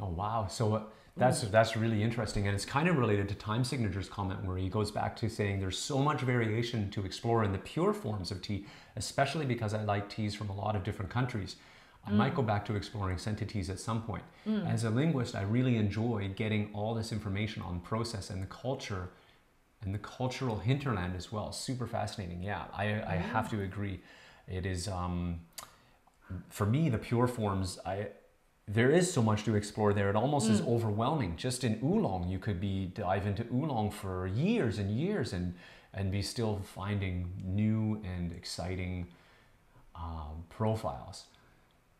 Oh wow! So uh, that's that's really interesting, and it's kind of related to Time Signature's comment, where he goes back to saying there's so much variation to explore in the pure forms of tea, especially because I like teas from a lot of different countries. I might go back to exploring scented teas at some point. As a linguist, I really enjoy getting all this information on process and the culture, and the cultural hinterland as well. Super fascinating. Yeah, I I have to agree. It is. Um, for me, the pure forms, I there is so much to explore there. It almost is overwhelming. Just in oolong, you could be dive into oolong for years and years and and be still finding new and exciting um, profiles.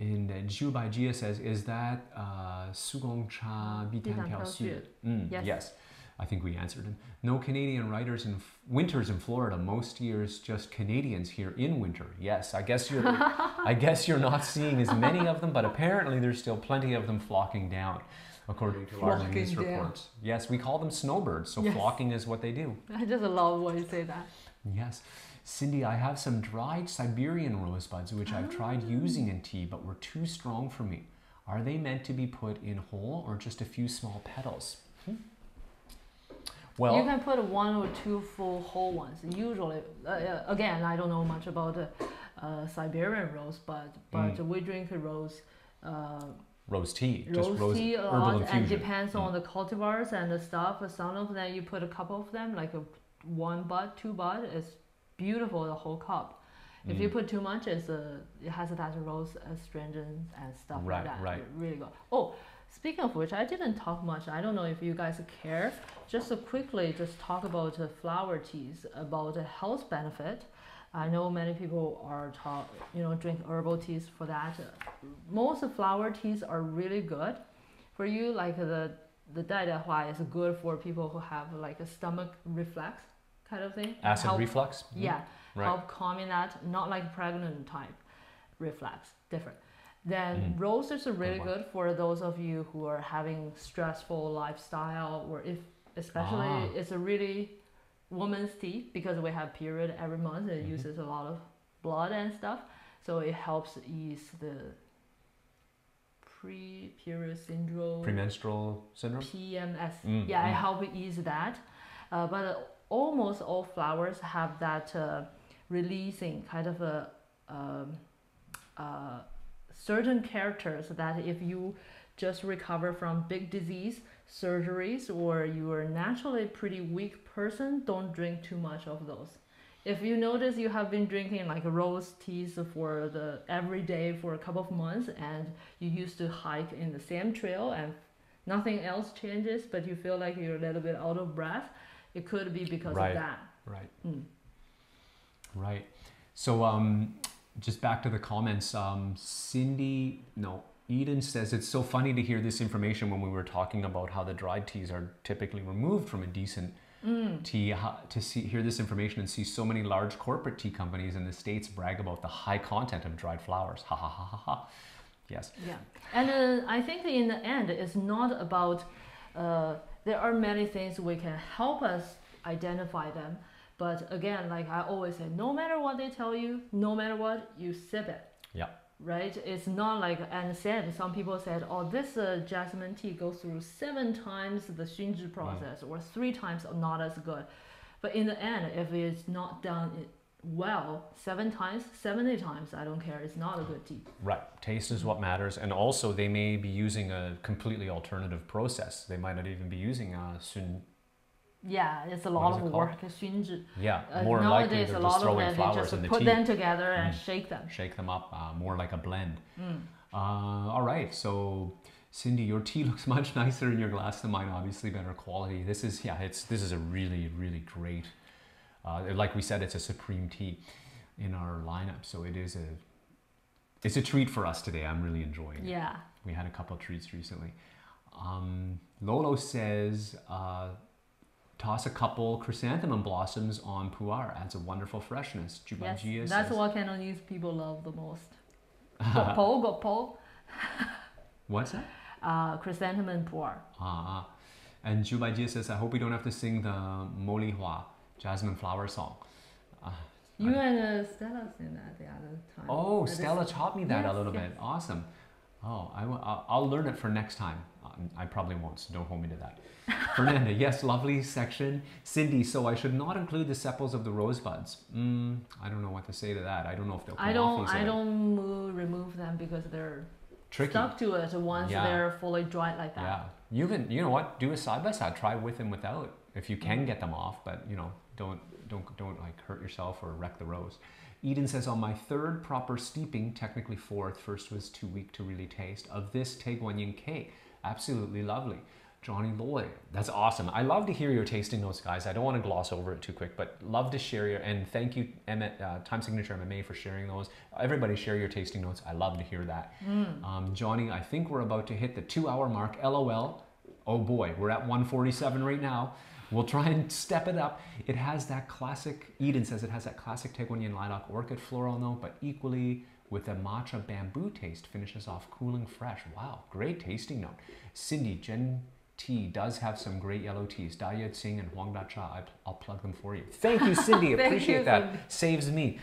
And uh, Zhu Bai Jia says, is that uh, Xu Gong Cha Bitan Xu? Mm, Yes. I think we answered him. No Canadian writers in f- winters in Florida. Most years, just Canadians here in winter. Yes, I guess you're. I guess you're not seeing as many of them, but apparently there's still plenty of them flocking down, according to our news down. reports. Yes, we call them snowbirds. So Yes. flocking is what they do. I just love when you say that. Yes. Cindy, I have some dried Siberian rosebuds which I've tried Ah. using in tea but were too strong for me. Are they meant to be put in whole or just a few small petals? Hmm. Well, you can put one or two full whole ones. Usually, uh, uh, again, I don't know much about uh, uh, Siberian rose, but but Mm. we drink rose. Uh, rose tea, just rose, rose tea a herbal lot, infusion. and depends on Mm. the cultivars and the stuff. Some of them you put a couple of them, like a one bud, two bud, it's beautiful. The whole cup. If you Mm. put too much, it's uh, it has that rose astringent and stuff Right, like that. right. Really good. Oh, speaking of which, I didn't talk much. I don't know if you guys care. Just to quickly, just talk about uh, flower teas, about the health benefit. I know many people are talk, you know, drink herbal teas for that. Most flower teas are really good for you. Like the the Dai Hua is good for people who have like a stomach reflex kind of thing. Acid Help- reflux? Mm. yeah, Right. help calming that. Not like pregnant type reflex, different. Then Mm. rose is really wow. good for those of you who are having stressful lifestyle, or if especially Ah. it's a really woman's tea because we have period every month. It Mhm. uses a lot of blood and stuff, so it helps ease the pre-period syndrome. Premenstrual syndrome? PMS. Mm, yeah, I mm. help ease that. Uh, but almost all flowers have that uh, releasing kind of a um, uh, certain characters that if you just recover from big disease, surgeries, or you are naturally a pretty weak person, don't drink too much of those. If you notice you have been drinking like rose teas for the every day for a couple of months and you used to hike in the same trail and nothing else changes, but you feel like you're a little bit out of breath, it could be because Right. of that. Right. Mm. Right. So, um, just back to the comments. Um, Cindy, no, Eden says it's so funny to hear this information when we were talking about how the dried teas are typically removed from a decent Mm. tea. To see hear this information and see so many large corporate tea companies in the states brag about the high content of dried flowers. Ha ha ha ha ha. Yes. Yeah, and uh, I think in the end, it's not about uh, there are many things we can help us identify them. But again, like I always say, no matter what they tell you, no matter what, you sip it. Yeah. Right? It's not like, and said, some people said, oh, this uh, jasmine tea goes through seven times the Xunzhi Mm. process or three times not as good. But in the end, if it's not done it well, seven times, 70 times, I don't care, it's not a good tea. Right. Taste is what matters. And also, they may be using a completely alternative process. They might not even be using a sun. Yeah, it's a lot of work. Yeah, Uh, more likely nowadays, they're a just lot of throwing flowers in the put tea, them together and Mm. shake them. shake them up, uh, more like a blend. Mm. Uh, all right, so Cindy, your tea looks much nicer in your glass than mine. Obviously, better quality. This is yeah, it's this is a really really great. Uh, like we said, it's a supreme tea in our lineup, so it is a. It's a treat for us today. I'm really enjoying it. Yeah. We had a couple of treats recently. Um, Lolo says, uh, toss a couple chrysanthemum blossoms on pu'er. Adds a wonderful freshness. Yes, Jubaijia that's says, what Cantonese people love the most. Got po, got po. What's that? Uh, chrysanthemum pu'er. Ah, and Jubaijia says, I hope we don't have to sing the Moli Hua jasmine flower song. You and uh, Stella sang that the other time. Oh, That is- Stella taught me that a little yes. bit. Awesome. Oh, I, will- I'll I'll learn it for next time. Um, I probably won't, so don't hold me to that. Fernanda, yes, lovely section. Cindy, so I should not include the sepals of the rosebuds. Mm, I don't know what to say to that. I don't know if they'll come I don't. I don't move, remove them because they're Tricky. stuck to it once Yeah. they're fully dried like that. Yeah, you can. You know what? Do a side by side. Try with and without, if you can get them off. But you know, don't don't don't like hurt yourself or wreck the rose. Eden says on my third proper steeping, technically fourth. First was too weak to really taste. Of this Tieguanyin cake, absolutely lovely. Johnny Lloyd, that's awesome. I love to hear your tasting notes, guys. I don't want to gloss over it too quick, but love to share your and thank you, Emmett, uh, Time Signature MMA, for sharing those. Everybody share your tasting notes. I love to hear that. Um, Johnny, I think we're about to hit the two-hour mark. LOL. Oh boy, we're at 147 right now. We'll try and step it up. It has that classic, Eden says it has that classic Tieguanyin lilac orchid floral note, but equally with a matcha bamboo taste, finishes off cooling fresh. Wow, great tasting note. Cindy, Jen T does have some great yellow teas. Dayat Singh and Huang Da Cha, I- I'll plug them for you. Thank you, Cindy. Appreciate you, that. Cindy. Saves me.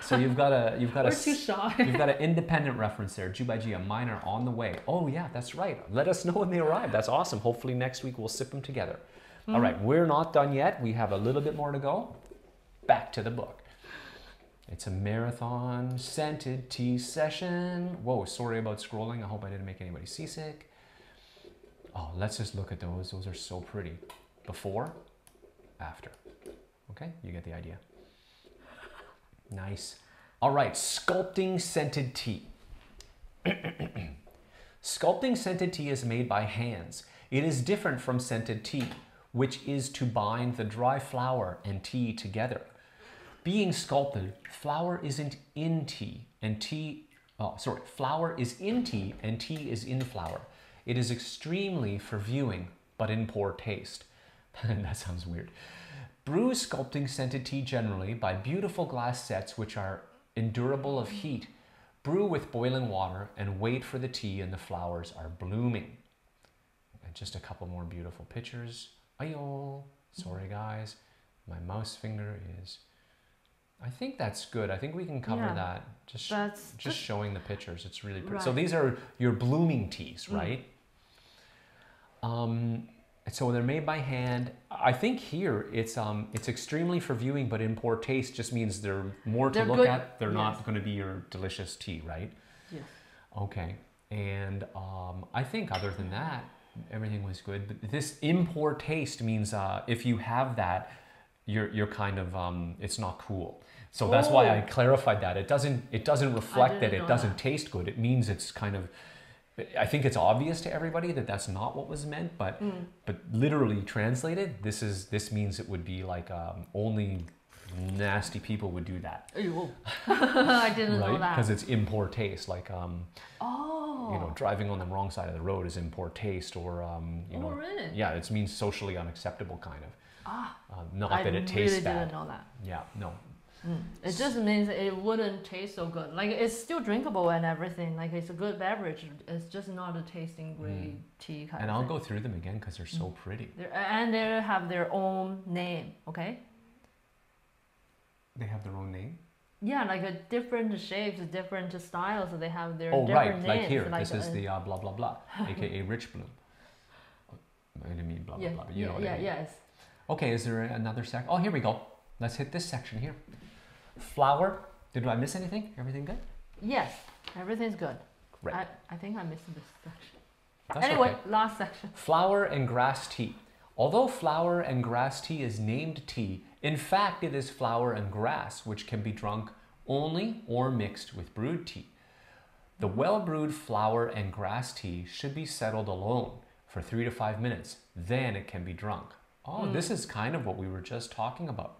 So you've got a you've got We're a too shy. You've got an independent reference there. Jubaiji, mine are on the way. Oh, yeah, that's right. Let us know when they arrive. That's awesome. Hopefully, next week we'll sip them together. All right, mm-hmm. we're not done yet. We have a little bit more to go. Back to the book. It's a marathon scented tea session. Whoa, sorry about scrolling. I hope I didn't make anybody seasick. Oh, let's just look at those. Those are so pretty. Before, after. Okay, you get the idea. Nice. All right, sculpting scented tea. Sculpting scented tea is made by hands. It is different from scented tea, which is to bind the dry flower and tea together. Being sculpted, flour isn't in tea, and tea, oh, sorry, flour is in tea, and tea is in flour. It is extremely for viewing, but in poor taste. that sounds weird. Brew sculpting scented tea generally by beautiful glass sets which are endurable of heat. Brew with boiling water and wait for the tea and the flowers are blooming. And just a couple more beautiful pictures. Ayo, sorry guys, my mouse finger is. I think that's good. I think we can cover Yeah, that. Just That's just showing the pictures. It's really pretty. So these are your blooming teas, Mm. right? Um, so they're made by hand. I think here it's um it's extremely for viewing, but in poor taste just means they're more to They're look good, at. They're yes. not going to be your delicious tea, right? yes. Okay. And um, I think other than that, everything was good. But this in poor taste means uh, if you have that, you're you're kind of um, it's not cool. So that's why I Oh. clarified that. It doesn't it doesn't reflect that it doesn't that. taste good. It means it's kind of I think it's obvious to everybody that that's not what was meant, but Mm. but literally translated, this is this means it would be like um, only nasty people would do that, I didn't know right? that. Because it's in poor taste, like um, oh. you know, driving on the wrong side of the road is in poor taste, or um, you oh, know, really? yeah, it means socially unacceptable kind of. Ah, Um, not I that it really tastes didn't bad. know that. Yeah, no. Mm. It just means it wouldn't taste so good. Like it's still drinkable and everything. Like it's a good beverage. It's just not a tasting great tea kind Mm. And I'll thing. go through them again because they're so pretty. They're- and they have their own name. Okay. They have their own name. Yeah, like a different shapes, different styles. They have their Oh, different right. names. Like here, like, this is uh, the uh, blah blah blah, aka Rich Bloom. I didn't mean blah blah yeah, blah, but you yeah, know what yeah, I mean. yes. Okay, is there another sec? Oh, here we go. Let's hit this section here. Flower. Did I miss anything? Everything good? Yes, everything's good. Great. I, I think I missed this section. That's anyway, okay. last section. Flower and grass tea. Although flower and grass tea is named tea, in fact it is flour and grass which can be drunk only or mixed with brewed tea. The well brewed flour and grass tea should be settled alone for three to five minutes. Then it can be drunk. Oh, Mm. this is kind of what we were just talking about.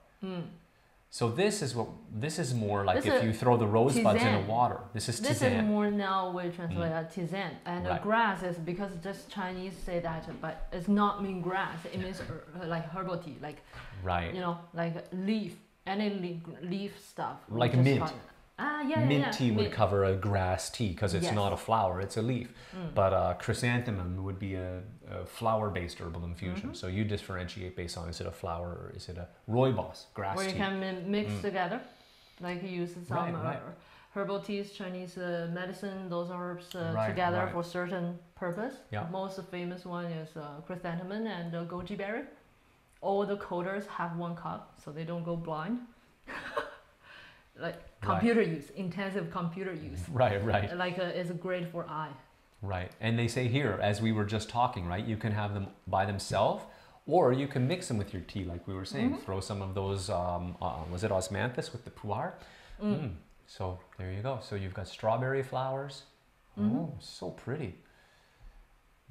So this is what this is more like This if you throw the rosebuds in the water. This is This is more now we translate as tisane. And Right. grass is because just Chinese say that, but it's not mean grass. It means uh, like herbal tea, like right. you know, like leaf, any leaf, leaf stuff. Like mint. Ah, yeah, Mint yeah. tea would mint. cover a grass tea because it's Yes. not a flower, it's a leaf. Mm. But uh, chrysanthemum would be a, a flower-based herbal infusion. Mhm. So you differentiate based on is it a flower or is it a rooibos grass you tea? can mi- mix Mm. together, like you use some Right, uh, right. herbal teas, Chinese uh, medicine, those herbs uh, Right, together for certain purpose. Yeah. Most famous one is uh, chrysanthemum and uh, goji berry. All the coders have one cup, so they don't go blind. like computer use, intensive computer use. Right, right, Like uh, it's great for eye. right. And they say here, as we were just talking, right, you can have them by themselves. Or you can mix them with your tea, like we were saying. Mhm. Throw some of those, um, uh, was it osmanthus with the pu'er? Mm. Mm. So there you go. So you've got strawberry flowers. Mhm. Oh, so pretty.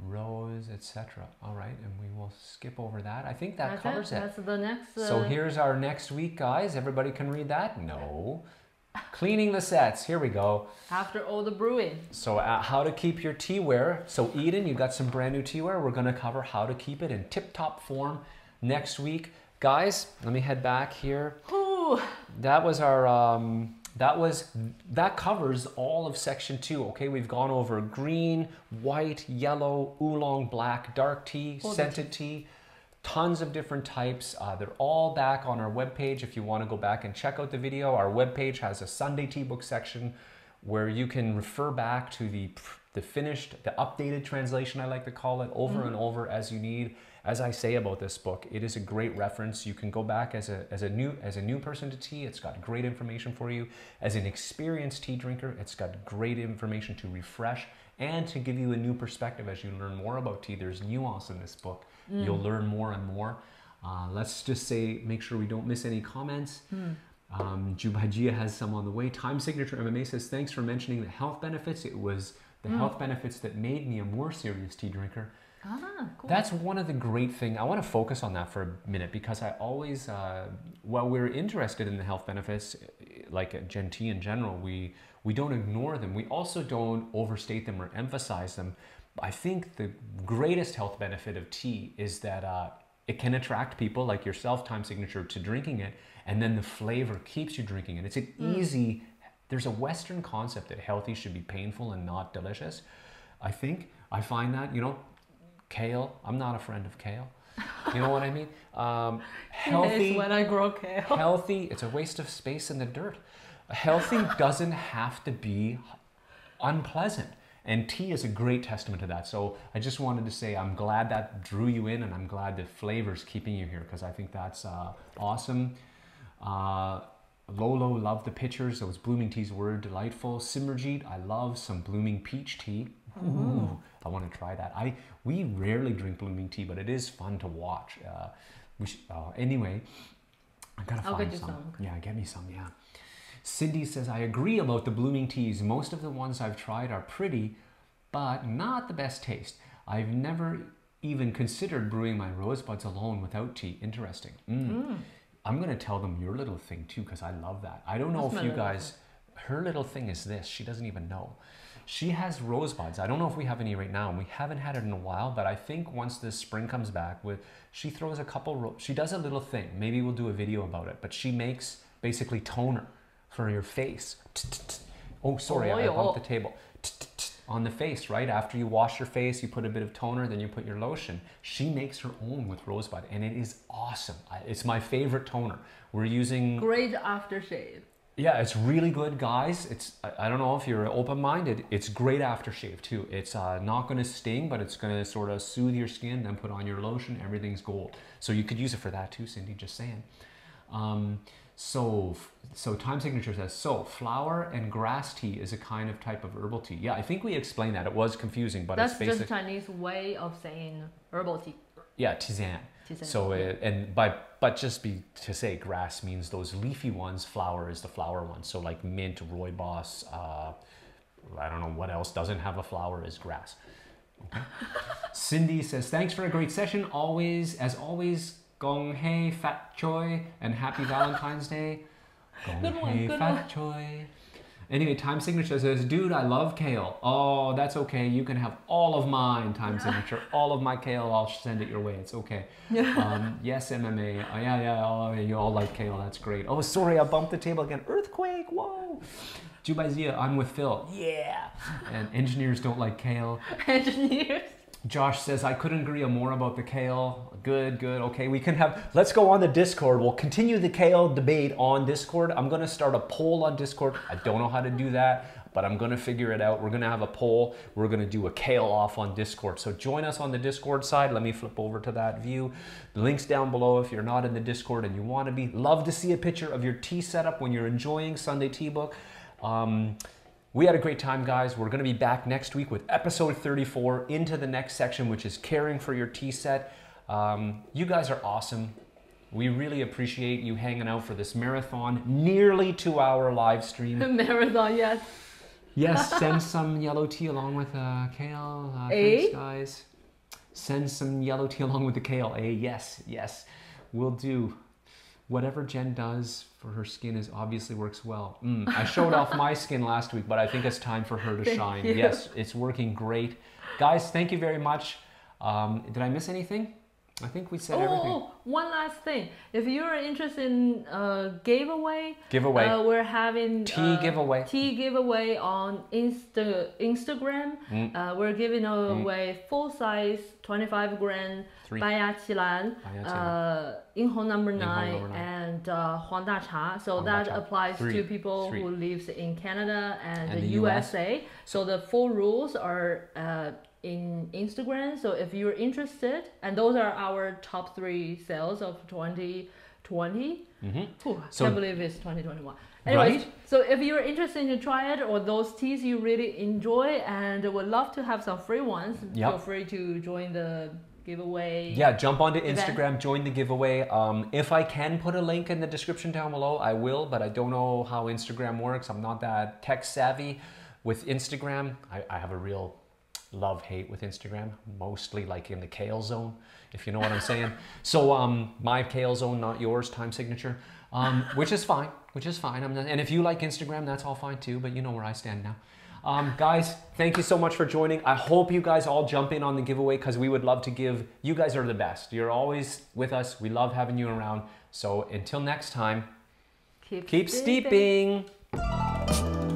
Rose, etc. All right, and we will skip over that. I think that That's covers it. it. That's the next. Uh, So here's our next week, guys. Everybody can read that? No. Cleaning the sets. Here we go. after all the brewing. So, uh, how to keep your teaware. So, Eden, you got some brand new teaware. We're going to cover how to keep it in tip top form next week. Guys, let me head back here. Ooh, That was our um, that was that covers all of section two. Okay, we've gone over green, white, yellow, oolong, black, dark tea, scented tea, tons of different types. Uh, they're all back on our webpage. If you want to go back and check out the video, our webpage has a Sunday tea book section where you can refer back to the the finished, the updated translation, I like to call it, over and over as you need. As I say about this book, it is a great reference. You can go back as a, as a new as a new person to tea. It's got great information for you. As an experienced tea drinker, it's got great information to refresh and to give you a new perspective as you learn more about tea. There's nuance in this book. You'll learn more and more. Uh, let's just say, make sure we don't miss any comments. Um, Jubaijia has some on the way. Time Signature MMA says, thanks for mentioning the health benefits. It was the health benefits that made me a more serious tea drinker. Ah, cool. That's one of the great things. I want to focus on that for a minute because I always, uh, while we're interested in the health benefits, eh, like at ZhenTea in general, we, we don't ignore them. We also don't overstate them or emphasize them. I think the greatest health benefit of tea is that uh, it can attract people like yourself, time signature, to drinking it, and then the flavor keeps you drinking it. It's an easy. There's a Western concept that healthy should be painful and not delicious. I think I find that you know, kale. I'm not a friend of kale. You know what I mean? Um, healthy is when I grow kale. healthy it's a waste of space in the dirt healthy doesn't have to be unpleasant and tea is a great testament to that so i just wanted to say i'm glad that drew you in and i'm glad the flavors keeping you here because i think that's uh, awesome uh, lolo loved the pictures those blooming teas were delightful simmerjeet i love some blooming peach tea Ooh, i want to try that i we rarely drink blooming tea but it is fun to watch uh, we uh, anyway I gotta I'll find some. some. Yeah, get me some. Yeah. Cindy says I agree about the blooming teas. Most of the ones I've tried are pretty, but not the best taste. I've never even considered brewing my rosebuds alone without tea. Interesting. Mm. I'm gonna tell them your little thing too because I love that. I don't know What's if you guys. Her little thing is this. She doesn't even know. She has rosebuds. I don't know if we have any right now, and we haven't had it in a while. But I think once this spring comes back, with she throws a couple. Ro- she does a little thing. Maybe we'll do a video about it. But she makes basically toner for your face. Oh, sorry, I oh, bumped the table. On the face, right? After you wash your face, you put a bit of toner, then you put your lotion. She makes her own with rosebud, and it is awesome. It's my favorite toner. We're using Great aftershave. Yeah, it's really good, guys. It's I, don't know if you're open-minded. It's great aftershave too. It's uh, not going to sting, but it's going to sort of soothe your skin. Then put on your lotion. Everything's gold. So you could use it for that too, Cindy. Just saying. Um, so so time signature says so flower and grass tea is a kind of type of herbal tea. Yeah, I think we explained that. It was confusing, but That's it's just. Chinese way of saying herbal tea. Yeah, tisane. So it, and by but just be to say grass means those leafy ones. Flower is the flower one. So like mint, rooibos. Uh, I don't know what else doesn't have a flower is grass. Okay. Cindy says thanks for a great session. Always as always. Gong hei fat choi and happy Valentine's Day. Gong Good one, hei good fat one. choi. Anyway, time signature says, dude, I love kale. Oh, that's okay. You can have all of mine, time signature. All of my kale, I'll send it your way. It's okay. Um, yes, MMA. Oh, yeah, yeah. Oh, you all like kale. That's great. Oh, sorry, I bumped the table again. Earthquake. Whoa. Jubaijia, I'm with Phil. Yeah. And engineers don't like kale. Engineers. Josh says, I couldn't agree more about the kale. Good, good. Okay, we can have, let's go on the Discord. We'll continue the kale debate on Discord. I'm going to start a poll on Discord. I don't know how to do that, but I'm going to figure it out. We're going to have a poll. We're going to do a kale off on Discord. So join us on the Discord side. Let me flip over to that view. The link's down below if you're not in the Discord and you want to be. Love to see a picture of your tea setup when you're enjoying Sunday Tea Book. Um, we had a great time, guys. We're going to be back next week with episode 34 into the next section, which is caring for your tea set. Um, you guys are awesome. We really appreciate you hanging out for this marathon, nearly two hour live stream. Marathon, yes. Yes, send some yellow tea along with uh, kale. Uh, Eh? thanks, guys. Send some yellow tea along with the kale. Eh? Yes, yes. We'll do. Whatever Jen does for her skin is obviously works well. Mm, I showed off my skin last week, but I think it's time for her to shine. you. Yes, it's working great. Guys, thank you very much. Um, did I miss anything? I think we said oh, everything. Oh, one last thing. If you're interested in uh, giveaway, giveaway, uh, we're having tea uh, giveaway. Tea giveaway on Insta Instagram. Mm. Uh, we're giving mm. away mm. full size 25 gram Bai Ya Qi Lan, uh, Yinghong number, number nine, and uh, Huang Da Cha. So Huang Da Cha. applies Three. to people Three. who lives in Canada and, and the USA. USA. So the full rules are uh, in Instagram. So if you're interested, and those are our top three sales of 2020. Mhm. Whew, So- can't believe it's 2021. Anyways, Right? so if you're interested to try it or those teas you really enjoy and would love to have some free ones, Yep. feel free to join the giveaway. Yeah, jump onto event. Instagram, join the giveaway. Um, if I can put a link in the description down below, I will, but I don't know how Instagram works. I'm not that tech savvy with Instagram. I, I have a real love hate with Instagram, mostly like in the kale zone, if you know what I'm saying. so, um, my kale zone, not yours, time signature, um, which is fine, which is fine. I'm not, and if you like Instagram, that's all fine too, but you know where I stand now. Um, guys, thank you so much for joining. I hope you guys all jump in on the giveaway because we would love to give. You guys are the best. You're always with us. We love having you around. So until next time, Keep, keep steeping. steeping.